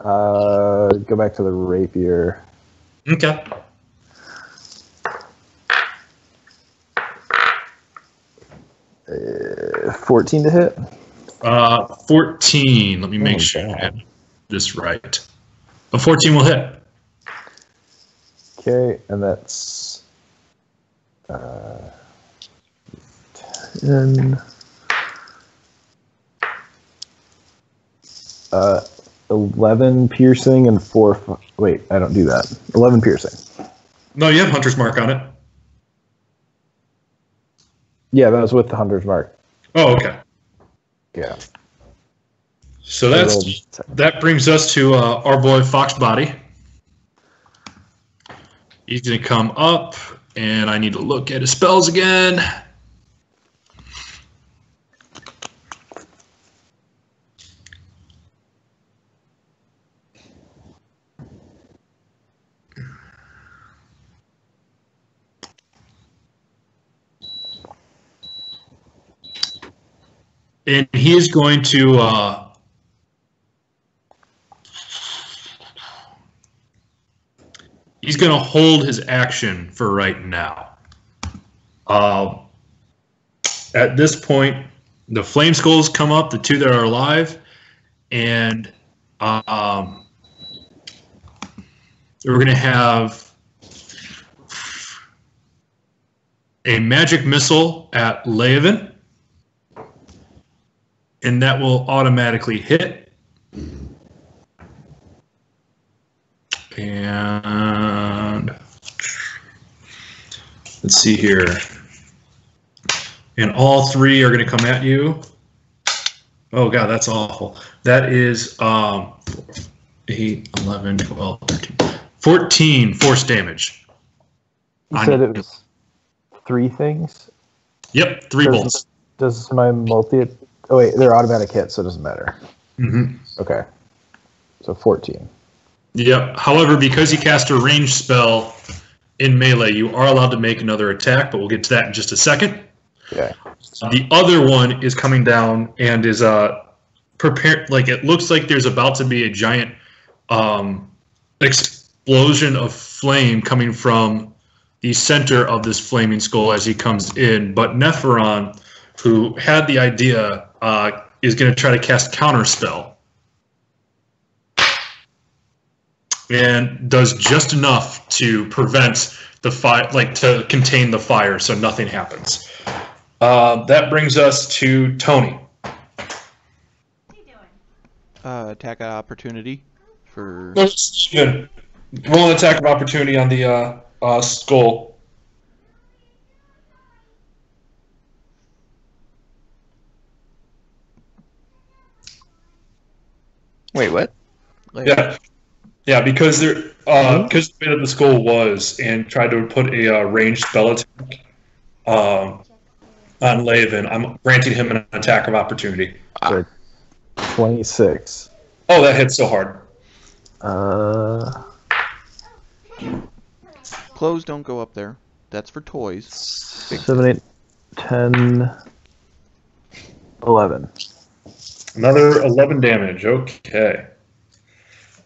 Uh, go back to the rapier. Okay. Uh, Fourteen to hit. Uh, 14. Let me make Oh, sure I have this right. A 14 will hit. Okay, and that's uh, ten. Uh, eleven piercing and four. Wait, I don't do that. Eleven piercing. No, you have Hunter's Mark on it. Yeah, that was with the hunter's mark. Oh, okay. Yeah. So that's that brings us to uh, our boy Foxbody. He's gonna come up, and I need to look at his spells again. And he is going to. Uh, he's going to hold his action for right now. Uh, at this point, the flame skulls come up, the two that are alive, and um, we're going to have a magic missile at Laven, and that will automatically hit. And let's see here. And all three are going to come at you. Oh, God, that's awful. That is um, 8, 11, 12, 13, 14 force damage. You said it was three things. Yep, three Does- bolts. Does my multi? Oh wait, they're automatic hits, so it doesn't matter. hmm Okay, so fourteen. Yep. However, because you cast a range spell in melee, you are allowed to make another attack, but we'll get to that in just a second. Yeah. The other one is coming down and is uh prepared like it looks like there's about to be a giant um explosion of flame coming from the center of this flaming skull as he comes in. But Neferon, who had the idea, uh, is going to try to cast counterspell. and does just enough to prevent the fire, like to contain the fire, so nothing happens. Uh, that brings us to Tony. Uh, attack of opportunity for. Good. Roll an attack of opportunity on the uh, uh, skull. Wait, what? Like, Yeah, yeah, because there, uh, because the way that the skull was, and tried to put a uh, ranged spell attack um, on Laven, I'm granting him an attack of opportunity. Twenty-six. Oh, that hits so hard. Uh, Clothes don't go up there. That's for toys. seven, eight, ten, eleven. Another 11 damage. Okay.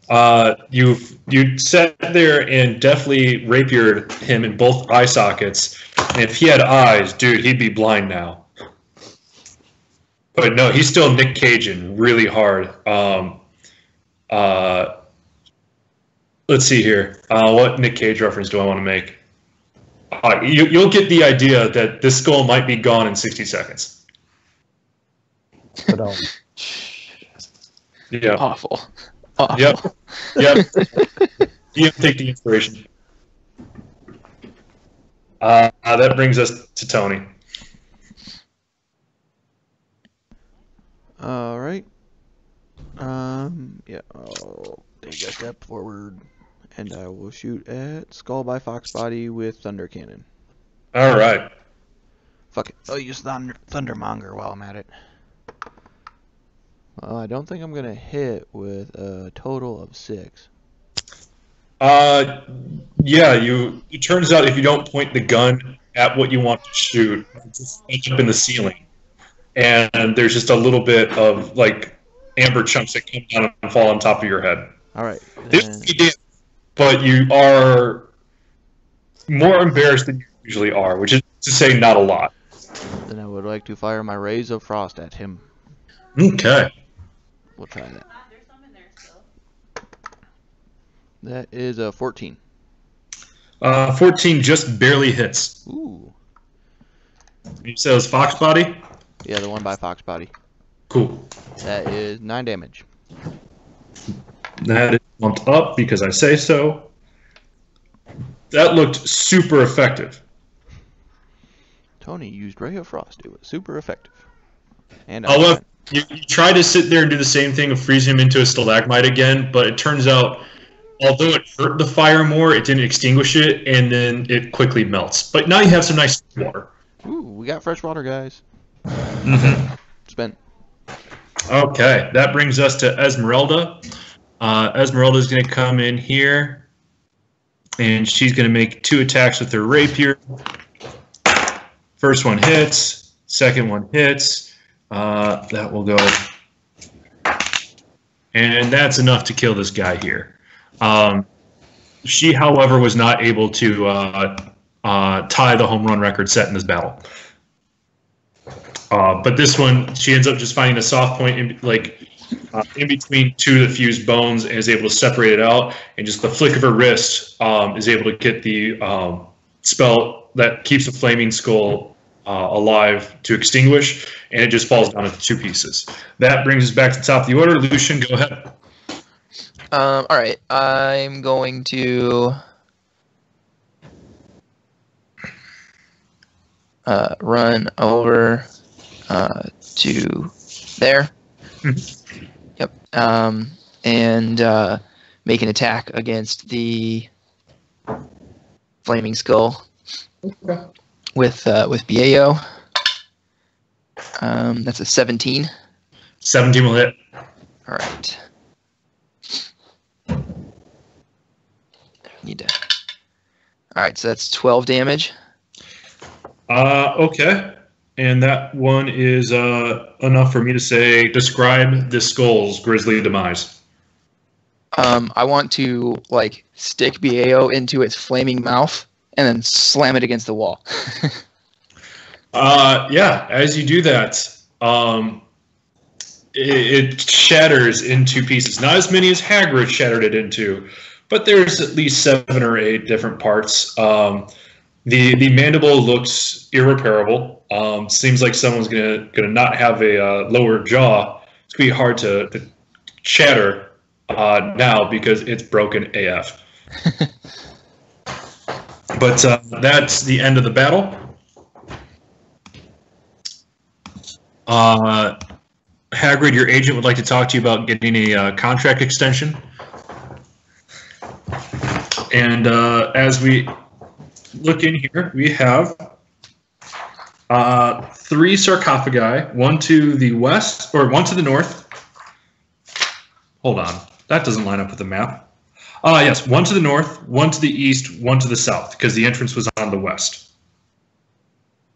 Uh, you you sat there and deftly rapiered him in both eye sockets. And if he had eyes, dude, he'd be blind now. But no, he's still Nick Cajun really hard. Um, uh, let's see here. Uh, what Nick Cage reference do I want to make? Uh, you, you'll get the idea that this skull might be gone in 60 seconds. But Yeah. Awful. Awful. Yep. Yep. you take the inspiration. Uh, uh, that brings us to Tony. All right. Um. Yeah. I'll take a step forward, and I will shoot at Skull by Fox Body with Thunder Cannon. All right. Fuck it. I'll use Thunder Thundermonger while I'm at it. Well, I don't think I'm gonna hit with a total of six. Uh, yeah. You. It turns out if you don't point the gun at what you want to shoot, it just ends up in the ceiling, and there's just a little bit of like amber chunks that come down and fall on top of your head. All right. This then- did, but you are more embarrassed than you usually are, which is to say, not a lot. Then I would like to fire my rays of frost at him. Okay. We'll try that. That is a 14. Uh, 14 just barely hits. Ooh. You said it was Fox Body? Yeah, the one by Fox Body. Cool. That is 9 damage. That is bumped up because I say so. That looked super effective. Tony used Ray of Frost. It was super effective. And However, you, you try to sit there and do the same thing of freezing him into a stalagmite again, but it turns out, although it hurt the fire more, it didn't extinguish it, and then it quickly melts. But now you have some nice water. Ooh, we got fresh water, guys. Mm-hmm. Spent. Okay, that brings us to Ezmerelda. Uh, Ezmerelda is going to come in here, and she's going to make two attacks with her rapier. First one hits, second one hits. Uh, that will go. And that's enough to kill this guy here. Um, she, however, was not able to uh, uh, tie the home run record set in this battle. Uh, but this one, she ends up just finding a soft point, in, like uh, in between two of the fused bones, and is able to separate it out. And just the flick of her wrist um, is able to get the um, spell that keeps the flaming skull uh, alive to extinguish, and it just falls down into two pieces. That brings us back to the top of the order. Lucian, go ahead. Um, all right, I'm going to uh, run over uh, to there. Yep. Um, and uh, make an attack against the flaming skull with uh, with Bao. Um, that's a 17. 17 will hit. All right. Need to. All right, so that's 12 damage. Uh, okay. And that one is uh, enough for me to say, describe the skull's grisly demise. Um, I want to like stick Bao into its flaming mouth and then slam it against the wall. Uh, yeah, as you do that, um, it, it shatters into pieces. Not as many as Hagrid shattered it into, but there's at least seven or eight different parts. Um, the the mandible looks irreparable. Um, seems like someone's gonna gonna not have a uh, lower jaw. It's gonna be hard to, to shatter uh, now because it's broken AF. but uh, that's the end of the battle. Uh, Hagrid, your agent would like to talk to you about getting a uh, contract extension. And uh, as we look in here, we have uh, three sarcophagi, one to the west, or one to the north. Hold on, that doesn't line up with the map. Uh, yes, one to the north, one to the east, one to the south, because the entrance was on the west.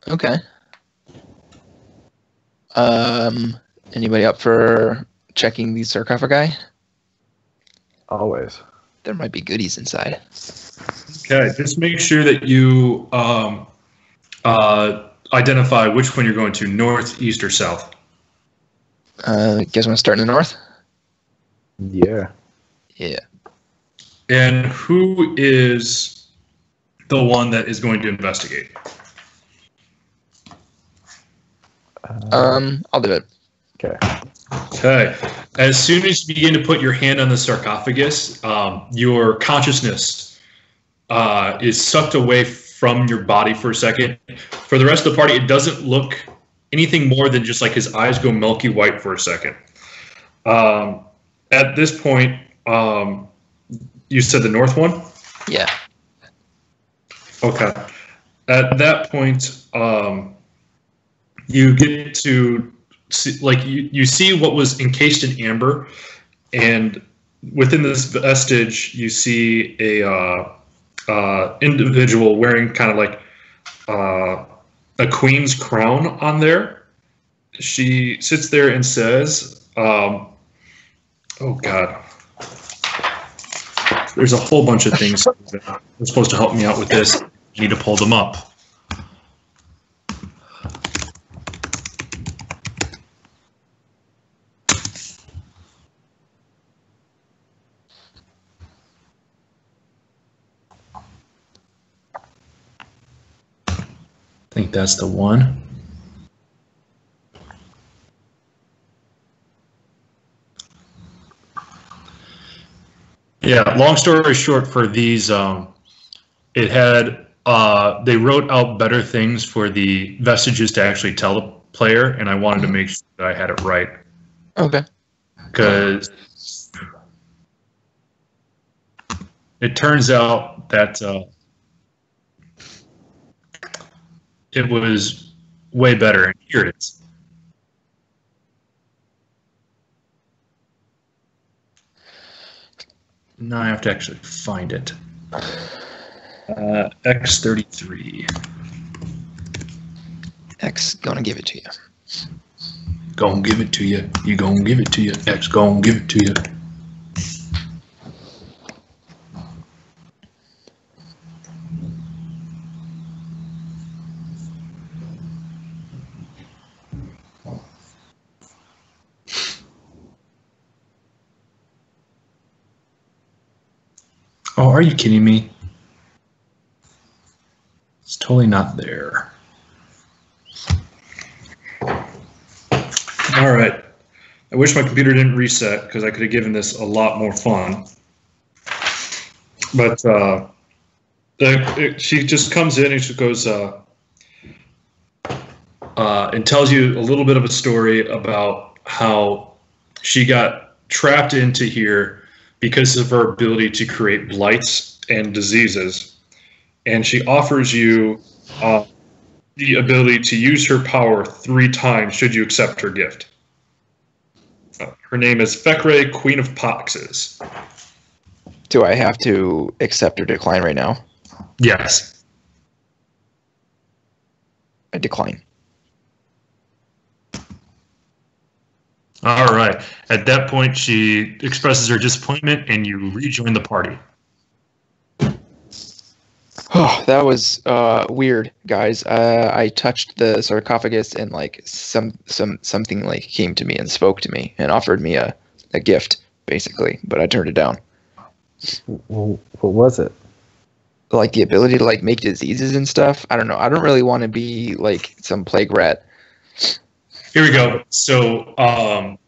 okay. Um, anybody up for checking the sarcophagi? Always. There might be goodies inside. Okay, just make sure that you um, uh, identify which one you're going to, north, east, or south. Uh, you guys want to start in the north? Yeah. Yeah. And who is the one that is going to investigate? Uh, Um, I'll do it. okay. Okay. As soon as you begin to put your hand on the sarcophagus, um, your consciousness uh, is sucked away from your body for a second. For the rest of the party, it doesn't look anything more than just like his eyes go milky white for a second. Um, at this point, um, you said the north one? Yeah. Okay. At that point, um, you get to see, like you, you see what was encased in amber, and within this vestige, you see a uh, uh, individual wearing kind of like uh, a queen's crown on there. She sits there and says, um, "Oh God." There's a whole bunch of things that are supposed to help me out with this. I need to pull them up. I think that's the one. Yeah, long story short, for these, um, it had uh, they wrote out better things for the vestiges to actually tell the player, and I wanted to make sure that I had it right Okay. because it turns out that uh, it was way better, and here it is. Now I have to actually find it. Uh, X33. X gonna give it to you. Gonna give it to you. You gonna give it to you. X gonna give it to you. Oh, are you kidding me? It's totally not there. All right. I wish my computer didn't reset because I could have given this a lot more fun. But uh, it, she just comes in and she goes uh, uh, and tells you a little bit of a story about how she got trapped into here because of her ability to create blights and diseases. And she offers you uh, the ability to use her power three times should you accept her gift. Uh, her name is Fekre, Queen of Poxes. Do I have to accept or decline right now? Yes. I decline. All right. At that point, she expresses her disappointment, and you rejoin the party. Oh, that was uh, weird, guys. Uh, I touched the sarcophagus and like some some something like came to me and spoke to me and offered me a, a gift, basically, but I turned it down. Well, what was it? Like the ability to like make diseases and stuff. I don't know. I don't really want to be like some plague rat. Here we go. So, um,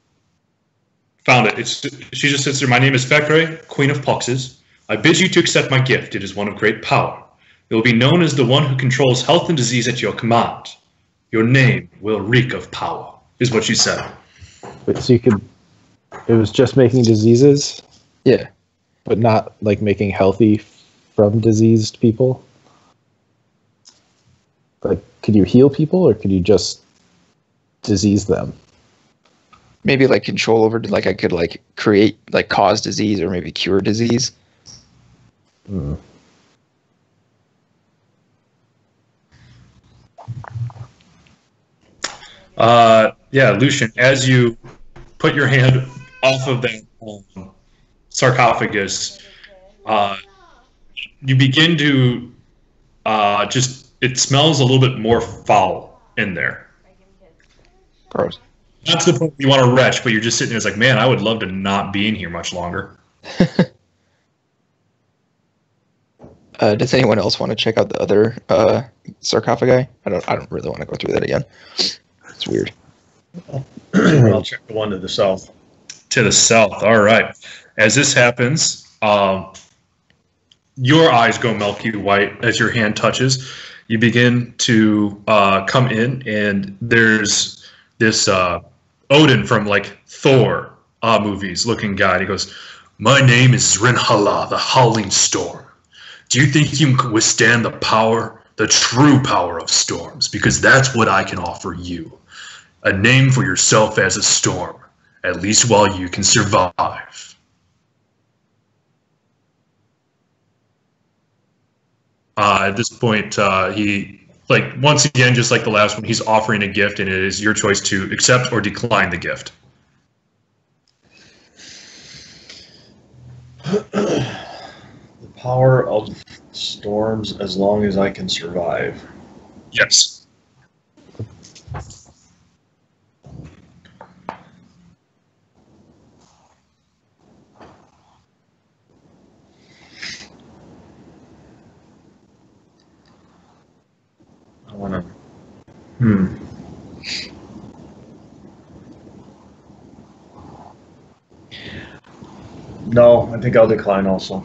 found it. It's she just sits there. My name is Fekre, Queen of Poxes. I bid you to accept my gift. It is one of great power. It will be known as the one who controls health and disease at your command. Your name will reek of power, is what she said. Wait, so you could. It was just making diseases, Yeah. but not like making healthy from diseased people. Like, could you heal people, or could you just disease them? Maybe like control over like I could like create like cause disease or maybe cure disease. Hmm. Uh, yeah, Lucian, as you put your hand off of that um, sarcophagus, uh, you begin to uh, just, it smells a little bit more foul in there. Gross. Not to the point you want to retch, but you're just sitting there, it's like, man, I would love to not be in here much longer. Uh, does anyone else want to check out the other uh, sarcophagi? I don't. I don't really want to go through that again. It's weird. I'll check the one to the south. to the south. All right. As this happens, um, your eyes go milky white as your hand touches. You begin to uh, come in, and there's this uh, Odin from like Thor uh, movies looking guy. He goes, "My name is Zrin-Hala, the Howling Storm. Do you think you can withstand the power, the true power of storms? Because that's what I can offer you." a name for yourself as a storm, at least while you can survive. Uh, at this point, uh, he, like, once again, just like the last one, he's offering a gift, and it is your choice to accept or decline the gift. The power of storms as long as I can survive. Yes. To. Hmm. No, I think I'll decline also.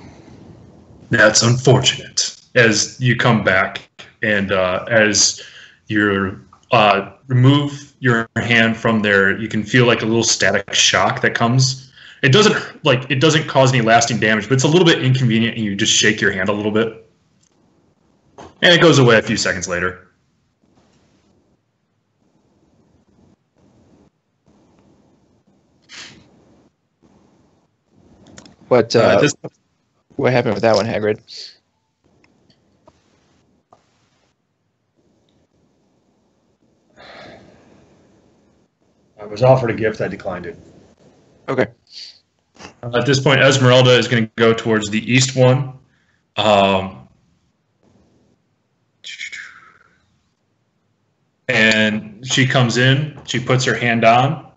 That's unfortunate. As you come back, and uh, as you uh, remove your hand from there, you can feel like a little static shock that comes. It doesn't like it doesn't cause any lasting damage, but it's a little bit inconvenient, and you just shake your hand a little bit, and it goes away a few seconds later. What Uh, uh, this- what happened with that one, Hagrid? I'm was offered a gift. I declined it. Okay. At this point, Ezmerelda is going to go towards the east one. Um, and she comes in, she puts her hand on,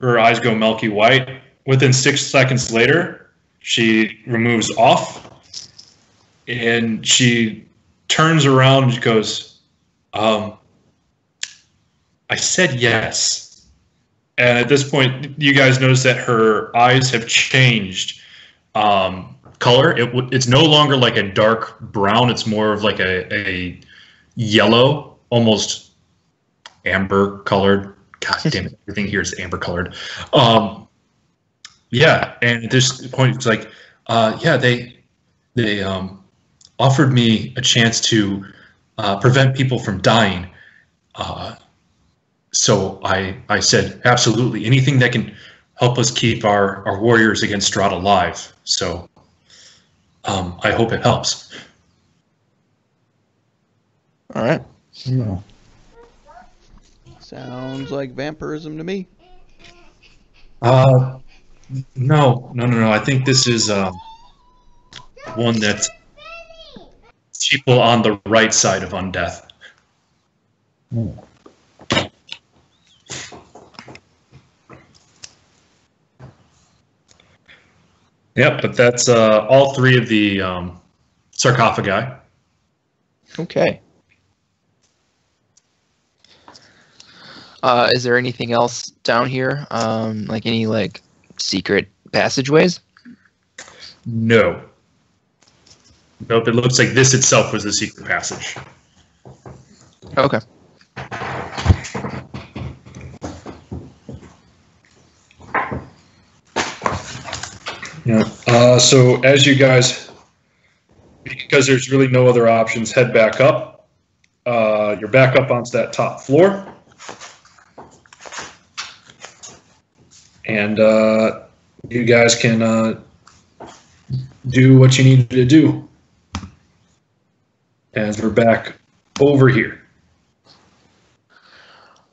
her eyes go milky white. Within six seconds later, she removes off and she turns around and she goes, um, I said yes. And at this point, you guys notice that her eyes have changed um, color. It, it's no longer like a dark brown. It's more of like a, a yellow, almost amber colored. God damn it! Everything here is amber colored. Um, yeah, and at this point, it's like, uh, yeah, they they um, offered me a chance to uh, prevent people from dying. Uh, so I, I said, absolutely, anything that can help us keep our, our warriors against Strahd alive. So um, I hope it helps. All right. No. Sounds like vampirism to me. Uh, no, no, no, no. I think this is um, one that people on the right side of undeath. Hmm. Yep, but that's uh, all three of the um, sarcophagi. Okay. Uh, is there anything else down here? Um, like any like secret passageways? No. Nope, it looks like this itself was the secret passage. Okay. Yeah. Uh, so as you guys, because there's really no other options, head back up. Uh, you're back up onto that top floor. And uh, you guys can uh, do what you need to do. As we're back over here.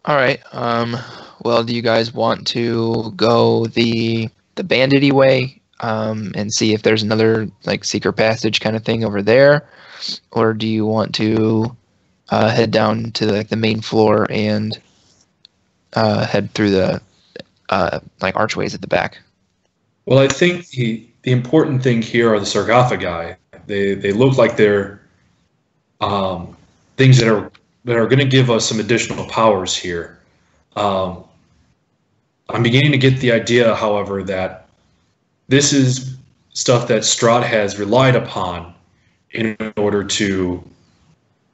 All right. Um, well, do you guys want to go the the bandity way um, and see if there's another like secret passage kind of thing over there, or do you want to uh, head down to like the main floor and uh, head through the uh, like archways at the back? Well, I think the the important thing here are the sarcophagi. They they look like they're um, things that are that are going to give us some additional powers here. Um, I'm beginning to get the idea, however, that this is stuff that Strahd has relied upon in order to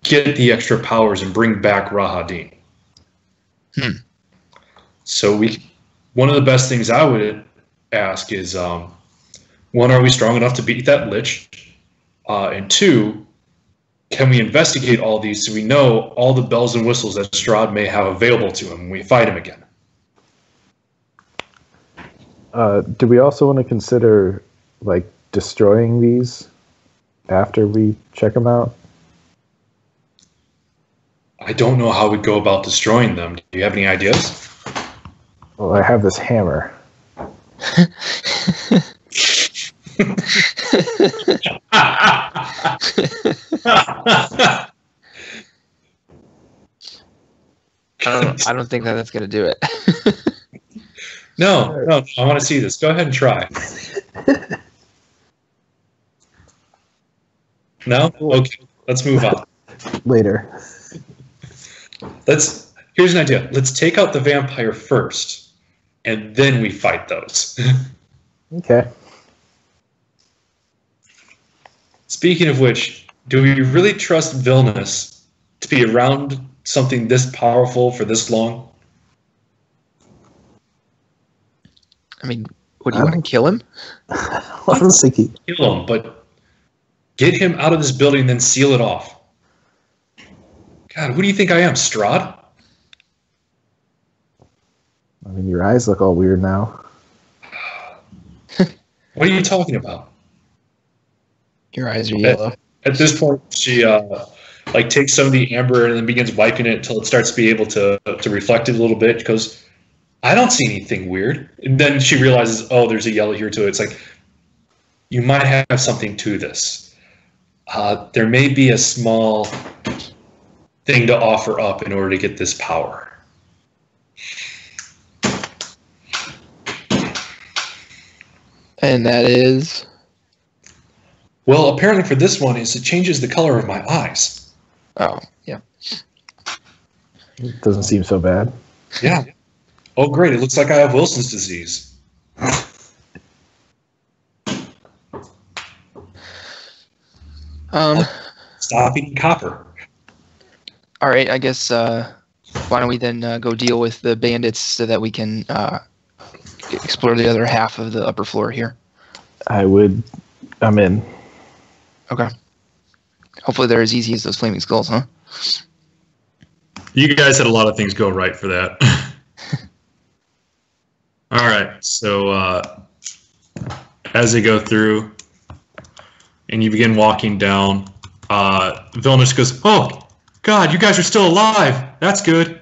get the extra powers and bring back Rahadin. Hmm. So we, one of the best things I would ask is, um, one, are we strong enough to beat that lich? Uh, and two, can we investigate all these so we know all the bells and whistles that Strahd may have available to him when we fight him again? Uh, do we also want to consider like destroying these after we check them out? I don't know how we'd go about destroying them. Do you have any ideas? Well, I have this hammer. I don't. I don't think that that's gonna do it. no, no, I want to see this. Go ahead and try. No? Okay, let's move on. Later. Let's here's an idea. Let's take out the vampire first, and then we fight those. Okay. Speaking of which, do we really trust Valinus to be around something this powerful for this long? I mean, what do you want to kill him? I don't think he. Kill him, but get him out of this building and then seal it off. God, who do you think I am, Strahd? I mean, your eyes look all weird now. What are you talking about? Your eyes are yellow. At this point, she uh, like takes some of the amber and then begins wiping it until it starts to be able to to reflect it a little bit. Because I don't see anything weird. And then she realizes, oh, there's a yellow here too. It's like, you might have something to this. Uh, there may be a small thing to offer up in order to get this power. And that is. Well, apparently for this one is it changes the color of my eyes. Oh, yeah. It doesn't seem so bad. Yeah. Oh, great! It looks like I have Wilson's disease. Um. Stop eating copper. All right. I guess. Uh, why don't we then uh, go deal with the bandits so that we can uh, explore the other half of the upper floor here. I would. I'm in. Okay. Hopefully they're as easy as those flaming skulls, huh? You guys had a lot of things go right for that. All right, so uh, as they go through, and you begin walking down, uh, Valinus goes, "Oh, God, you guys are still alive. That's good."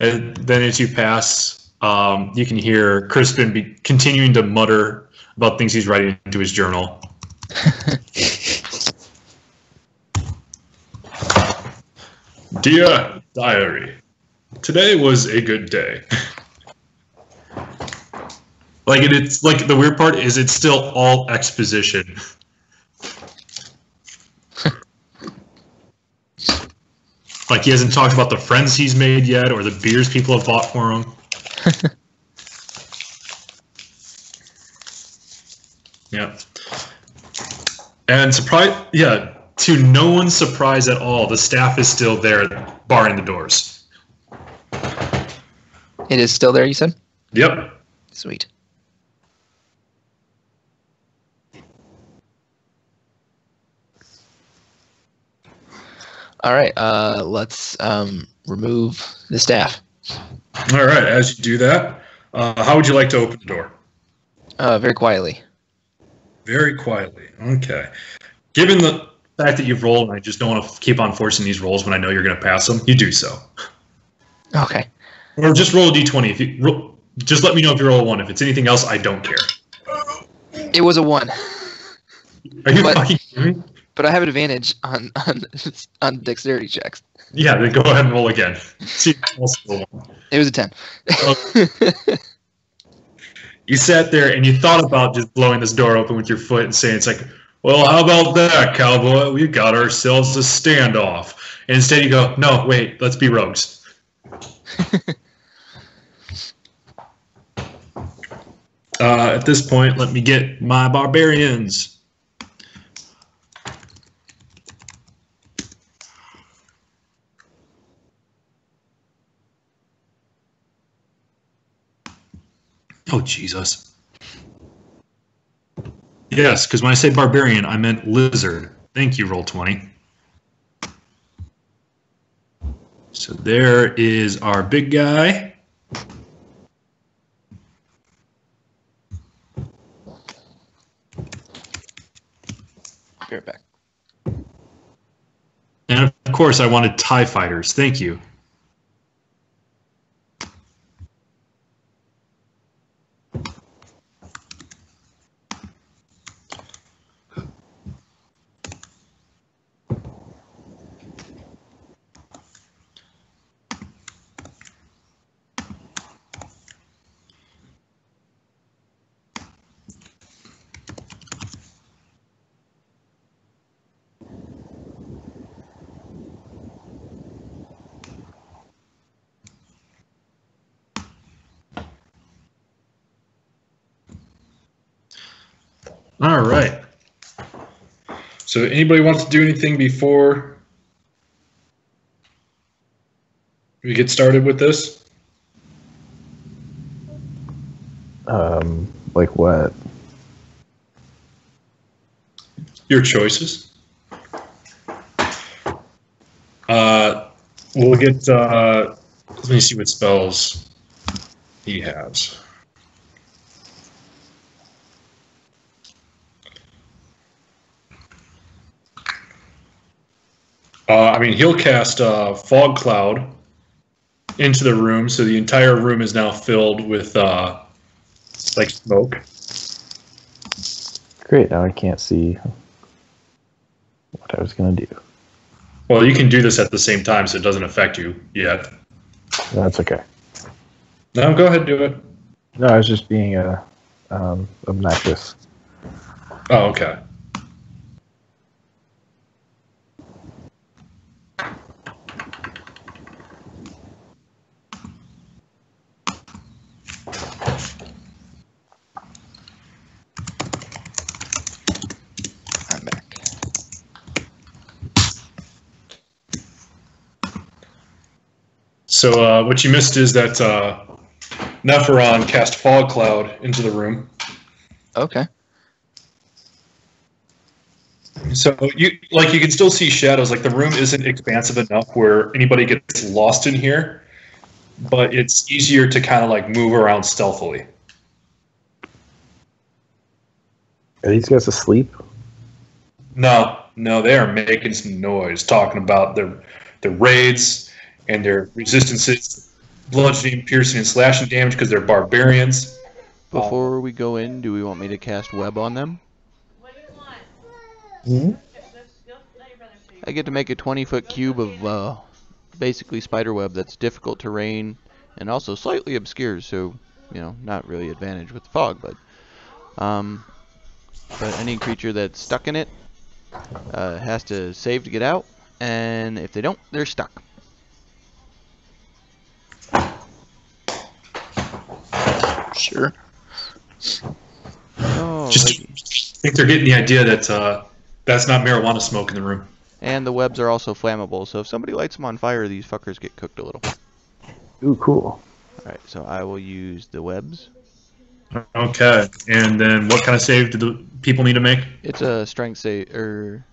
And then as you pass, um, you can hear Crispin be continuing to mutter about things he's writing into his journal. Dear diary, today was a good day. like it, it's like the weird part is it's still all exposition. Like he hasn't talked about the friends he's made yet or the beers people have bought for him. yeah. And surprise, yeah, to no one's surprise at all, the staff is still there, barring the doors. It is still there, you said? Yep. Sweet. All right, uh, let's um, remove the staff. All right. As you do that, uh, how would you like to open the door? Uh, very quietly. Very quietly. Okay. Given the fact that you've rolled, and I just don't want to keep on forcing these rolls when I know you're going to pass them, you do so. Okay. Or just roll a d20. If you just let me know if you roll a one. If it's anything else, I don't care. It was a one, Are you But- fucking kidding me? But I have an advantage on on, on dexterity checks. Yeah. Then go ahead and roll again. See, if it's also a one. It was a ten. you sat there and you thought about just blowing this door open with your foot and saying it's like well how about that cowboy we got ourselves a standoff and instead you go no wait let's be rogues uh, at this point let me get my barbarians oh jesus Yes, because when I say barbarian, I meant lizard. Thank you, roll twenty. So there is our big guy. Be right back. And of course, I wanted TIE fighters. Thank you. All right. So, anybody wants to do anything before we get started with this? Um, like what? Your choices. Uh, we'll get. Uh, let me see what spells he has. Uh, I mean, he'll cast uh, Fog Cloud into the room, so the entire room is now filled with uh, like smoke. Great. Now I can't see what I was gonna do. Well, you can do this at the same time, so it doesn't affect you yet. That's okay. No, go ahead, do it. No, I was just being uh, um, obnoxious. Oh, okay. So uh, what you missed is that uh, Neferon cast fog cloud into the room. Okay. So you like you can still see shadows. Like the room isn't expansive enough where anybody gets lost in here, but it's easier to kind of like move around stealthily. Are these guys asleep? No, no, they are making some noise, talking about their their raids and their resistances, bludgeoning, piercing, and slashing damage because they're barbarians. Before we go in, do we want me to cast web on them? What do you want? Hmm? Let's go. Let your brother see. I get to make a 20 foot cube of uh, basically spider web that's difficult terrain and also slightly obscure, so you know, not really advantage with the fog, but um, but any creature that's stuck in it uh, has to save to get out, and if they don't, they're stuck. Sure. Oh, Just I think they're getting the idea that uh, that's not marijuana smoke in the room. and the webs are also flammable, so if somebody lights them on fire, these fuckers get cooked a little. Ooh, cool. Alright, so I will use the webs. Okay, and then what kind of save do the people need to make? It's a strength save, or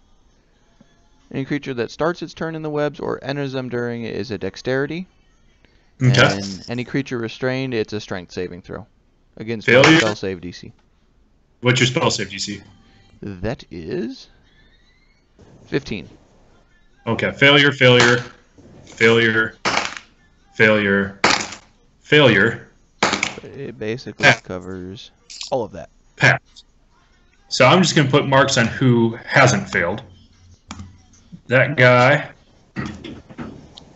any creature that starts its turn in the webs or enters them during it is a dexterity. Okay. And any creature restrained, it's a strength saving throw against Failure? your spell save DC. What's your spell save DC? That is 15. Okay, failure, failure, failure, failure, failure, It basically covers all of that. pass. So I'm just going to put marks on who hasn't failed. That guy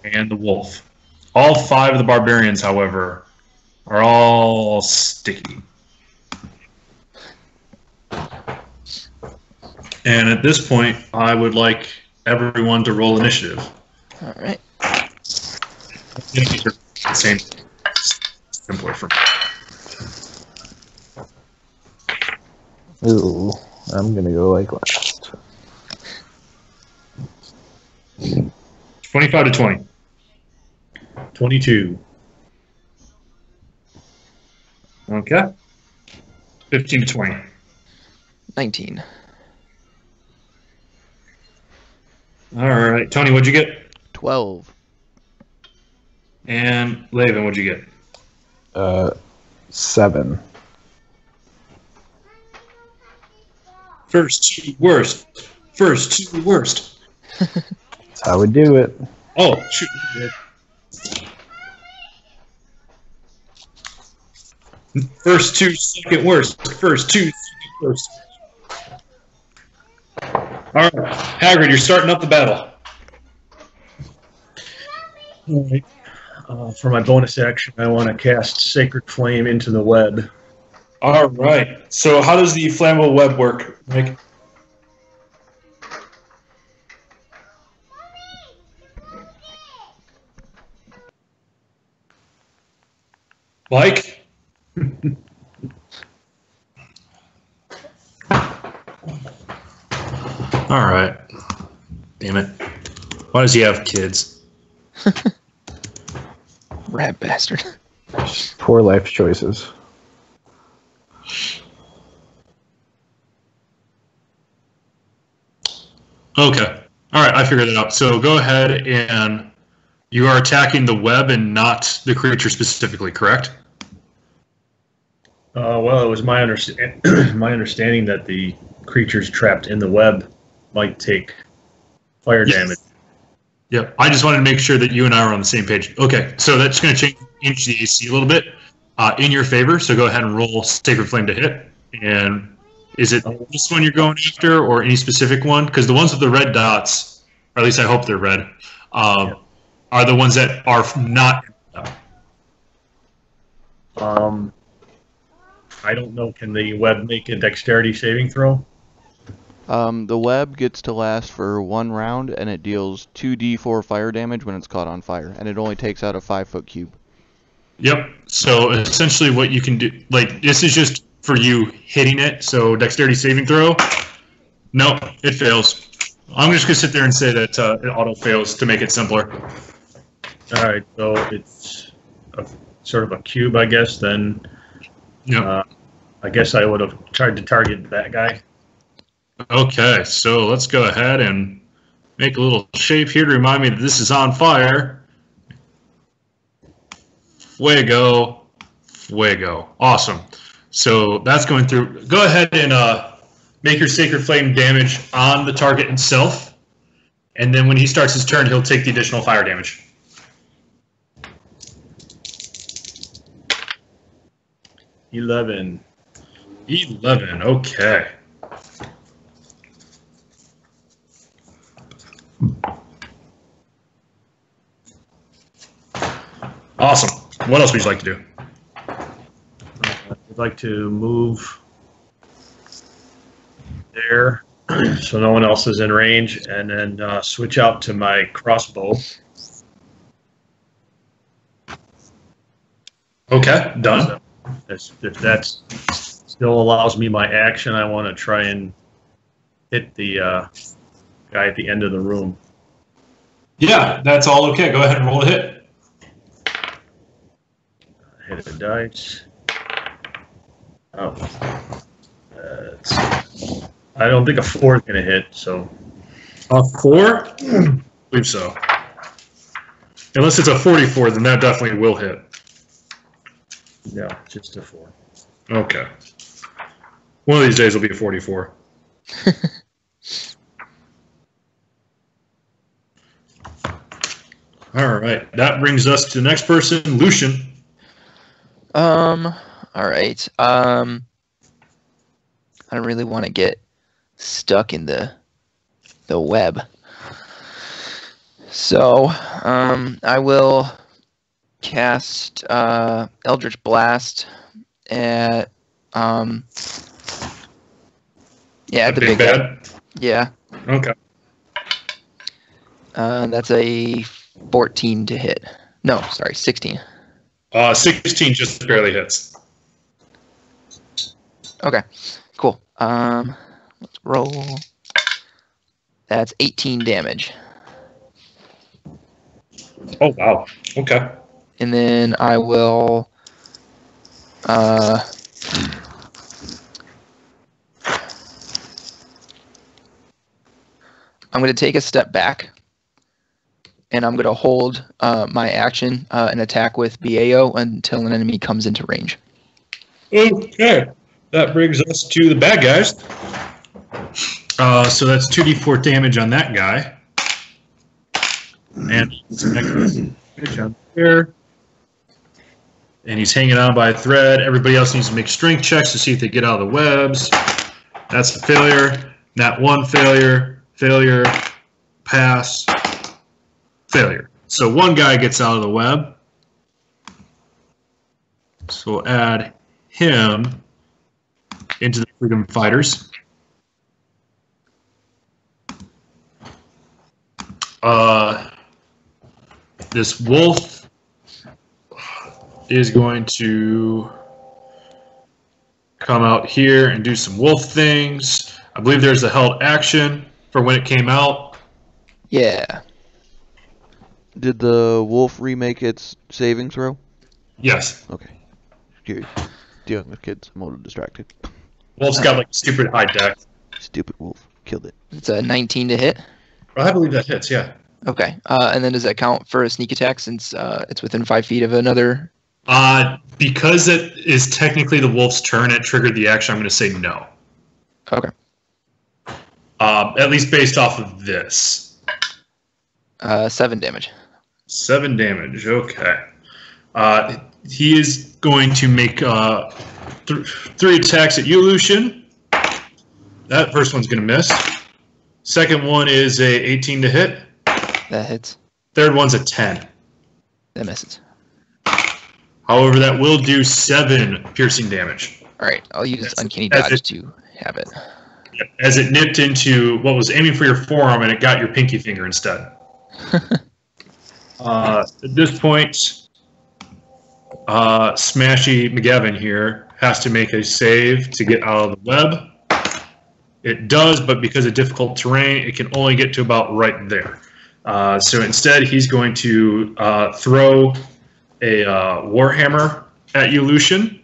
and the wolf. All five of the barbarians, however, are all sticky. And at this point, I would like everyone to roll initiative. All right. The same, simpler for me. Ooh, I'm gonna go like last. 25 to 20. 22. Okay. 15 to 20. 19. All right. Tony, what'd you get? 12. And Laven, what'd you get? Uh, seven. First two worst. First two worst. That's how we do it. Oh, shoot. First two, second worst. First two, second worst. All right, Hagrid, you're starting up the battle. All right. Uh, for my bonus action, I want to cast Sacred Flame into the web. All right. So, how does the flammable web work, Mike? Mike? All right. Damn it. Why does he have kids? Rat bastard. Poor life choices. Okay. All right, I figured it out. So go ahead and you are attacking the web and not the creature specifically, correct? Uh, well, it was my understand my understanding that the creatures trapped in the web might take fire Yes. damage. Yep. I just wanted to make sure that you and I were on the same page. Okay, so that's going to change, the AC a little bit uh, in your favor. So go ahead and roll Sacred Flame to hit. And is it this one you're going after, or any specific one? Because the ones with the red dots, or at least I hope they're red, um, are the ones that are not. Um, I don't know. Can the web make a dexterity saving throw? Um, the web gets to last for one round, and it deals 2d4 fire damage when it's caught on fire, and it only takes out a 5 foot cube. Yep. So essentially, what you can do, like this is just for you hitting it. So dexterity saving throw. Nope, it fails. I'm just gonna sit there and say that uh, it auto fails to make it simpler. All right, so it's a, sort of a cube, I guess. Then Yep. uh, I guess I would have tried to target that guy. Okay, so let's go ahead and make a little shape here to remind me that this is on fire. Fuego, fuego. Awesome. So that's going through. Go ahead and uh, make your sacred flame damage on the target itself, and then when he starts his turn, he'll take the additional fire damage. Eleven. Eleven. Okay. Awesome. What else would you like to do? I'd like to move there so no one else is in range, and then uh, switch out to my crossbow. Okay, done. If if that still allows me my action, I want to try and hit the uh, guy at the end of the room. Yeah, that's all okay. Go ahead and roll the hit. Hit the dice. Oh. That's, I don't think a four is going to hit, so A four? I believe so. Unless it's a 44, then that definitely will hit. Yeah, just a four. Okay. One of these days will be a 44. All right. That brings us to the next person, Lucian. Um. All right. Um. I don't really want to get stuck in the the web. So, um, I will cast uh, Eldritch Blast at um. Yeah, at the big, guy. bad. Yeah, Okay. uh, that's a 14 to hit. No, sorry, 16. Uh, 16 just barely hits. Okay, cool. Um, let's roll. That's 18 damage. Oh, wow. Okay. And then I will. Uh, I'm going to take a step back. And I'm going to hold uh, my action uh, and attack with BAO until an enemy comes into range. Okay. That brings us to the bad guys. Uh, so that's 2d4 damage on that guy. And pitch on there. And he's hanging on by a thread. Everybody else needs to make strength checks to see if they get out of the webs. That's a failure. That one failure, failure, pass, failure. So one guy gets out of the web. So we'll add him into the freedom fighters. Uh, this wolf is going to come out here and do some wolf things. I believe there's a held action for when it came out. Yeah. Did the wolf remake its saving throw? Yes, Okay. Curious. Dealing with kids. I'm a little distracted. wolf's got like stupid high dex. Stupid wolf. Killed it. It's a 19 to hit. I believe that hits. Yeah. Okay. Uh, and then does that count for a sneak attack since uh, it's within five feet of another? Uh, because it is technically the wolf's turn, it triggered the action. I'm going to say no. Okay. Um, at least based off of this. Uh, seven damage. Seven damage. Okay. Uh, he is going to make uh, th- three attacks at you, Lucian. That first one's going to miss. Second one is a 18 to hit. That hits. Third one's a 10. That misses. However, that will do seven piercing damage All right, I'll use That's- uncanny that's dodge it. to have it. as it nipped into what was aiming for your forearm and it got your pinky finger instead. uh, at this point, uh, Smashy McGavin here has to make a save to get out of the web. It does, but because of difficult terrain, it can only get to about right there. Uh, so instead, he's going to uh, throw a uh, Warhammer at you, Lucian.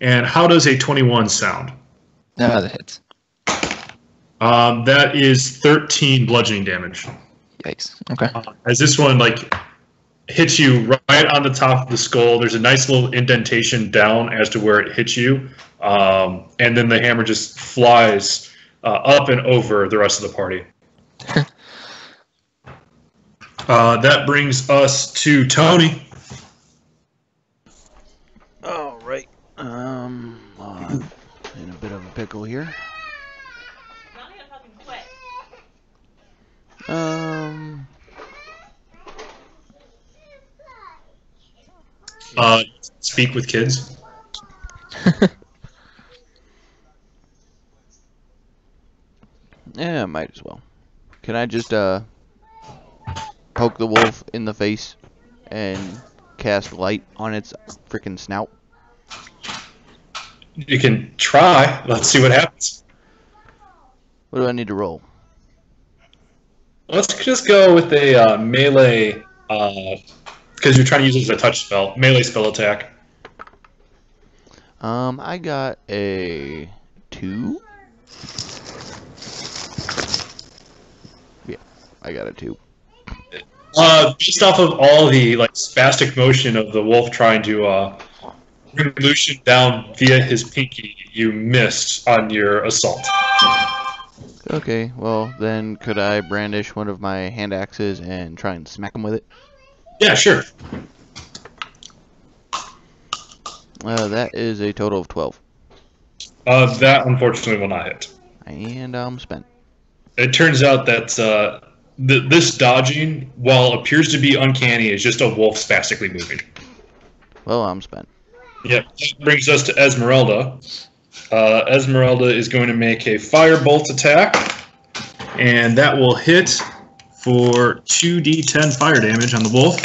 And how does a 21 sound? No, that hits. Um, that is 13 bludgeoning damage. Yikes. Okay. As this one like hits you right on the top of the skull, there's a nice little indentation down as to where it hits you, um, and then the hammer just flies uh, up and over the rest of the party. uh, that brings us to Tony. All right. Um, I'm in a bit of a pickle here. Not gonna fucking quit. Um, Uh, speak with kids. yeah, might as well. Can I just uh poke the wolf in the face and cast light on its freaking snout? You can try. Let's see what happens. What do I need to roll? Let's just go with a uh, melee, because you're trying to use it as a touch spell. Melee spell attack. Um, I got a two. Yeah, I got a two. Uh, based off of all the like spastic motion of the wolf trying to uh, bring Lucian down via his pinky, you missed on your assault. Okay, well then, could I brandish one of my hand axes and try and smack him with it? Yeah, sure. Uh, that is a total of twelve, Uh, that unfortunately will not hit. and I'm spent. It turns out that uh, th- this dodging, while appears to be uncanny, is just a wolf spastically moving. Well, I'm spent. Yep. That brings us to Ezmerelda. Uh, Ezmerelda is going to make a firebolt attack, and that will hit for 2d10 fire damage on the wolf.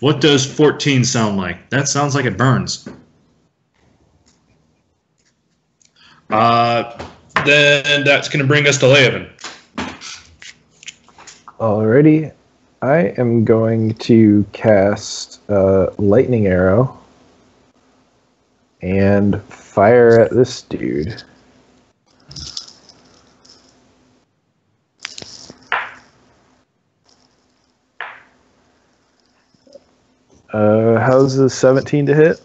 What does 14 sound like? That sounds like it burns. Uh, then that's going to bring us to Leovan. Alrighty. I am going to cast uh, Lightning Arrow and fire at this dude. Uh, how's the 17 to hit?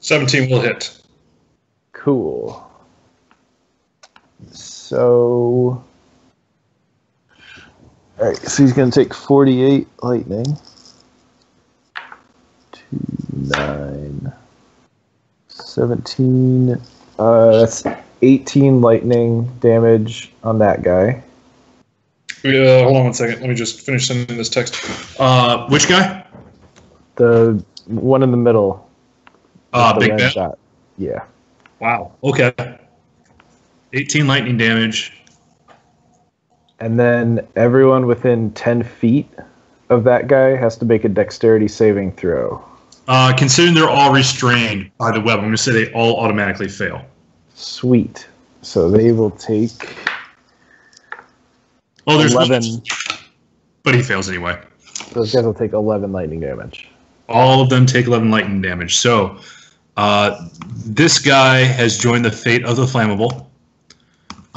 17 will hit. Cool. So. Alright, so he's going to take 48 lightning. 2, 9, 17. Uh, that's 18 lightning damage on that guy. Yeah, hold on one second. Let me just finish sending this text. Uh, which guy? The one in the middle. Uh, the Big Ben. dot. Yeah. Wow. Okay. 18 lightning damage. And then everyone within 10 feet of that guy has to make a dexterity saving throw. Uh, considering they're all restrained by the web, I'm going to say they all automatically fail. Sweet. So they will take Oh, there's one- 11. but he fails anyway. Those guys will take 11 lightning damage. All of them take 11 lightning damage. So uh, this guy has joined the fate of the flammable.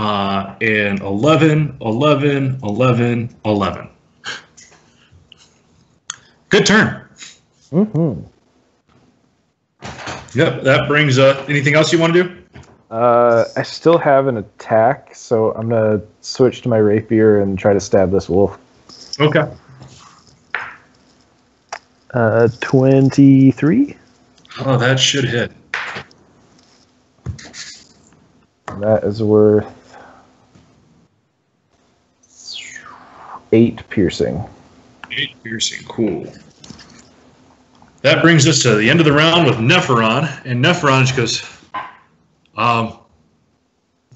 Uh, and 11, 11, 11, 11. Good turn. Mm-hmm. Yep, that brings uh anything else you want to do? Uh, I still have an attack, so I'm gonna switch to my rapier and try to stab this wolf. Okay. Uh, 23. Oh, that should hit. That is worth eight piercing. Eight piercing. Cool. That brings us to the end of the round with Neferon, and Neferon just goes, um,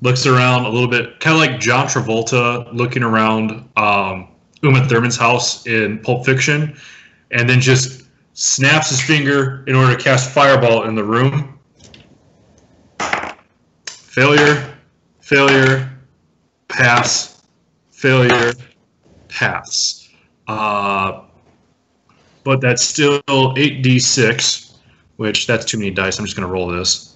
looks around a little bit, kind of like John Travolta looking around um, Uma Thurman's house in Pulp Fiction, and then just snaps his finger in order to cast Fireball in the room. Failure, failure, pass, failure, pass. Uh, but that's still 8d6, which that's too many dice. I'm just going to roll this.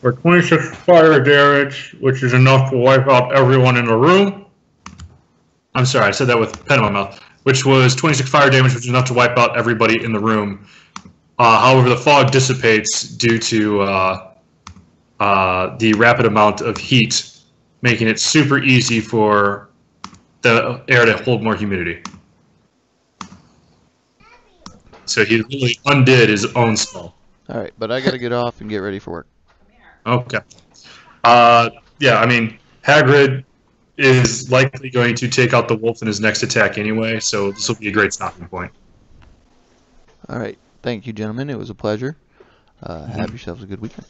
For 26 fire damage, which is enough to wipe out everyone in the room. I'm sorry, I said that with pen in my mouth. Which was 26 fire damage, which is enough to wipe out everybody in the room. Uh, however, the fog dissipates due to uh, uh, the rapid amount of heat, making it super easy for the air to hold more humidity. So he really undid his own spell. All right, but I got to get off and get ready for work. Okay. Uh, yeah, I mean, Hagrid is likely going to take out the wolf in his next attack anyway, so this will be a great stopping point. All right, thank you, gentlemen. It was a pleasure. Uh, have yourselves a good weekend.